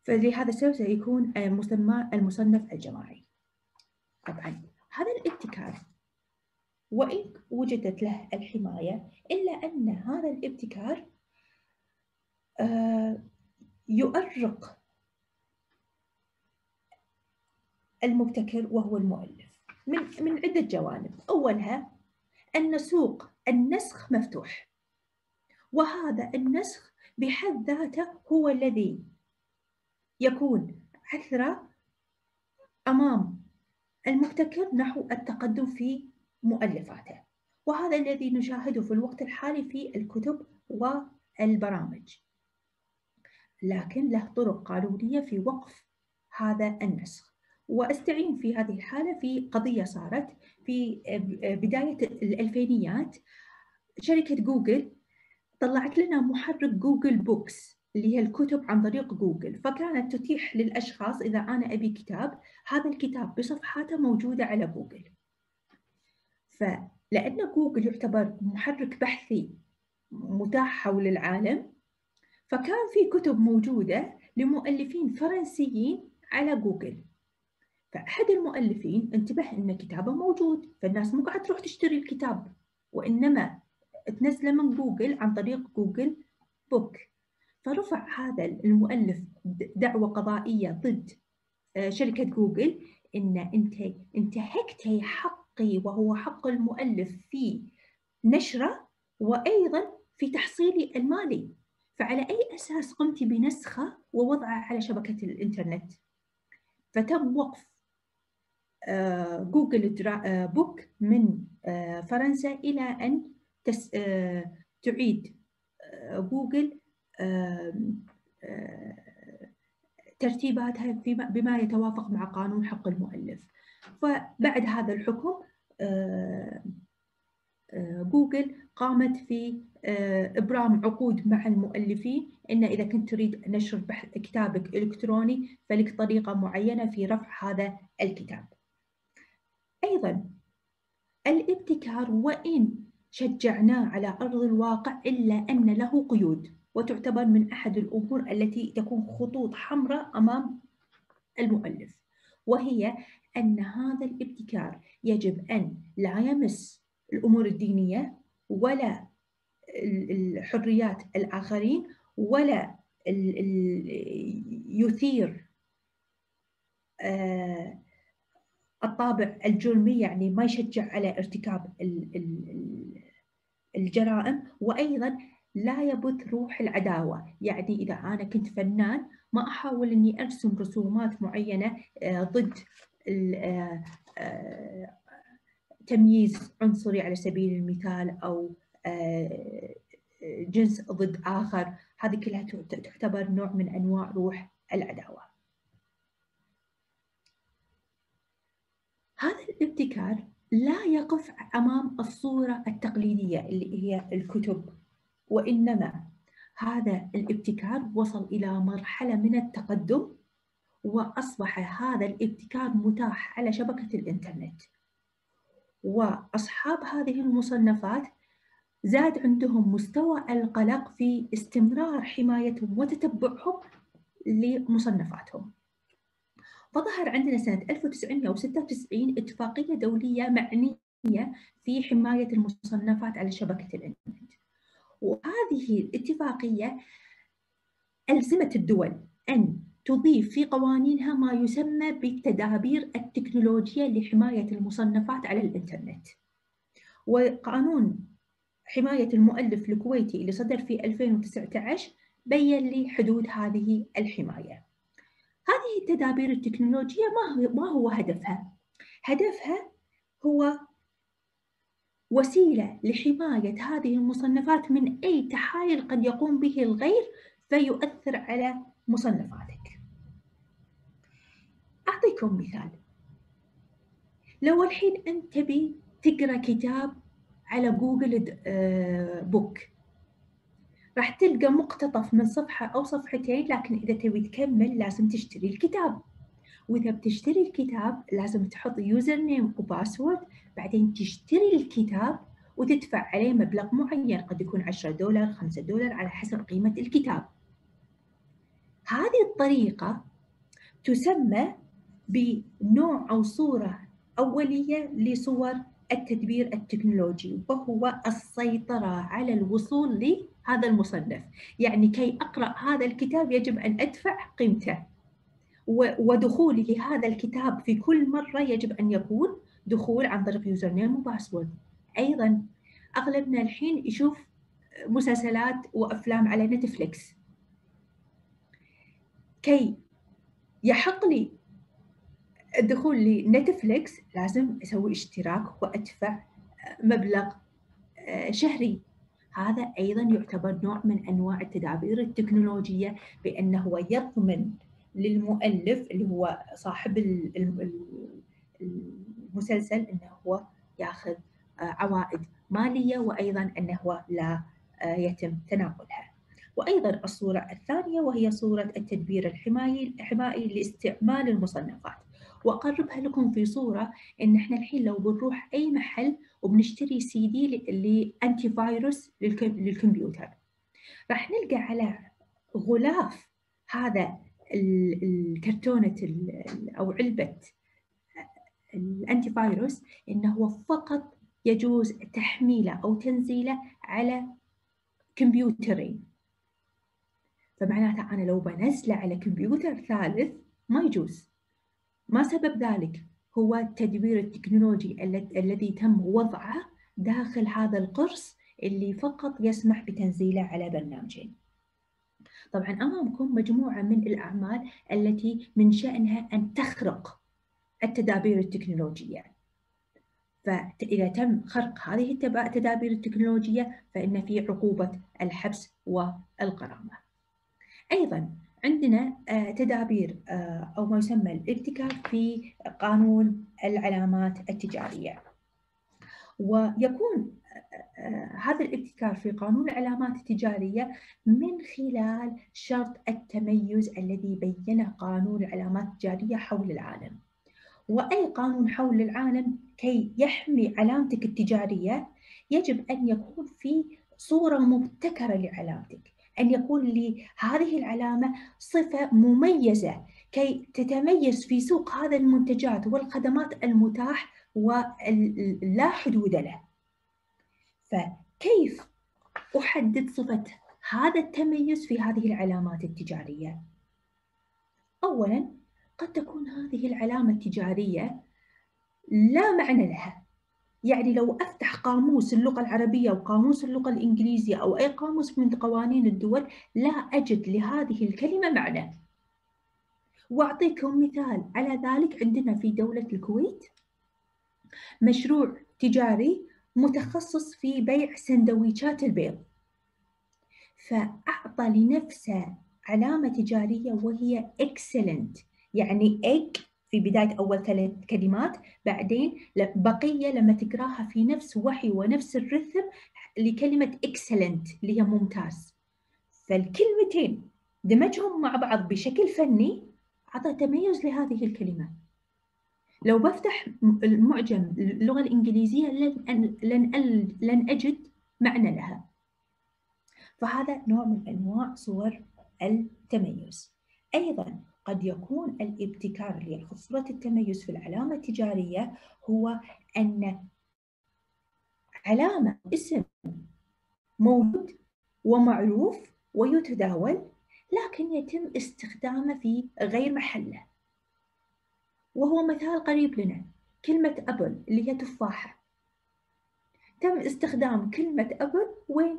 Speaker 6: فلهذا السبب سيكون مسمى المصنف الجماعي. طبعا هذا الابتكار وإن وجدت له الحماية إلا أن هذا الابتكار يؤرق المبتكر وهو المؤلف. من من عدة جوانب. أولها أن سوق النسخ مفتوح. وهذا النسخ بحد ذاته هو الذي يكون عثرة أمام المبتكر نحو التقدم في مؤلفاته. وهذا الذي نشاهده في الوقت الحالي في الكتب والبرامج. لكن له طرق قانونية في وقف هذا النسخ. وأستعين في هذه الحالة في قضية صارت في بداية الألفينيات. شركة جوجل طلعت لنا محرك Google Books اللي هي الكتب عن طريق جوجل. فكانت تتيح للأشخاص إذا أنا أبي كتاب هذا الكتاب بصفحاته موجودة على جوجل. فلأن جوجل يعتبر محرك بحثي متاح حول العالم فكان في كتب موجودة لمؤلفين فرنسيين على جوجل. فأحد المؤلفين انتبه أن كتابه موجود فالناس مو قاعد تروح تشتري الكتاب وإنما تنزله من جوجل عن طريق Google Book. فرفع هذا المؤلف دعوة قضائية ضد شركة جوجل إن أنت انتهكتي حقي وهو حق المؤلف في نشره وأيضا في تحصيلي المالي. فعلى أي أساس قمت بنسخه ووضعه على شبكة الإنترنت؟ فتم وقف Google Book من فرنسا إلى أن تعيد جوجل ترتيباتها بما يتوافق مع قانون حق المؤلف. فبعد هذا الحكم جوجل قامت في إبرام عقود مع المؤلفين إن إذا كنت تريد نشر كتابك إلكتروني فلك طريقة معينة في رفع هذا الكتاب. أيضا الابتكار وإن شجعناه على أرض الواقع إلا أن له قيود وتعتبر من أحد الأمور التي تكون خطوط حمراء أمام المؤلف وهي أن هذا الابتكار يجب أن لا يمس الأمور الدينية ولا الحريات الآخرين ولا يثير الطابع الجرمي يعني ما يشجع على ارتكاب الجرائم. وأيضا لا يبث روح العداوة. يعني إذا أنا كنت فنان ما أحاول أني أرسم رسومات معينة ضد تمييز عنصري على سبيل المثال أو جنس ضد آخر هذه كلها تعتبر نوع من أنواع روح العداوة. هذا الابتكار لا يقف أمام الصورة التقليدية اللي هي الكتب وإنما هذا الابتكار وصل إلى مرحلة من التقدم وأصبح هذا الابتكار متاح على شبكة الإنترنت. وأصحاب هذه المصنفات زاد عندهم مستوى القلق في استمرار حمايتهم وتتبعهم لمصنفاتهم. فظهر عندنا سنة 1996 اتفاقية دولية معنية في حماية المصنفات على شبكة الإنترنت. وهذه الاتفاقية ألزمت الدول أن تضيف في قوانينها ما يسمى بالتدابير التكنولوجية لحماية المصنفات على الإنترنت. وقانون حماية المؤلف الكويتي اللي صدر في 2019 بين لي حدود هذه الحماية. هذه التدابير التكنولوجية ما هو هدفها؟ هدفها هو وسيلة لحماية هذه المصنفات من أي تحايل قد يقوم به الغير فيؤثر على مصنفاتك أعطيكم مثال. لو الحين أنت تبي تقرأ كتاب على Google Book راح تلقى مقتطف من صفحة أو صفحتين لكن إذا تبي تكمل لازم تشتري الكتاب. وإذا بتشتري الكتاب لازم تحط username و password بعدين تشتري الكتاب وتدفع عليه مبلغ معين قد يكون 10 دولار 5 دولار على حسب قيمة الكتاب. هذه الطريقة تسمى بنوع أو صورة أولية لصور التدبير التكنولوجي وهو السيطرة على الوصول لهذا المصنف. يعني كي أقرأ هذا الكتاب يجب أن أدفع قيمته ودخولي لهذا الكتاب في كل مرة يجب أن يكون دخول عن طريق username و password. أيضا أغلبنا الحين يشوف مسلسلات وأفلام على Netflix. كي يحق لي الدخول ل Netflix لازم أسوي اشتراك وأدفع مبلغ شهري. هذا أيضا يعتبر نوع من أنواع التدابير التكنولوجية بأنه يضمن للمؤلف اللي هو صاحب المسلسل أنه هو ياخذ عوائد مالية وأيضا أنه لا يتم تناولها وأيضا الصورة الثانية وهي صورة التدبير الحمايي الحمائي لاستعمال المصنفات. وأقربها لكم في صورة إن إحنا الحين لو بنروح أي محل وبنشتري سي دي لانتي فايروس للكمبيوتر. راح نلقى على غلاف هذا الكرتونة أو علبة الأنتي فايروس إنه هو فقط يجوز تحميله أو تنزيله على كمبيوترين. فمعناته أنا لو بنزله على كمبيوتر ثالث ما يجوز. ما سبب ذلك هو التدبير التكنولوجي الذي تم وضعه داخل هذا القرص اللي فقط يسمح بتنزيله على برنامجين. طبعا أمامكم مجموعة من الأعمال التي من شأنها أن تخرق التدابير التكنولوجية. فإذا تم خرق هذه التدابير التكنولوجية فإن في عقوبة الحبس والغرامة أيضا عندنا تدابير أو ما يسمى الابتكار في قانون العلامات التجارية. ويكون هذا الابتكار في قانون العلامات التجارية من خلال شرط التميز الذي بينه قانون العلامات التجارية حول العالم. وأي قانون حول العالم كي يحمي علامتك التجارية يجب أن يكون في صورة مبتكرة لعلامتك. أن يكون لهذه العلامة صفة مميزة كي تتميز في سوق هذا المنتجات والخدمات المتاح ولا حدود له فكيف أحدد صفة هذا التميز في هذه العلامات التجارية؟ أولاً قد تكون هذه العلامة التجارية لا معنى لها يعني لو أفتح قاموس اللغة العربية وقاموس اللغة الإنجليزية أو أي قاموس من قوانين الدول لا أجد لهذه الكلمة معنى. وأعطيكم مثال على ذلك عندنا في دولة الكويت مشروع تجاري متخصص في بيع سندويشات البيض. فأعطى لنفسه علامة تجارية وهي excellent يعني egg في بداية أول ثلاث كلمات بعدين بقية لما تقراها في نفس وحي ونفس الرثم لكلمة excellent اللي هي ممتاز. فالكلمتين دمجهم مع بعض بشكل فني أعطى تميز لهذه الكلمة. لو بفتح المعجم اللغة الإنجليزية لن, لن, لن أجد معنى لها. فهذا نوع من أنواع صور التميز. أيضا قد يكون الابتكار اللي التميز في العلامة التجارية هو أن علامة اسم موجود ومعروف ويتداول لكن يتم استخدامه في غير محله. وهو مثال قريب لنا كلمة أبل اللي هي تفاحة. تم استخدام كلمة أبل وين؟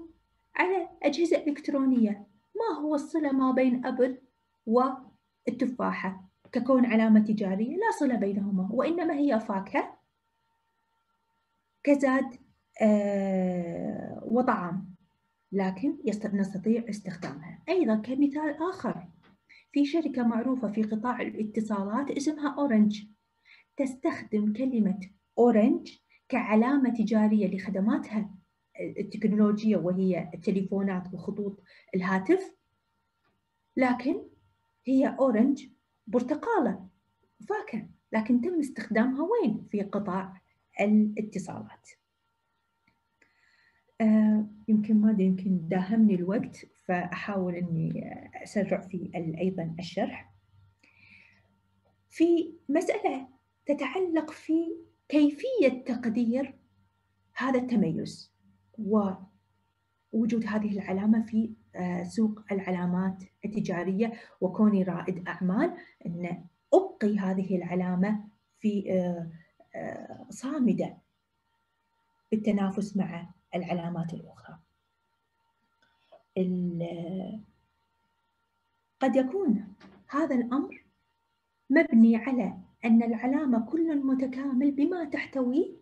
Speaker 6: على أجهزة إلكترونية. ما هو الصلة ما بين أبل والتفاحة ككون علامة تجارية لا صلة بينهما وإنما هي فاكهة كزاد آه وطعام لكن نستطيع استخدامها. أيضا كمثال آخر في شركة معروفة في قطاع الاتصالات اسمها أورنج. تستخدم كلمة أورنج كعلامة تجارية لخدماتها التكنولوجية وهي التليفونات وخطوط الهاتف. لكن هي أورنج برتقالة. فاكهة. لكن تم استخدامها وين؟ في قطاع الاتصالات. آه يمكن ما يمكن داهمني الوقت فأحاول أني أسرع في أيضا الشرح. في مسألة تتعلق في كيفية تقدير هذا التميز ووجود هذه العلامة في سوق العلامات التجارية وكوني رائد أعمال أن أبقي هذه العلامة في صامدة بالتنافس مع العلامات الأخرى. قد يكون هذا الأمر مبني على أن العلامة كل متكامل بما تحتوي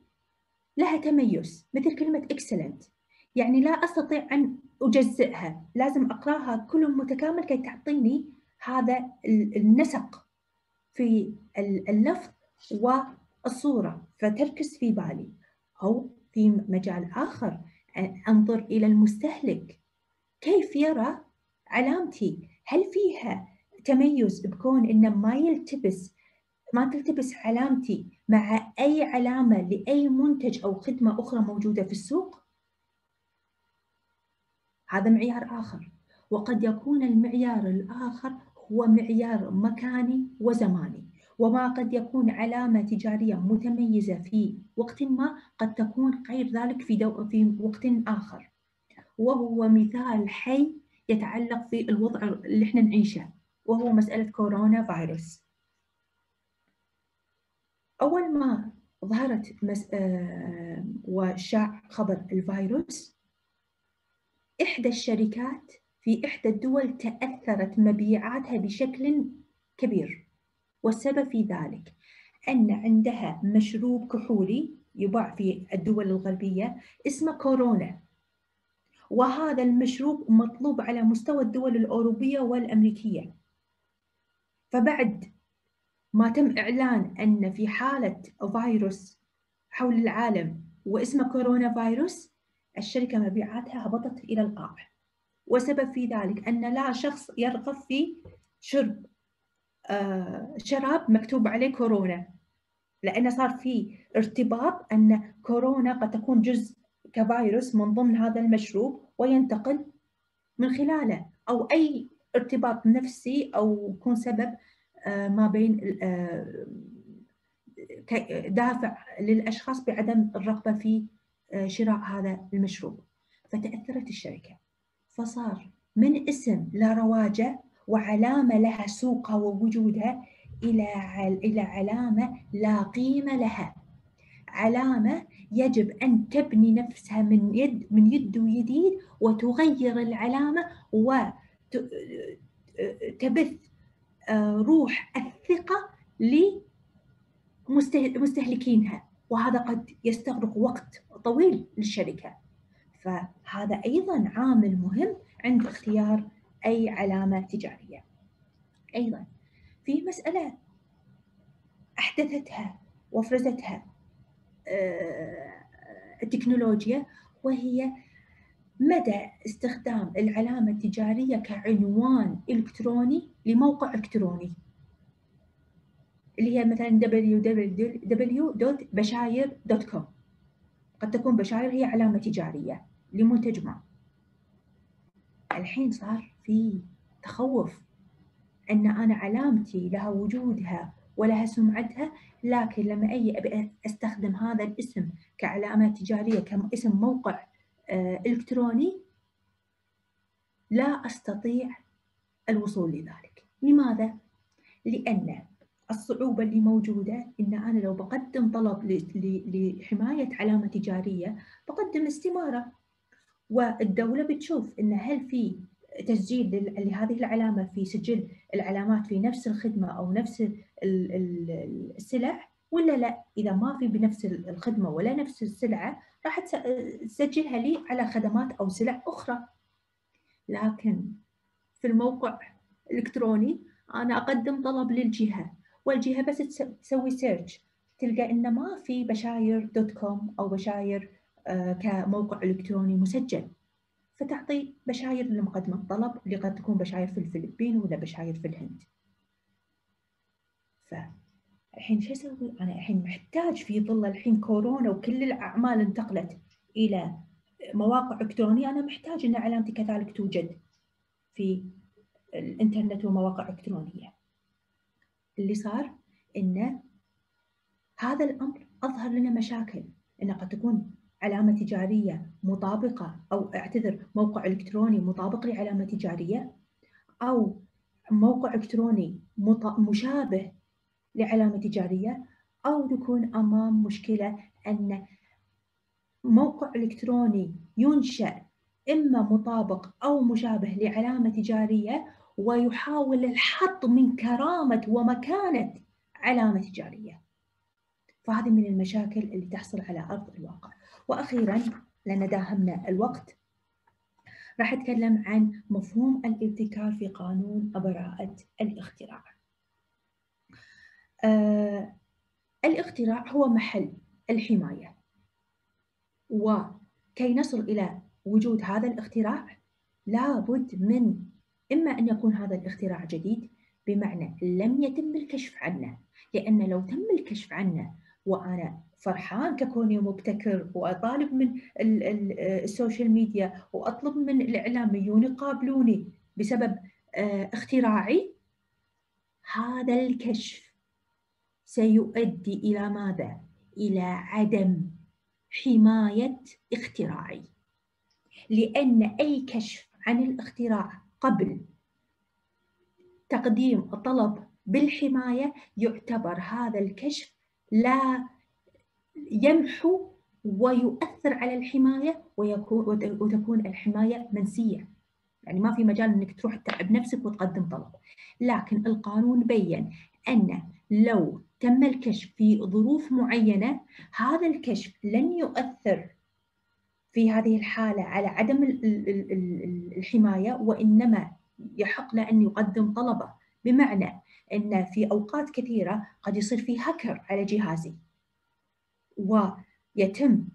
Speaker 6: لها تميز مثل كلمة excellent. يعني لا أستطيع أن أجزئها لازم أقرأها كل متكامل كي تعطيني هذا النسق في اللفظ والصورة فتركز في بالي. أو في مجال آخر أنظر إلى المستهلك. كيف يرى علامتي؟ هل فيها تميز بكون إنه ما يلتبس ما تلتبس علامتي مع أي علامة لأي منتج أو خدمة أخرى موجودة في السوق؟ هذا معيار آخر. وقد يكون المعيار الآخر هو معيار مكاني وزماني. وما قد يكون علامة تجارية متميزة في وقت ما قد تكون غير ذلك في, دو... في وقت آخر. وهو مثال حي يتعلق في الوضع اللي إحنا نعيشه وهو مسألة كورونا فيروس. أول ما ظهرت مس... آه... وشاع خبر الفيروس إحدى الشركات في إحدى الدول تأثرت مبيعاتها بشكل كبير والسبب في ذلك أن عندها مشروب كحولي يباع في الدول الغربية اسمه كورونا وهذا المشروب مطلوب على مستوى الدول الأوروبية والأمريكية. فبعد ما تم إعلان أن في حالة فيروس حول العالم واسمه كورونا فيروس الشركة مبيعاتها هبطت إلى القاع وسبب في ذلك أن لا شخص يرغب في شرب آه شراب مكتوب عليه كورونا. لأن صار في ارتباط أن كورونا قد تكون جزء كفيروس من ضمن هذا المشروب وينتقل من خلاله أو أي ارتباط نفسي أو يكون سبب آه ما بين آه دافع للأشخاص بعدم الرغبة في شراء هذا المشروب. فتأثرت الشركة. فصار من اسم لا رواجه وعلامة لها سوقها ووجودها إلى إلى علامة لا قيمة لها. علامة يجب أن تبني نفسها من يد من يد ويديد وتغير العلامة وتبث روح الثقة لمستهلكينها وهذا قد يستغرق وقت طويل للشركة. فهذا أيضا عامل مهم عند اختيار أي علامة تجارية. أيضا في مسألة أحدثتها وافرزتها التكنولوجيا وهي مدى استخدام العلامة التجارية كعنوان إلكتروني لموقع إلكتروني. اللي هي مثلا www.بشاير.com قد تكون بشاير هي علامة تجارية لمنتج ما. الحين صار في تخوف أن أنا علامتي لها وجودها ولها سمعتها لكن لما أي أبي أستخدم هذا الاسم كعلامة تجارية كاسم موقع إلكتروني لا أستطيع الوصول لذلك. لماذا؟ لأن الصعوبة اللي موجودة إن أنا لو بقدم طلب لحماية علامة تجارية بقدم استمارة. والدولة بتشوف إن هل في تسجيل لهذه العلامة في سجل العلامات في نفس الخدمة أو نفس السلع ولا لا؟ إذا ما في بنفس الخدمة ولا نفس السلعة راح تسجلها لي على خدمات أو سلع أخرى. لكن في الموقع الإلكتروني أنا أقدم طلب للجهة. والجهة بس تسوي search تلقى إن ما في بشاير dot com أو بشاير كموقع إلكتروني مسجل. فتعطي بشاير لمقدم الطلب اللي قد تكون بشاير في الفلبين ولا بشاير في الهند. فالحين شو أسوي؟ أنا الحين محتاج في ظل الحين كورونا وكل الأعمال انتقلت إلى مواقع إلكترونية أنا محتاج إن علامتي كذلك توجد في الإنترنت ومواقع إلكترونية. اللي صار ان هذا الأمر أظهر لنا مشاكل إنه قد تكون علامة تجارية مطابقة أو أعتذر موقع إلكتروني مطابق لعلامة تجارية أو موقع إلكتروني مشابه لعلامة تجارية أو نكون أمام مشكلة أن موقع إلكتروني ينشأ إما مطابق أو مشابه لعلامة تجارية ويحاول الحط من كرامة ومكانة علامة تجارية فهذه من المشاكل اللي تحصل على أرض الواقع. وأخيرا لأن داهمنا الوقت راح أتكلم عن مفهوم الابتكار في قانون براءة الاختراع. آه الاختراع هو محل الحماية. وكي نصل إلى وجود هذا الاختراع لابد من إما أن يكون هذا الاختراع جديد بمعنى لم يتم الكشف عنه لأن لو تم الكشف عنه وأنا فرحان ككوني مبتكر وأطالب من ال- ال- ال social media وأطلب من الإعلاميون يقابلوني بسبب آه، اختراعي هذا الكشف سيؤدي إلى ماذا؟ إلى عدم حماية اختراعي لأن أي كشف عن الاختراع قبل. تقديم طلب بالحماية يعتبر هذا الكشف لا يمحو ويؤثر على الحماية ويكون وتكون الحماية منسية. يعني ما في مجال إنك تروح تتعب نفسك وتقدم طلب. لكن القانون بين أن لو تم الكشف في ظروف معينة هذا الكشف لن يؤثر في هذه الحالة على عدم ال- ال- ال- ال- الحماية وإنما يحق له أن يقدم طلبه. بمعنى أن في أوقات كثيرة قد يصير في هكر على جهازي ويتم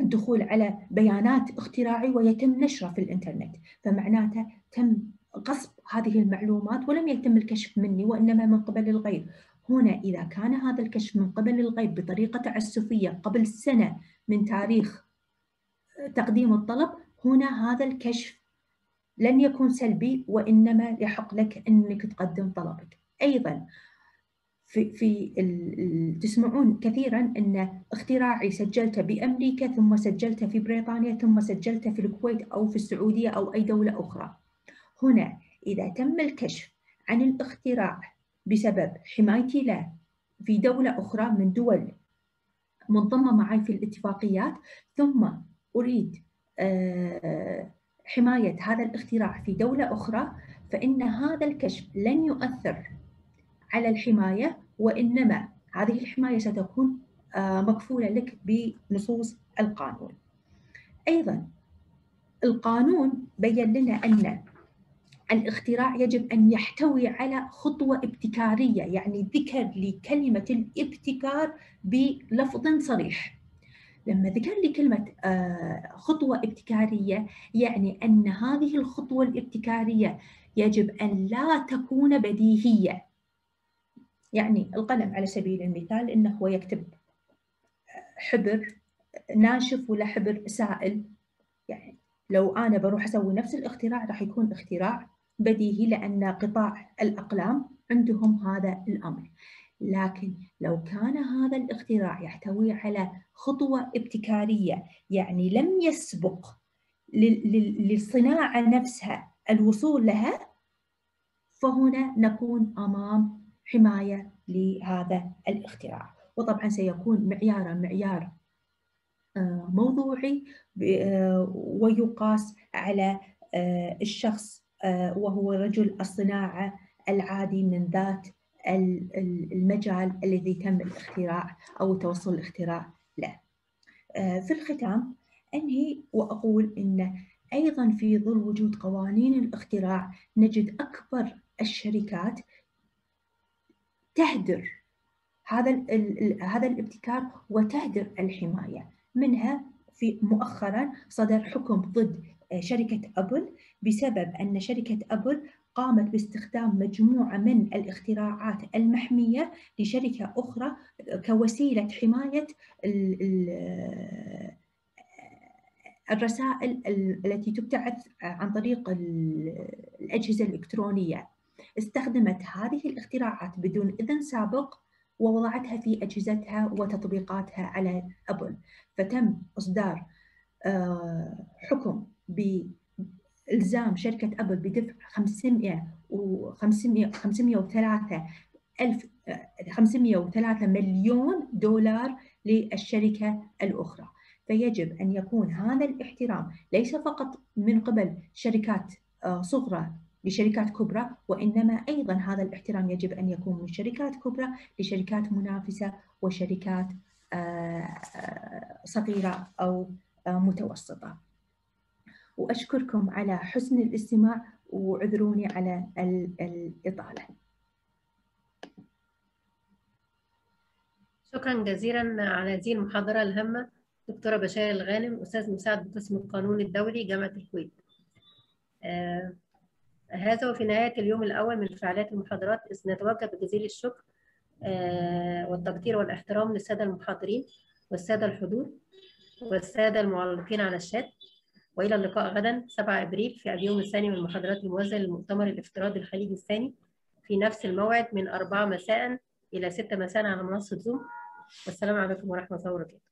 Speaker 6: الدخول على بيانات اختراعي ويتم نشرها في الإنترنت. فمعناته تم غصب هذه المعلومات ولم يتم الكشف مني وإنما من قبل الغير هنا إذا كان هذا الكشف من قبل الغير بطريقة تعسفية قبل سنة من تاريخ تقديم الطلب هنا هذا الكشف لن يكون سلبي وإنما يحق لك إنك تقدم طلبك أيضا في في تسمعون كثيرا أن اختراعي سجلته بأمريكا ثم سجلته في بريطانيا ثم سجلته في الكويت أو في السعودية أو أي دولة أخرى. هنا إذا تم الكشف عن الاختراع بسبب حمايتي له في دولة أخرى من دول منضمة معي في الاتفاقيات ثم أريد آه، حماية هذا الاختراع في دولة أخرى فإن هذا الكشف لن يؤثر على الحماية وإنما هذه الحماية ستكون آه، مكفولة لك بنصوص القانون. أيضا القانون بين لنا أن الاختراع يجب أن يحتوي على خطوة ابتكارية يعني ذكر لكلمة الابتكار بلفظ صريح. لما ذكر لي كلمة آه، خطوة ابتكارية يعني أن هذه الخطوة الابتكارية يجب أن لا تكون بديهية. يعني القلم على سبيل المثال إنه هو يكتب حبر ناشف ولا حبر سائل يعني لو أنا بروح أسوي نفس الاختراع راح يكون اختراع بديهي لأن قطاع الأقلام عندهم هذا الأمر لكن لو كان هذا الاختراع يحتوي على خطوة ابتكارية يعني لم يسبق لل- لل- للصناعة نفسها الوصول لها فهنا نكون أمام حماية لهذا الاختراع. وطبعا سيكون معياره معيار آه، موضوعي آه، ويقاس على آه، الشخص وهو رجل الصناعة العادي من ذات المجال الذي تم الاختراع أو توصل الاختراع له. آه، في الختام أنهي وأقول إن أيضا في ظل وجود قوانين الاختراع نجد أكبر الشركات تهدر هذا هذا الابتكار وتهدر الحماية منها في مؤخرا صدر حكم ضد آه، شركة أبل بسبب أن شركة أبل قامت باستخدام مجموعة من الاختراعات المحمية لشركة أخرى كوسيلة حماية ال- ال- الرسائل ال- التي تبتعث عن طريق ال- الأجهزة الإلكترونية. استخدمت هذه الاختراعات بدون إذن سابق ووضعتها في أجهزتها وتطبيقاتها على أبل. فتم إصدار آه، حكم بإلزام شركة أبل بدفع 500 و 500 503 ألف آه، 503 مليون دولار للشركة الأخرى. فيجب أن يكون هذا الاحترام ليس فقط من قبل شركات آه، صغرى لشركات كبرى وإنما أيضا هذا الاحترام يجب أن يكون من شركات كبرى لشركات منافسة وشركات آه، آه، صغيرة أو آه، متوسطة. وأشكركم على حسن الاستماع وعذروني على ال- الإطالة
Speaker 1: شكرا جزيلا على هذه المحاضرة الهامة دكتورة بشار الغانم أستاذ مساعد بقسم القانون الدولي جامعة الكويت. آه، هذا وفي نهاية اليوم الأول من فعاليات المحاضرات إذ نتوجه بجزيل الشكر والتقدير والاحترام للسادة المحاضرين والسادة الحضور والسادة المعلقين على الشات وإلى اللقاء غدا. 7 أبريل في اليوم الثاني من المحاضرات الموازية للمؤتمر الافتراضي الخليجي الثاني. في نفس الموعد من 4 مساء إلى 6 مساء على منصة زوم والسلام عليكم ورحمة الله وبركاته.